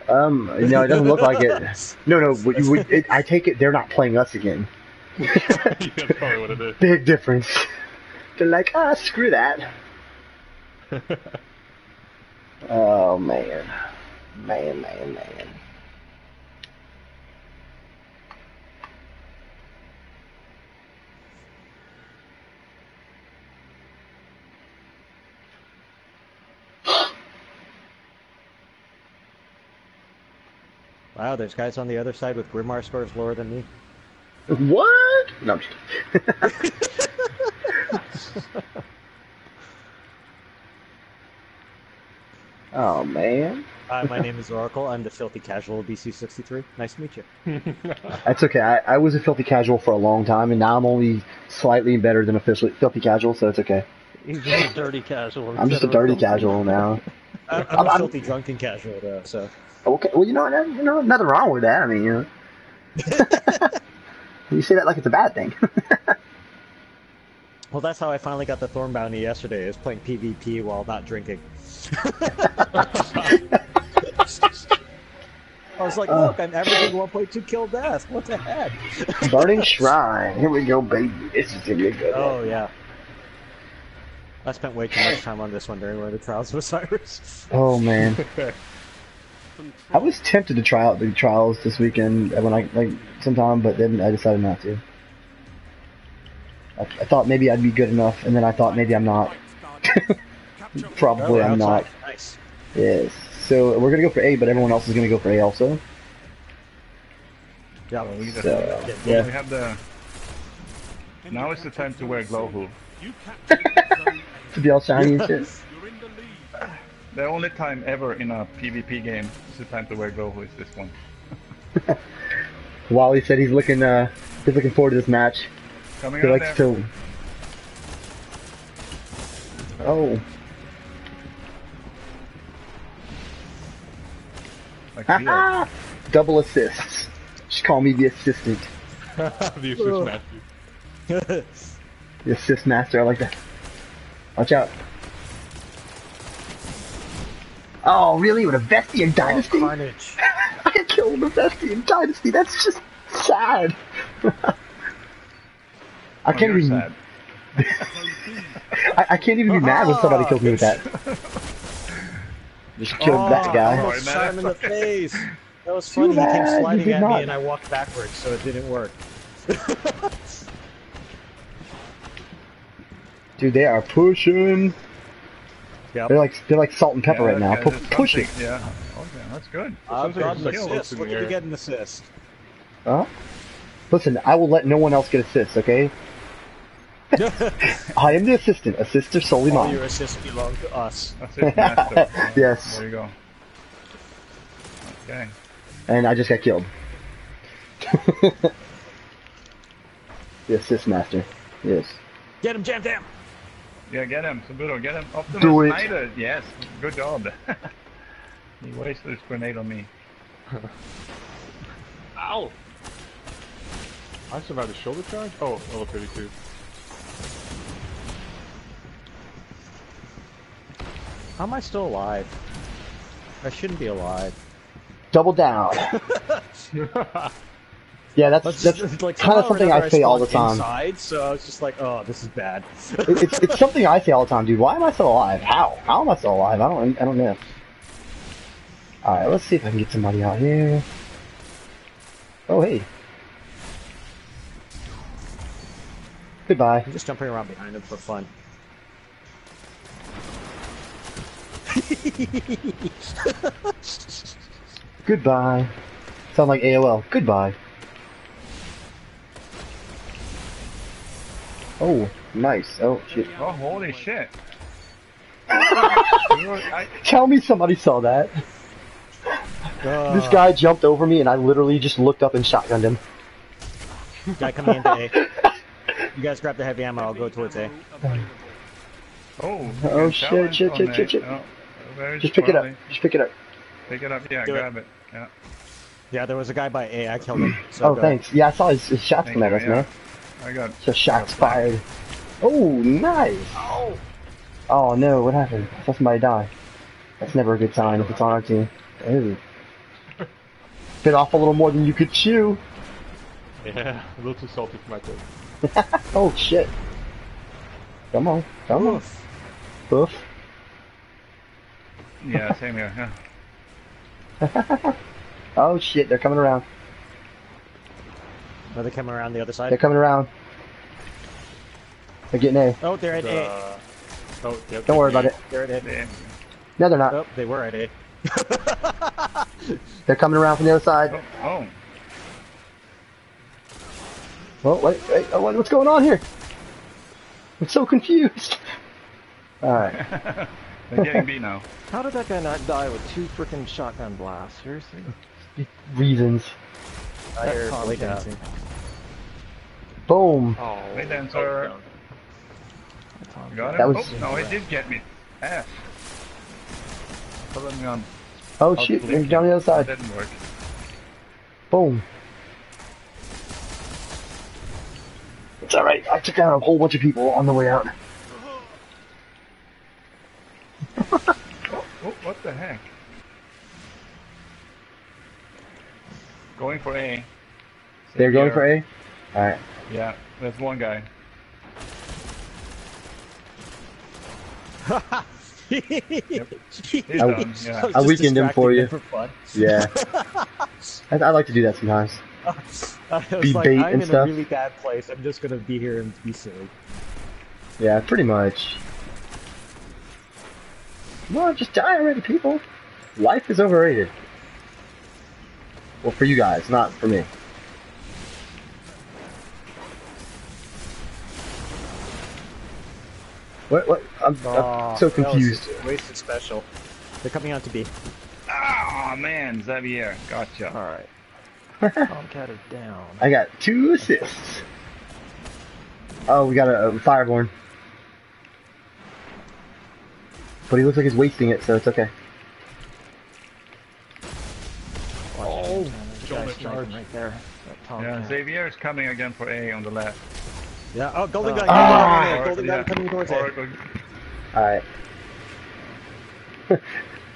Um, no, it doesn't look like it. *laughs* No, no, we, we, it, I take it they're not playing us again. *laughs* yeah, that's probably what it is. Big difference. They're like, ah, screw that. *laughs* Oh man, man, man, man. Wow, there's guys on the other side with Grimoire scores lower than me. What? No, I'm just kidding. *laughs* oh man, Hi, my name is Oracle. I'm the filthy casual of BC63. Nice to meet you. *laughs* that's okay. I, I was a filthy casual for a long time, and now I'm only slightly better than a filthy, filthy casual, so it's okay. He's just a dirty casual. I'm just a dirty casual now. I'm, I'm- I'm a I'm- filthy drunken casual, though, so. Okay, well, you know, you know, nothing wrong with that. I mean, you know. *laughs* You say that like it's a bad thing. Well, that's how I finally got the Thorn Bounty yesterday, is playing PvP while not drinking. *laughs* I was like, look, I'm averaging 1.2 kill death. What the heck? Burning Shrine. Here we go, baby. This is gonna be a good oh, one. Oh, yeah. I spent way too much time on this one during one of the Trials of Osiris. Oh man. *laughs* I was tempted to try out the trials this weekend when I like sometime, but then I decided not to. I, I thought maybe I'd be good enough, and then I thought maybe I'm not. *laughs* Probably Oh, I'm not. Nice. Yes. So we're gonna go for A, but everyone else is gonna go for A also. Yeah. Well, we just- So Yeah, we have the. Now is the time to wear glow hoop. You captured zone *laughs* To be all shiny and shit. *laughs* A. You're in the only time ever in a PvP game is the time to wear glow hoop is this one. *laughs* Wally said he's looking uh he's looking forward to this match. Coming He likes there. to. Oh. Like Double assists. Just call me the assistant. *laughs* the assist master. *laughs* The assist master, I like that. Watch out. Oh, really? With a Vestian oh, Dynasty? Carnage. *laughs* I killed a Vestian Dynasty. That's just sad. *laughs* I Oh, can't even. sad. *laughs* I, I can't even be mad when somebody kills me with that. Just killed Oh, that I guy. almost Sorry, shot man. him in the face. That was funny. He came sliding at not. me and I walked backwards, so it didn't work. Dude, they are pushing. Yep. They're like they're like salt and pepper Yeah, right now. yeah, Pu- push it. Yeah. Okay, that's good. Uh, I've got an like assist. floats in Look the at you get an assist. Huh? Listen, I will let no one else get assists. Okay? *laughs* I am the assistant. Assists are solely All mine. your assists belong to us. That's master. *laughs* Yes. There you go. Okay. And I just got killed. *laughs* the assist master. Yes. Get him, Jam Jam! Yeah, get him, Sabuto, get him. Optimus Do it. Snyder. Yes, good job. *laughs* he wasted his grenade on me. *laughs* Ow! I survived a shoulder charge? Oh, level 32. How am I still alive? I shouldn't be alive. Double down. *laughs* Yeah, that's that's like kind of something I say all the time. Inside, so I was just like, oh, this is bad. It- it's it's *laughs* something I say all the time, dude. Why am I still alive? How? How am I still alive? I don't I don't know. All right, let's see if I can get somebody out here. Oh hey. Goodbye. I'm just jumping around behind him for fun. *laughs* Goodbye. Sound like AOL. Goodbye. Oh, nice. Oh shit. Oh, holy shit. *laughs* I, Tell me somebody saw that. Uh, This guy jumped over me and I literally just looked up and shotgunned him. guy coming into A. *laughs* You guys grab the heavy ammo. I'll go towards A. oh, Oh, can shit, shit, shit, shit, shit. oh, Just pick it up. Just pick it up. Pick it up, yeah, Do grab it. Yeah. Yeah, there was a guy by A. I killed him. So Oh, go. thanks. Yeah, I saw his, his shots Thank come at you, us, yeah. I got So shots fired. Oh, nice. Oh oh. no, what happened? I saw somebody die. That's never a good sign if it's on our team. Ooh. *laughs* Bit off a little more than you could chew. Yeah, a little too salty for my taste. *laughs* Oh shit. Come on, come on. Oof. yeah, same here. Yeah. *laughs* Oh shit, they're coming around. Are they coming around the other side? They're coming around. They're getting A. Oh, they're at A. Uh, oh, yep. Don't worry about it. They're at A. No, they're not. Oh, they were at A. *laughs* They're coming around from the other side. Oh, oh. Well, wait, wait, oh, what- what's going on here? I'm so confused. *laughs* Alright. *laughs* They're getting B now. How did that guy not die with two freaking shotgun blasts? Seriously? Reasons. They're calms way down. dancing. Boom. Oh, oh Hey, dancer. You got him? That was- Oh, no, he did get me. Ass. Put me on. Oh I'll shoot, click down the other That didn't work. Boom. It's alright. I took out a whole bunch of people on the way out. Oh, *laughs* oh, what the heck? Going for A. They're going Here. for A? Alright. Yeah, there's one guy. *laughs* He's He's I- done. Yeah. I weakened him for you. For. Yeah. *laughs* I, I like to do that sometimes. *laughs* I was Be like, bait I'm and in stuff. a really bad place. I'm just gonna be here and be silly. Yeah, pretty much. Come on, just die already, people. Life is overrated. Well, for you guys, not for me. What? What? I'm, Aw, I'm so confused. Wasted special. They're coming out to be. Ah, man, Xavier, gotcha. Alright. *laughs* Tomcat is down. I got two assists. Oh, we got a, a fireborn. But he looks like he's wasting it, so it's okay. Oh, Shoulder guy charge. right there. Yeah, Tomcat. Xavier is coming again for A on the left. Yeah. Oh, golden Oh. gun. Ah! Golden gun. Golden gun Yeah. coming towards it. Oracle- Alright. *laughs*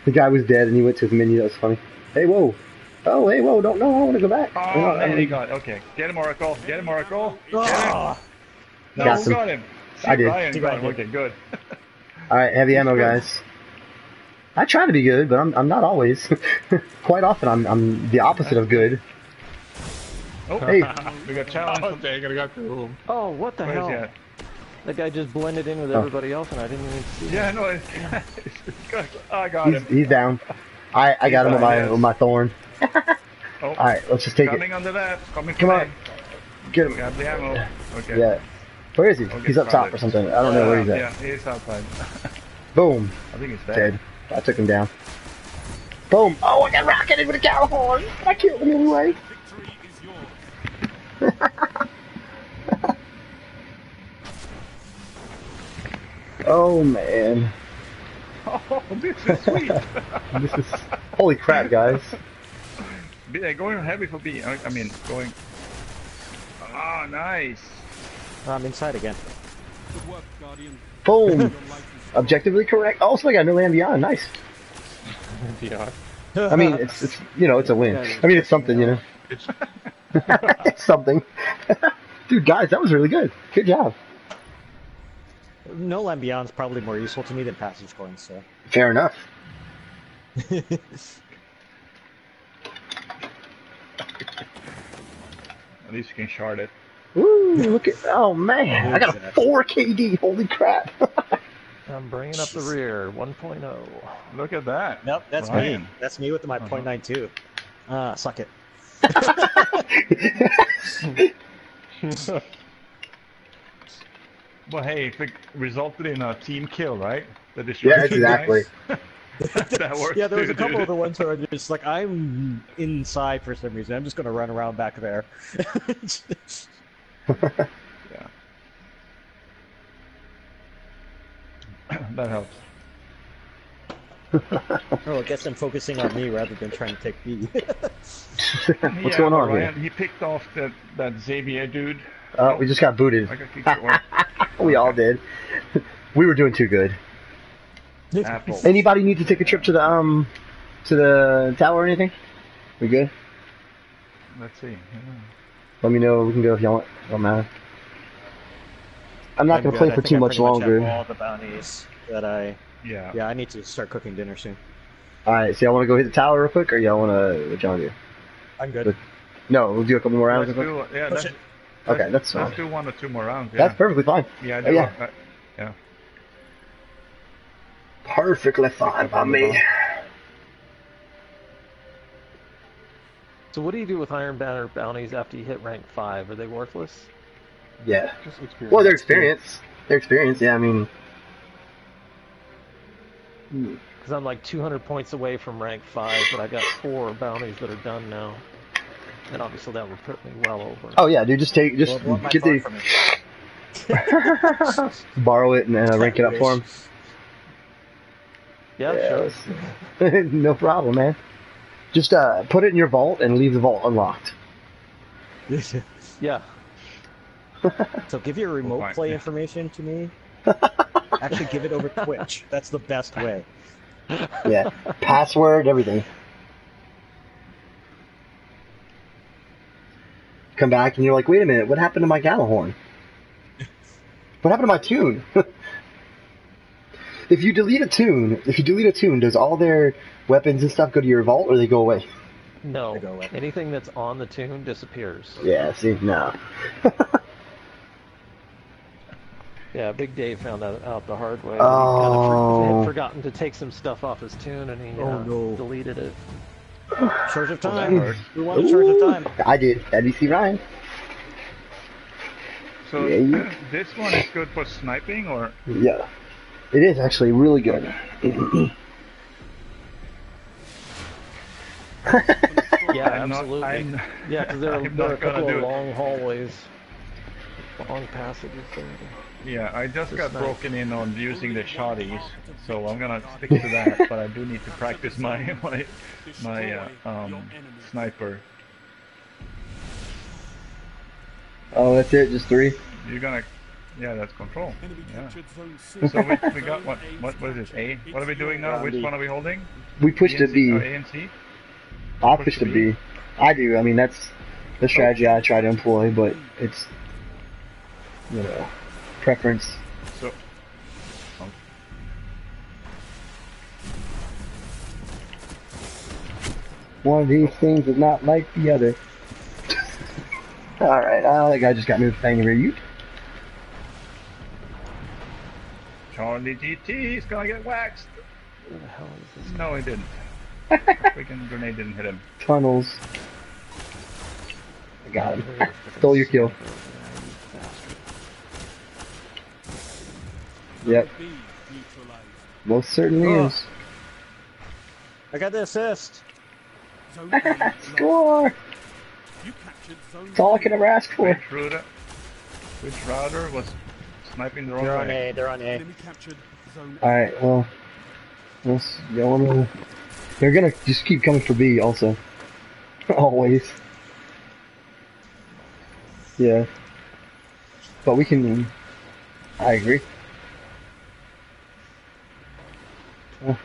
the guy was dead and he went to his menu, that was funny. Hey, whoa! Oh, hey, whoa, don't, no, I want to go back. Oh, No, man, he got Okay, get him, Oracle. Get him, Oracle. Get him. Ah! No, Got who got him? I did. Ryan got him. did. Okay, good. Alright, heavy ammo, guys. I try to be good, but I'm, I'm not always. *laughs* Quite often, I'm, I'm the opposite of good. Oh, Hey. *laughs* we got challenge. Oh, dang it, I got the room. Oh, what the Where's hell? he at? That guy just blended in with Oh. everybody else and I didn't even see him. Yeah, no, it's, it's. I got He's, him. he's down. I, I got him with my, with my thorn. *laughs* Oh, Alright, let's just take coming it. on the left. Coming Come on. A. Get We him. got the ammo. Okay. Yeah. Where is he? Okay, He's up top crowded. or something. I don't know where he's uh, at. Yeah, he's outside. Boom. I think he's dead. Dead. I took him down. Boom. Oh, I got rocketed with a Calhoun. I killed him anyway. Victory is yours. Oh, man. Oh, this is sweet. *laughs* This is... Holy crap, guys. B- uh, going heavy for B. I I mean, going. Ah, nice. I'm inside again. Good work, Guardian. Boom. *laughs* Your life is Objectively correct. Oh, so I got no land beyond. Nice. Yeah. I mean, it's, it's you know, it's a win. I mean, it's something, you know. It's, it's *laughs* *laughs* something. Dude, guys, that was really good. Good job. No Land Beyond's probably more useful to me than passage coins, so. Fair enough. At least you can shard it. Ooh, look at. Oh, man. I got a 4 KD. Holy crap. *laughs* I'm bringing up the rear, 1.0. Look at that. Nope, that's Ryan. me. That's me with my .92. Ah, suck it. *laughs* Well, hey, if it resulted in a team kill, right? The destroyer. yeah, exactly. *laughs* that works. Yeah, there was a couple dude. of the ones where I'm just like, I'm inside for some reason. I'm just gonna run around back there. *laughs* *coughs* that helps. *laughs* oh, I guess I'm focusing on me rather than trying to take B. *laughs* What's Yeah, going on Ryan, here? He picked off that that Xavier dude. Uh, we just got booted. I got kicked out. we all did. we were doing too good. Apple. Anybody need to take a trip to the um to the tower or anything? We good? Let's see. Yeah. Let me know. We can go if y'all want. Don't matter. I'm not I'm gonna good. play for too I much pretty have longer. all the bounties that I. Yeah. Yeah, I need to start cooking dinner soon. All right. So y'all want to go hit the tower real quick, or y'all want to? What y'all wanna? I'm good. Good. No, we'll do a couple more rounds. Let's real do. Yeah. Push Let's. Okay, that's let's do one or two more rounds. Yeah. That's perfectly fine. Yeah. I Oh, do. yeah. Uh, yeah. Perfectly fine by me. So what do you do with Iron Banner bounties after you hit rank 5? Are they worthless? Yeah. just experience. Well, their experience. Their experience. Yeah. I mean. Because I'm like 200 points away from rank 5, but I got 4 bounties that are done now. And obviously that would put me well over. Oh yeah, dude. Just take. Just Well, get the. *laughs* borrow it and uh, rank it up for him. yeah, Yeah, sure. *laughs* no problem, man. Just uh, put it in your vault and leave the vault unlocked. *laughs* Yeah. *laughs* So give your remote fine. play information to me. *laughs* Actually, give it over Twitch. That's the best way. Yeah, password, everything. Come back and you're like, wait a minute, what happened to my Gjallarhorn? *laughs* What happened to my tune? if you delete a tune, if you delete a tune, does all their weapons and stuff go to your vault or they go away? No, go away. anything that's on the tune disappears. Yeah, see, no. Yeah, Big Dave found that out the hard way. Oh. He kind of had forgotten to take some stuff off his tune, and he Oh, uh, no. deleted it. *sighs* Short of time. hurt. We want a short of time. I did. NBC Ryan. So Yeah, *clears throat* this one is good for sniping, or Yeah. It is actually really good. *clears throat* Yeah, I'm not- absolutely. *laughs* I'm- yeah, because there, are- there are a couple of long hallways, long passages there. Yeah, I just Just got nice. broken in on using the shotties, so I'm gonna stick to that. but I do need to practice my *laughs* my my uh, um, sniper. Oh, that's it? Just three? You're gonna, yeah, that's control. Yeah. captured zone C. So we, we got what what what is this A? What are we doing now? Which one are we holding? We pushed a A B. and C- oh, A and C. I push pushed the a B. I do. I mean, that's the strategy I try to employ, but it's, you know, preference. So. One of these things is not like the other. Alright, uh, that guy just got me with Fang Ryuk. Charlie GT is gonna get waxed. Where the hell is this? No, he didn't. *laughs* Freaking grenade didn't hit him. Tunnels. I got him. Stole your kill. Yep, most certainly Oh. is. I got the assist. Zone A lost. Score! You That's all I could ever ask for. Which router? Which router was sniping the wrong They're on way? A. They're on A. Enemy captured zone A. Alright, well, let's go on. They're gonna just keep coming for B also. *laughs* Always. Yeah. But we can. I agree. Oh,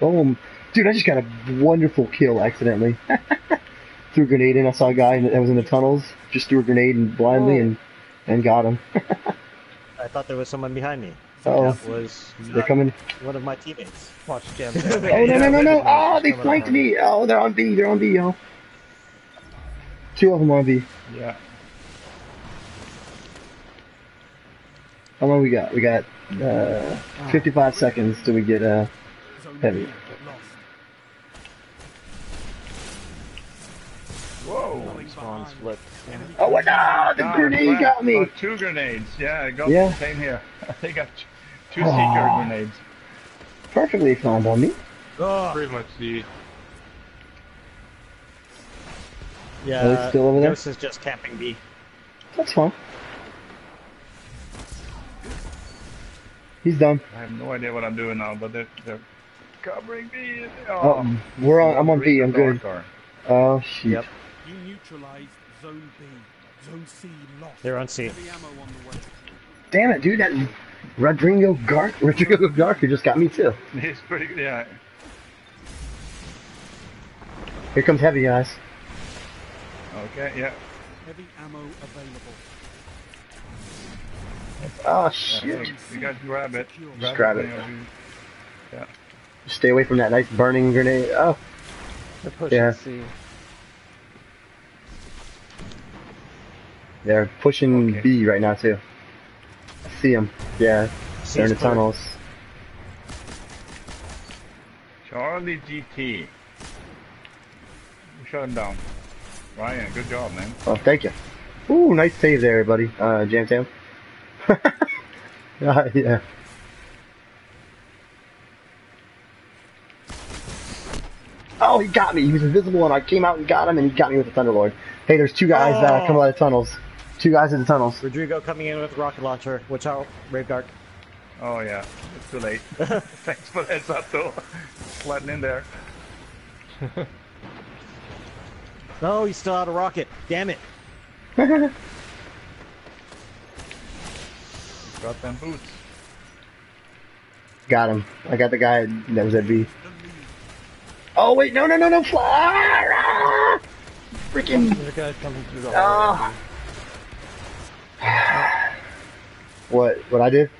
Boom. Dude, I just got a wonderful kill accidentally. *laughs* threw a grenade in. I saw a guy that was in the tunnels. Just threw a grenade and blindly Oh. and, and got him. *laughs* I thought there was someone behind me. Oh, That was they're coming. one of my teammates. Watch Jam. *laughs* Oh, oh no no no no! Oh, they Coming flanked me. Oh, they're on B. They're on B, yo. Two of them on B. Yeah. How long we got? We got uh, 55 seconds till we get uh. Heavy. B lost. Whoa. Spawns behind. flipped. Oh what? No, the Ah, grenade crap. got me. Uh, two grenades. Yeah, I got Yeah. the same here. *laughs* they got t- two Oh. seeker grenades. Perfectly found on me. Oh, Pretty much the yeah. Are they still over there? This is just camping B. That's fine. He's done. I have no idea what I'm doing now, but they're, they're covering me. Oh, Oh, we're on. I'm on B. I'm good. Dark Oh shoot. Yep. You neutralized zone B. Zone C lost. They're on C. Heavy ammo on the way. Damn it, dude! That Rodrigo Gark, Rodrigo Garker just got me too. *laughs* He's pretty good. Yeah. Here comes heavy guys. Okay. Yeah. Heavy ammo available. Oh yeah. shoot! You guys grab it. Just grab it. something or you- Stay away from that nice burning grenade. Oh, They're pushing Yeah. C. they're pushing Okay. B right now too. I see them. Yeah, C's they're in the clear. tunnels. Charlie GT. You shut him down. Ryan, good job, man. Oh, thank you. Ooh, nice save there, buddy. Uh, Jam Tam. Uh, *laughs* yeah. Oh, he got me. He was invisible, and I came out and got him, and he got me with the Thunderlord. Hey, there's two guys uh, Oh. coming out of the tunnels. Two guys in the tunnels. Rodrigo coming in with rocket launcher. Watch out, Ravegark. Oh yeah, it's too late. *laughs* Thanks for the heads up though. Sliding in there. *laughs* No, he's still out of rocket. Damn it. He's got them boots. Got him. I got the guy that was at B. Oh wait, no, no, no, no, fly! Ah! Freaking! There's a guy coming through the Ah! hallway. What? What I did?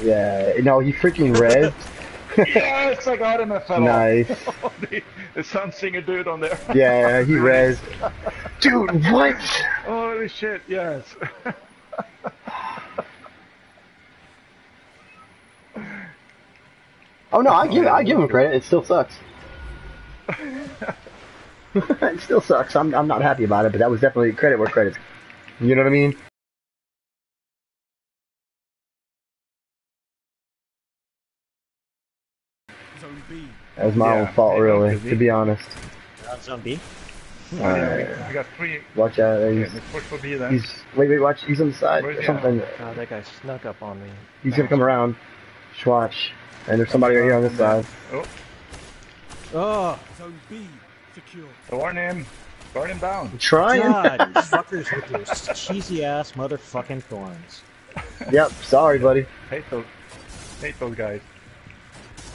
Yeah, no, he freaking rezzed. yes, I got him. I fell nice. off. *laughs* the, the sun singer dude on there. Yeah, he rezzed. *laughs* Dude, what? Holy shit! Yes. *laughs* *laughs* Oh no, I give I give him *laughs* credit. It still sucks. *laughs* it still sucks. I'm I'm not happy about it, but that was definitely credit where credit's. You know what I mean? That was my Yeah, own fault, really, to be honest. On zone B. Alright, we got three. watch out. Yeah, He's, let's push for B then. he's wait, wait, watch. He's on the side Where's or something. God, that guy snuck up on me. He's gonna come around. Just watch. And there's somebody right here on this oh, side. Oh, Oh, Zone B. Secure. warn him. Burn him down. I'm trying. God, you *laughs* fuckers with your cheesy ass motherfucking thorns. *laughs* Yep. Sorry, buddy. Hate those. Hate those guys.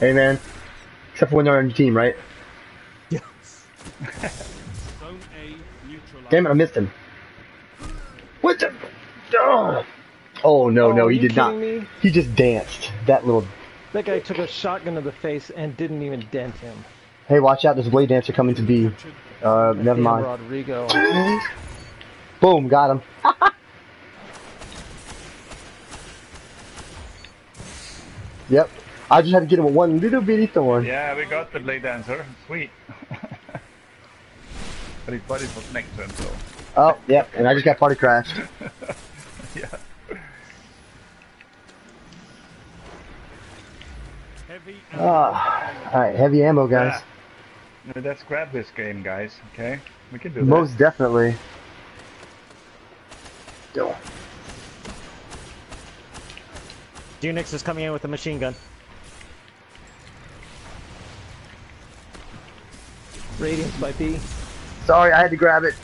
Hey, man. Except for when they're on your team, right? Yeah. *laughs* Zone A neutralized. Damn it, I missed him. What the? Oh, oh no, no, Oh, he did not. me? He just danced. That little. That guy took a shotgun to the face and didn't even dent him. Hey, watch out! There's a blade dancer coming to B. Captured Uh, never Damn mind. Rodrigo. Boom, got him. *laughs* yep. I just had to get him with one little bitty thorn. Yeah, we got the blade dancer. Sweet. But his buddy was next to him, so. Oh, yep. And I just got party crashed. *laughs* Yeah. heavy and Ah, all right. Heavy ammo, guys. Yeah. Let's grab this game, guys. Okay, we can do that. Most definitely. Yo. Dunix is coming in with a machine gun. Radiance by B. Sorry, I had to grab it.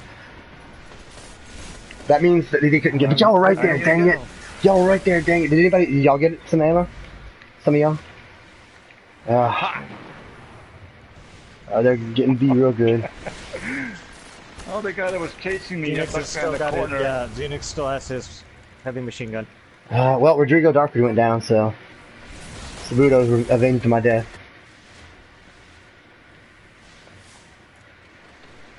That means that they couldn't get. But y'all were right there, There dang it. Y'all were right there, dang it. Did anybody? Did y'all get some ammo? Some of y'all? Ah. Oh, they're getting B real good. *laughs* Oh, the guy that was chasing me Dunix up has in still the got it. corner. Yeah, Dunix still has his heavy machine gun. Uh, well, Rodrigo Darkwood went down, so Sabuto's avenged my death.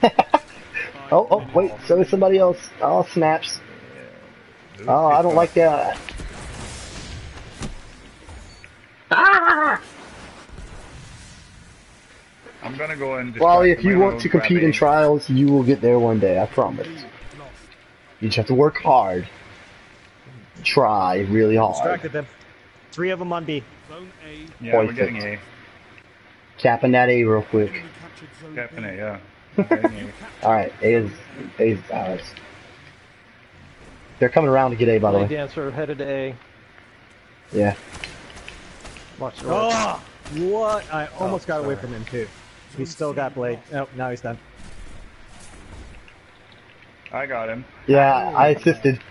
*laughs* oh, oh, wait, so is somebody else. Oh, snaps. Oh, I don't like that. Ah! I'm gonna go and. Well, distract if you want gonna to grab compete in trials, you will get there one day, I promise. You just have to work hard. Try really hard. Distracted them. Three of them on B. Zone A. Yeah, we're Perfect. getting A. Capping that A real quick. Enemy captured zone Captain B. A, yeah. Getting A. Alright, A is, A is ours. They're coming around to get A, by the Blade way. dancer headed to A. Yeah. Watch the. Oh, what? I oh, almost got away from him too. He's still got blade. Oh, now he's done. I got him. Yeah, I assisted.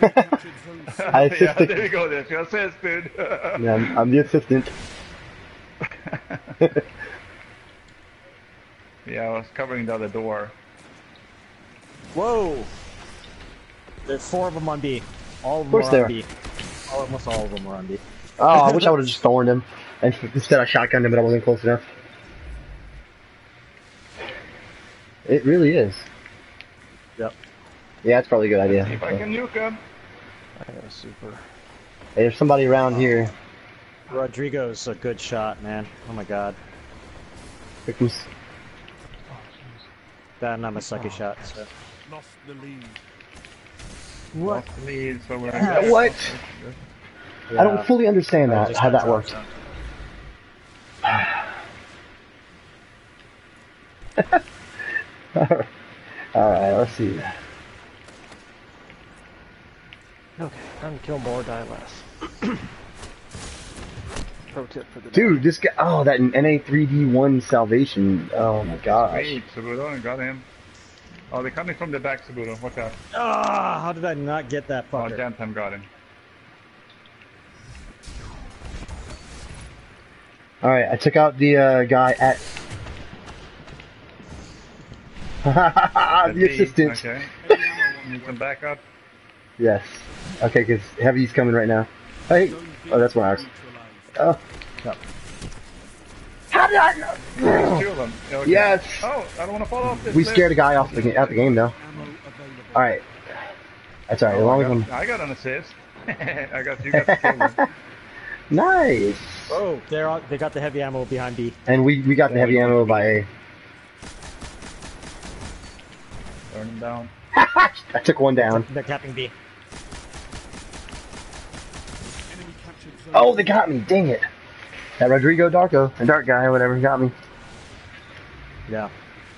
Enemy captured zone C. I yeah, assisted. there you go. There's your assist, dude. Yeah, I'm, I'm the assistant. *laughs* yeah, I was covering the other door. Whoa! There's four of them on B. All of them course are on are. B. Almost all of them are on B. Oh, I wish I *laughs* would have just thorned him. And instead I shotgunned him, but I wasn't close enough. It really is. Yep. Yeah, it's probably a good idea. See if I can nuke him. I got a super. Hey, there's somebody around here. Rodrigo's a good shot, man. Oh my god. Who's- That and I'm a sucky shot, so. Lost the lead. What? Lost the lead, so we're Uh, what? I don't fully understand I that, how that works. *sighs* Alright, let's see. Okay, time to kill more, die less. *clears throat* Pro tip for the day. Dude, this guy. Oh, that NA3D1 Salvation. Oh my gosh. Sweet, Sabuto, I got him. Oh, they're coming from the back, Sabuto. Watch out. Ah, how did I not get that Oh, fucker? Jam Time got him. Alright, I took out the uh, guy at. *laughs* the B, assistant. Okay. *laughs* Need some backup. Yes. Okay, because Heavy's coming right now. Hey! Oh, that's where I was. neutralized. Oh. How did I know? Two of them. Okay. Yes! Oh, I don't want to fall off this We cliff. scared a guy off the, ga- out the game, though. Alright. That's alright, as Oh, long I, as I'm. got, I got an assist. *laughs* I got you got the kill *laughs* nice! Oh, they're on, they got the heavy ammo behind B. And we, we got the heavy ammo by A. Burn him down. *laughs* I took one down. They're capping B. Enemy captured zone Oh, they got me! Dang it! That Rodrigo Darko, the dark guy or whatever, got me. Yeah.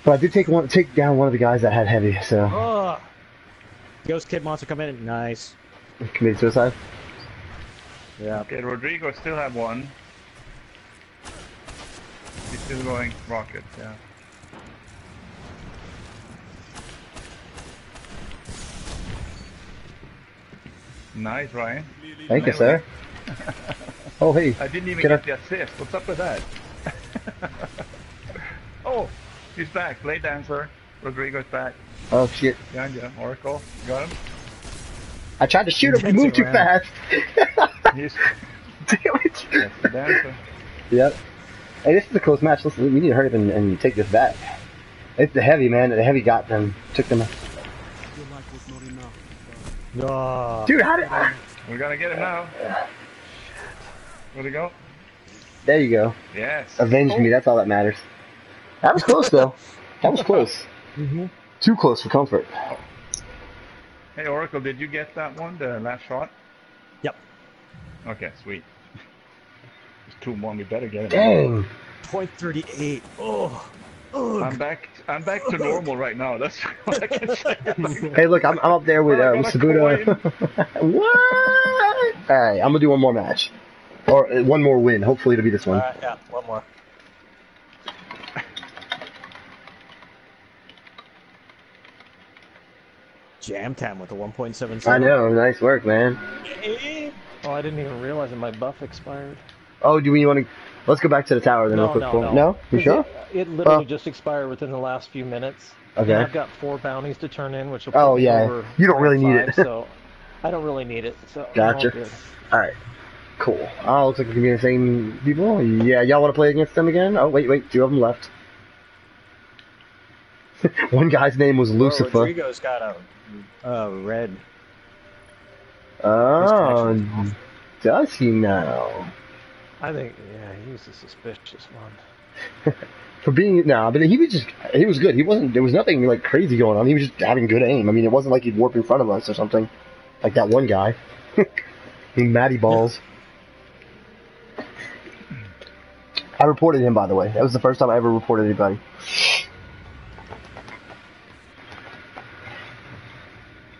But I did take one, take down one of the guys that had heavy, so Oh. Ghost Kid Monster come in. Nice. committed suicide. Yeah. Okay, Rodrigo still have one. He's still going rocket, yeah. Nice, Ryan. clearly Thank you, low. sir. Oh, hey. I didn't even Get get up. the assist. What's up with that? *laughs* oh, he's back. Play dancer. Rodrigo's back. Oh shit! Behind you. Oracle. Got him. I tried to shoot him. He moved too fast. *laughs* He's Damn it! that's the dancer. Yep. Hey, this is a close match. Listen, we need to hurry up and, and take this back. It's the heavy man. The heavy got them. Took them. Your life was not enough. Oh. Dude, how did? I... We gotta get him now. *sighs* Where'd he go? There you go. Yes. Avenge me. That's all that matters. That was close though. That was close. hmm Too close for comfort. Hey, Oracle, did you get that one, the last shot? Yep. Okay, sweet. There's two more. We better get it. Dang. Point thirty-eight. Oh. Ugh. I'm back. I'm back to normal right now. That's *laughs* what I can say. *laughs* Hey, look, I'm, I'm up there with Oh, uh, with got Sabuto. *laughs* what? All right, I'm gonna do one more match, or uh, one more win. Hopefully, it'll be this one. Alright, yeah, one more. Jam Tam with a 1.77. I know. Nice work, man. Oh, I didn't even realize that my buff expired. Oh, do we want to? Let's go back to the tower then, no, real quick. no, Paul. no. You 'Cause sure? It, it literally Well- just expired within the last few minutes. Okay. And I've got four bounties to turn in, which will Oh, yeah. over You don't really need it. so *laughs* I don't really need it. So I'm all Gotcha. All right. Cool. Oh, looks like we can be the same people. Yeah, y'all want to play against them again? Oh, wait, wait. Two of them left. *laughs* One guy's name was Oh, Lucifer. Rodrigo's got a, red. Oh, does he now? I think, yeah, he was a suspicious one. *laughs* For being no, but he was just he was good. He wasn't. There was nothing like crazy going on. He was just having good aim. I mean, it wasn't like he'd warp in front of us or something, like that one guy. *laughs* he Matty balls. I reported him, by the way. That was the first time I ever reported anybody.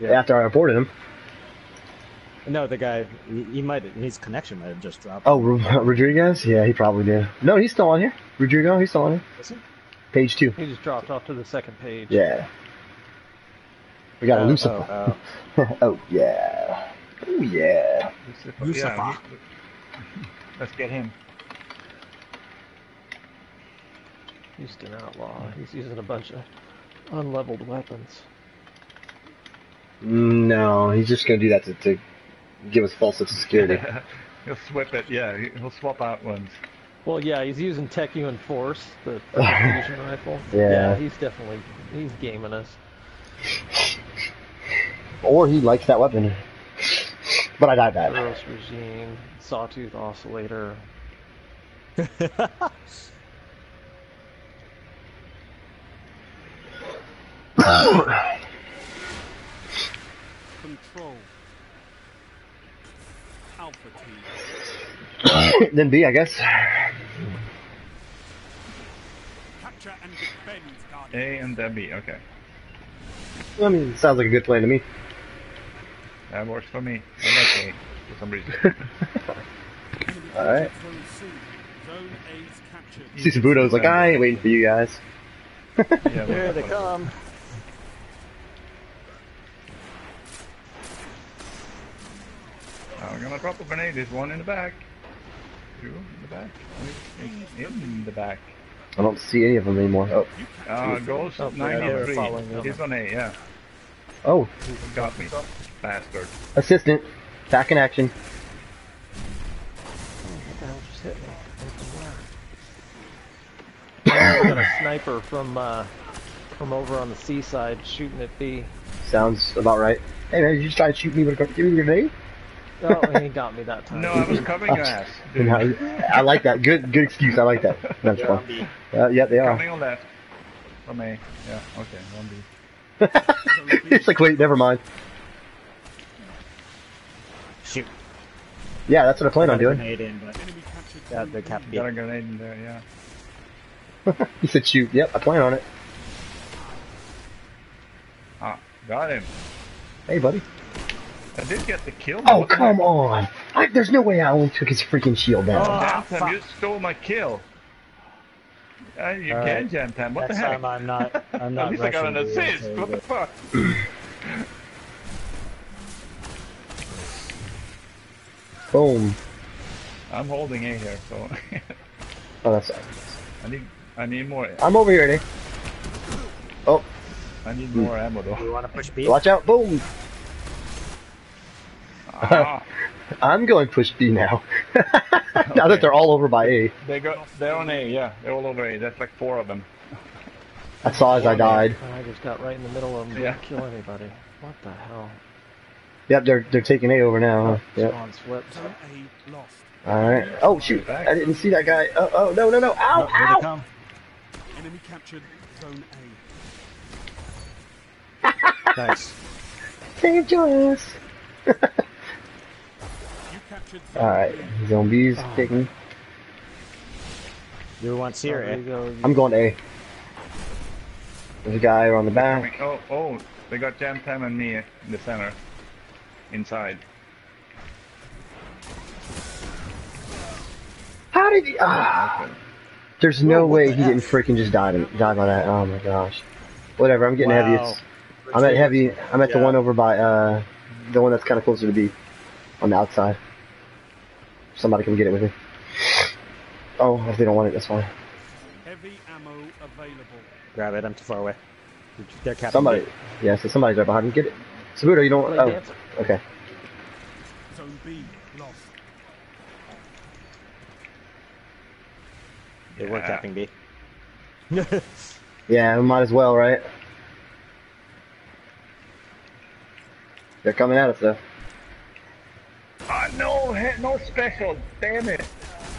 After I reported him. No, the guy, he, he might, his connection might have just dropped. Oh, Ro- *laughs* Rodriguez? Yeah, he probably did. No, he's still on here. Rodrigo, he's still on here. Is he? Page two. He just dropped off to the second page. Yeah. We got a Oh, Lucifer. oh, oh. *laughs* oh yeah. Oh yeah. Lucifer. Lucifer. Yeah, he- let's get him. Houston Outlaw. He's using a bunch of unleveled weapons. No, he's just gonna do that to, to give us false sense of security. *laughs* he'll swap it. Yeah, he- he'll swap out ones. Well, yeah, he's using Techeun Force, the *laughs* fusion rifle. Yeah. he's definitely he's gaming us. or he likes that weapon. But I died that. Eros regime, Sawtooth oscillator. *laughs* Control. Alpha team. then B, I guess. Capture and defend Guardian. A and then B. Okay, I mean, sounds like a good plan to me. that works for me. I like A for some reason. *laughs* Alright. Zone C. Zone See Sabuto's like, I ain't waiting for you guys. *laughs* Yeah, Here they well, come. I'm gonna drop a grenade. There's one in the back. Two in the back. In, in the back. I don't see any of them anymore. Oh, Uh, Ghost Oh, yeah, 93. following. He's on A, yeah. oh, Got me. Bastard. assistant, back in action. What the hell just hit me? I got a sniper from uh, from over on the seaside shooting at B. Sounds about right. Hey man, you just try to shoot me with a give me a grenade? Oh, he got me that time. No, I was covering your ass. *laughs* Dude. I like that. Good, good excuse. I like that. That's They're fun. Uh, yeah, they are. Coming on left. From A. Yeah, okay, one B. *laughs* it's like, wait, never mind. Shoot. Yeah, that's what I plan on doing. grenade in, but yeah, Zone they're B. cap B. Got a grenade in there, yeah. *laughs* He said shoot. Yep, I plan on it. Ah, got him. Hey, buddy. I did get the kill. Oh, What come heck? on. I, there's no way I only took his freaking shield down. Oh. Jantam, you stole my kill. Uh, you All can, right. Jantam. What Next the heck? time I'm not. I'm *laughs* At least I got an assist. What the fuck? *clears throat* Boom. I'm holding A here, so *laughs* Oh, that's. I need I need more I'm over here, Nick. Oh, I need more ammo though. You want to push B? watch out. Boom. Ah, *laughs* I'm going push B now. *laughs* now that they're all over by A. they got they're on A, yeah. They're all over A. That's like four of them. I saw as I died. I just got right in the middle of them. Yeah. Didn't kill anybody. What the hell? Yep, they're they're taking A over now. huh? Yep. Spawn flipped. Zone A lost. All right. Oh shoot! I didn't see that guy. Oh, oh no no no! Ow No, ow! come. Enemy captured Zone *laughs* Nice. Saved your ass. A. You captured Zone All right, zombies zone B's taking. You want C or There A? go. I'm going A. There's a guy on the back. Oh oh, they got Jantam and me in the center. Inside. How did he? Ah, Okay. there's no Whoa, way the he didn't freaking just die to, die by that. Oh my gosh. Whatever. I'm getting heavy. Wow. It's, I'm at heavy. I'm at the one over by uh, the one that's kind of closer to B, on the outside. Somebody come get it with me. Oh, if they don't want it, that's fine. Heavy ammo available. Grab it. I'm too far away. They're capping Somebody. B. Yeah, so somebody's right behind me. Get it. Sabuto, you don't. Play Oh, dancer. okay. Zone B lost. They were Yeah. capping B. *laughs* *laughs* Yeah, we might as well, right? They're coming at us though. Ah no, he- no special. Damn it.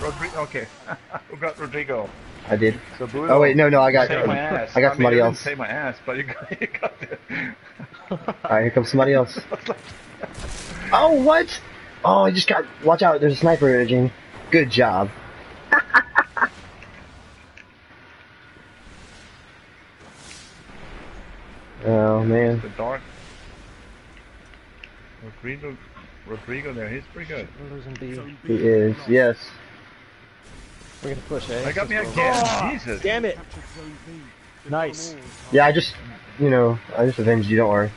Rodrigo. Okay, *laughs* who got Rodrigo? I did. So Bruno. Oh wait, no, no, I got. Save my ass. I got mean, somebody didn't else. Save my ass, but you got, *laughs* you got the. All right, here comes somebody *laughs* else. Oh, what? Oh, I just got. Watch out! There's a sniper here, Jamie. Good job. oh man. The dark. Rodrigo, Rodrigo there, he's pretty good. We're losing B. He is. Yes. We're gonna push A. I got me Just again. go- Jesus. Damn it! Captured Zone B. They've Nice. Yeah, I just, you know, I just avenged you. Don't worry.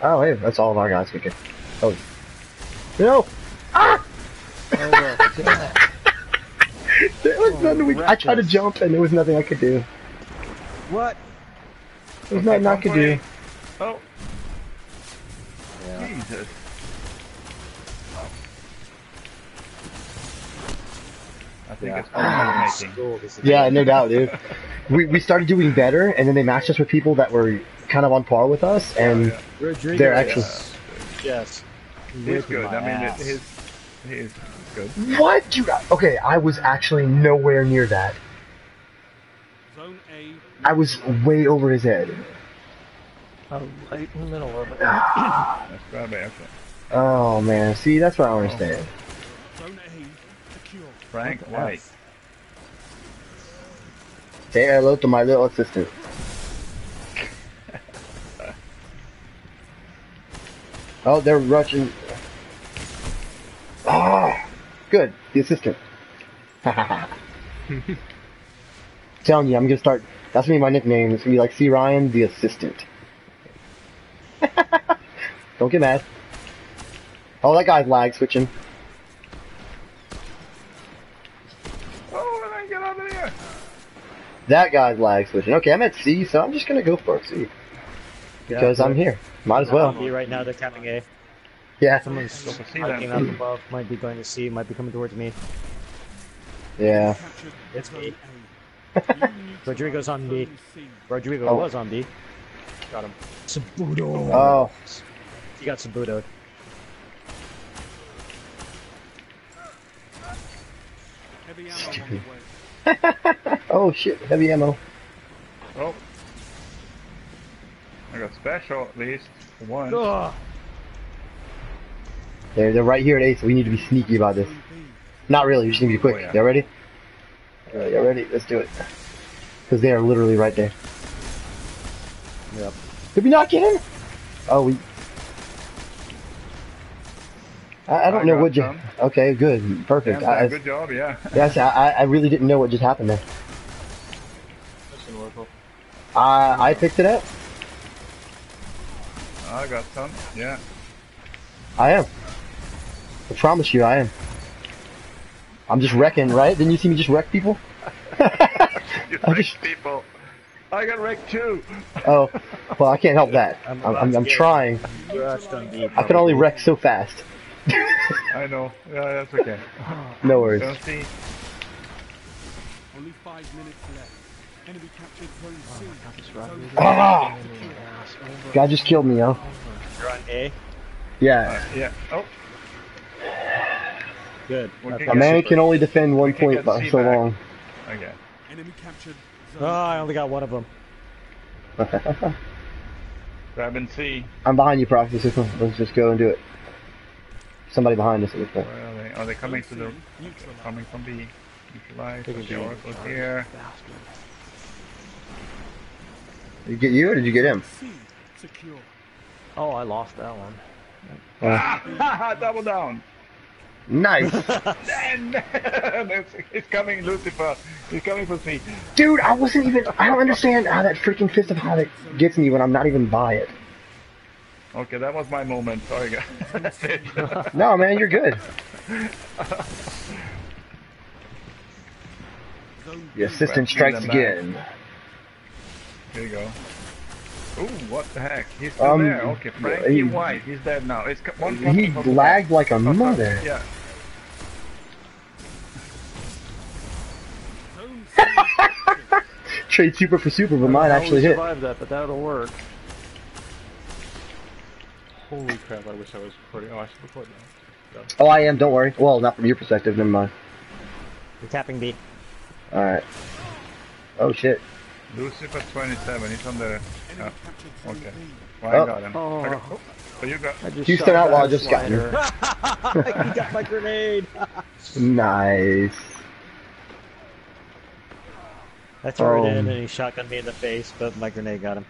Oh, hey, that's all of our guys kicking. Oh. No! Oh, well, damn. There was oh, nothing we, I tried to jump and there was nothing I could do. What? There was nothing I could do. Oh, Yeah. Jesus. Think Yeah. it's automating. *sighs* Cool, Yeah, no doubt, dude. *laughs* We, we started doing better, and then they matched us with people that were kind of on par with us, and yeah. Rodrigo. they're actually. Yes. He's good. I mean, it, ass. his, he's good. What? Dude, I- okay, I was actually nowhere near that. Zone A I was way over his head. I'm right in the middle of it. Let's grab. Okay. Oh man, see, that's what I don't oh. understand. Zone A secure. Frank White. F? Say hello to my little assistant. *laughs* Oh, they're rushing. Oh, Good. The assistant. *laughs* Telling you, I'm gonna start. That's gonna be my nickname. It's gonna be like C Ryan, the assistant. *laughs* Don't get mad. Oh, that guy's lag switching. Oh, and I get out of here. That guy's lag switching. Okay, I'm at C, so I'm just gonna go for C because I'm here. Might as well. B right now, they're capping A. Yeah, Someone's Go for C hiking up above, might be going to C, might be coming towards me. yeah. It's Zone me. *laughs* Rodrigo's on B. Zone Rodrigo Oh. was on B. Got him. Sabudo. Oh, He got Sabudoed. Heavy ammo on the way. *laughs* oh shit! Heavy ammo. Oh. I got special at least. One. Ugh. They're they're right here at A, so we need to be sneaky about this. Not really. We just need to be quick. Oh, yeah. Y'all ready? Alright, y'all ready? Let's do it. Because they are literally right there. Yep. Did we not get him? Oh, we. I, I don't I know what you. some. Okay, good, perfect. Damn, I, I, good job, yeah. yes, I, I really didn't know what just happened there. That's an. I I picked it up. I got some, yeah. I am. I promise you, I am. I'm just wrecking, right? Didn't you see me just wreck people? *laughs* You *laughs* I wrecked just- people. I got wrecked too. Oh, well, I can't help *laughs* that. I'm I'm, about I'm, to I'm trying. Rushed on B. I can only wreck so fast. I know. Yeah, that's okay. No worries. Don't see. Only five minutes left. Enemy captured Zone C. rocket Zone is- C. Ah! Guy just killed me, yo. You're on A. Yeah, Uh, yeah. Oh, Good. We That's can a man super. can only defend one point get for so back. long. okay. Enemy captured Oh, I only got one of them. *laughs* Grab and see. I'm behind you, proxy system. Let's just go and do it. Somebody behind us at this point. Where are they? Are they coming to the? Neutral. Coming from B. Neutralize. Taking Okay, B. Oracle here. Did you get you or did you get him? Secure. Oh, I lost that one. Ah, *laughs* double down. Nice. *laughs* And *laughs* it's, it's coming, Lucifer. He's coming for me. Dude, I wasn't even. I don't understand how that freaking Fist of Havoc gets me when I'm not even by it. Okay, that was my moment. Sorry, guys. That's it. No, man, you're good. The assistant strikes again. Here you go. Ooh, what the heck? He's still Um, there. Okay, Frankie he- White. He's dead now. It's co- one He coming from the lagged like a. Oh, mother. Yeah. Zone C. captured. Trade super for super, but mine How we actually hit. survived that, but that'll work. Holy crap, I wish I was recording. Oh, I should record now. Oh, I am. Don't worry. Well, not from your perspective. Never mind. You're tapping B. All right. Oh shit. Lucifer 27. He's on the. Uh, Enemy oh. oh, okay. B. Well, Oh. I got him. Oh. I got, oh, so you got. I just Houston shot Outlaw just got you. *laughs* he got my grenade. *laughs* Nice. I threw Oh. it in um. and he shotgunned me in the face, but my grenade got him.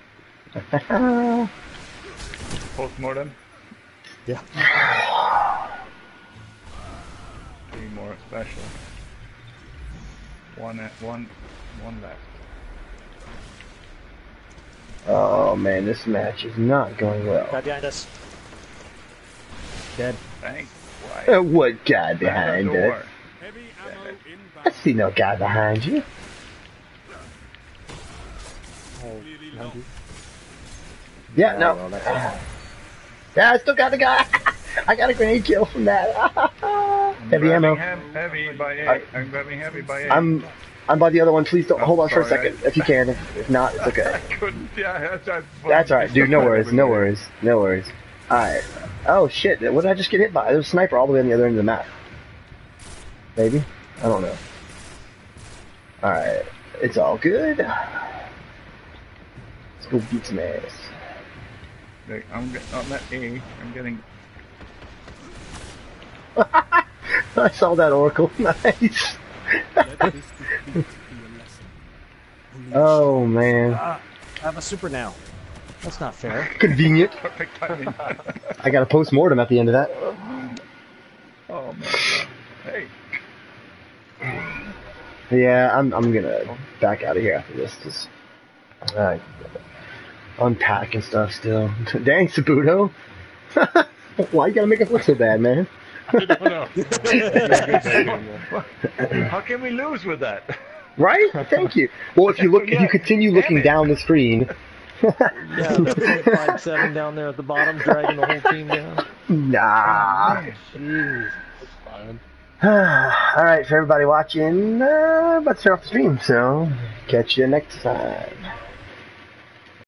*laughs* Postmortem. Yeah. Three more special. One, at- one, one left. Oh man, this match is not going well. Guy behind us. Dead. Thanks. Uh, what guy behind Back it? door. Heavy ammo I see no guy behind you. Clearly locked. Yeah, no. well, that's- Yeah, I still got the guy. *laughs* I got a grenade kill from that. *laughs* Heavy ammo. heavy by eight. I'm grabbing heavy by eight. I'm I'm by the other one. Please don't Oh, hold on for a sorry, second if you can. If, not, it's *laughs* okay. I couldn't. Yeah, that's right. That's alright, dude. No *laughs* worries. No worries. No worries. Alright. Oh shit! What did I just get hit by? There's a sniper all the way on the other end of the map. Maybe. I don't know. Alright. It's all good. Let's go beat some ass. I'm on that A. I'm getting. *laughs* I saw that oracle. Nice. Let this defeat be a lesson. Only Oh man. I have a super now. That's not fair. *laughs* Convenient. Perfect *laughs* timing. I got a post mortem at the end of that. oh my god. Hey, Yeah, I'm I'm gonna back out of here after this. Just uh, unpack and stuff still. *laughs* Dang, Sabuto. Why you gotta make us look so bad, man? I don't know. How can we lose with that? Right? Thank you. Well, if you look, if you continue looking it. down the screen. *laughs* Yeah, the point five seven down there at the bottom, dragging the whole team down. Nah. Jeez. *sighs* All right, for everybody watching, uh, about to turn off the stream. So, catch you next time.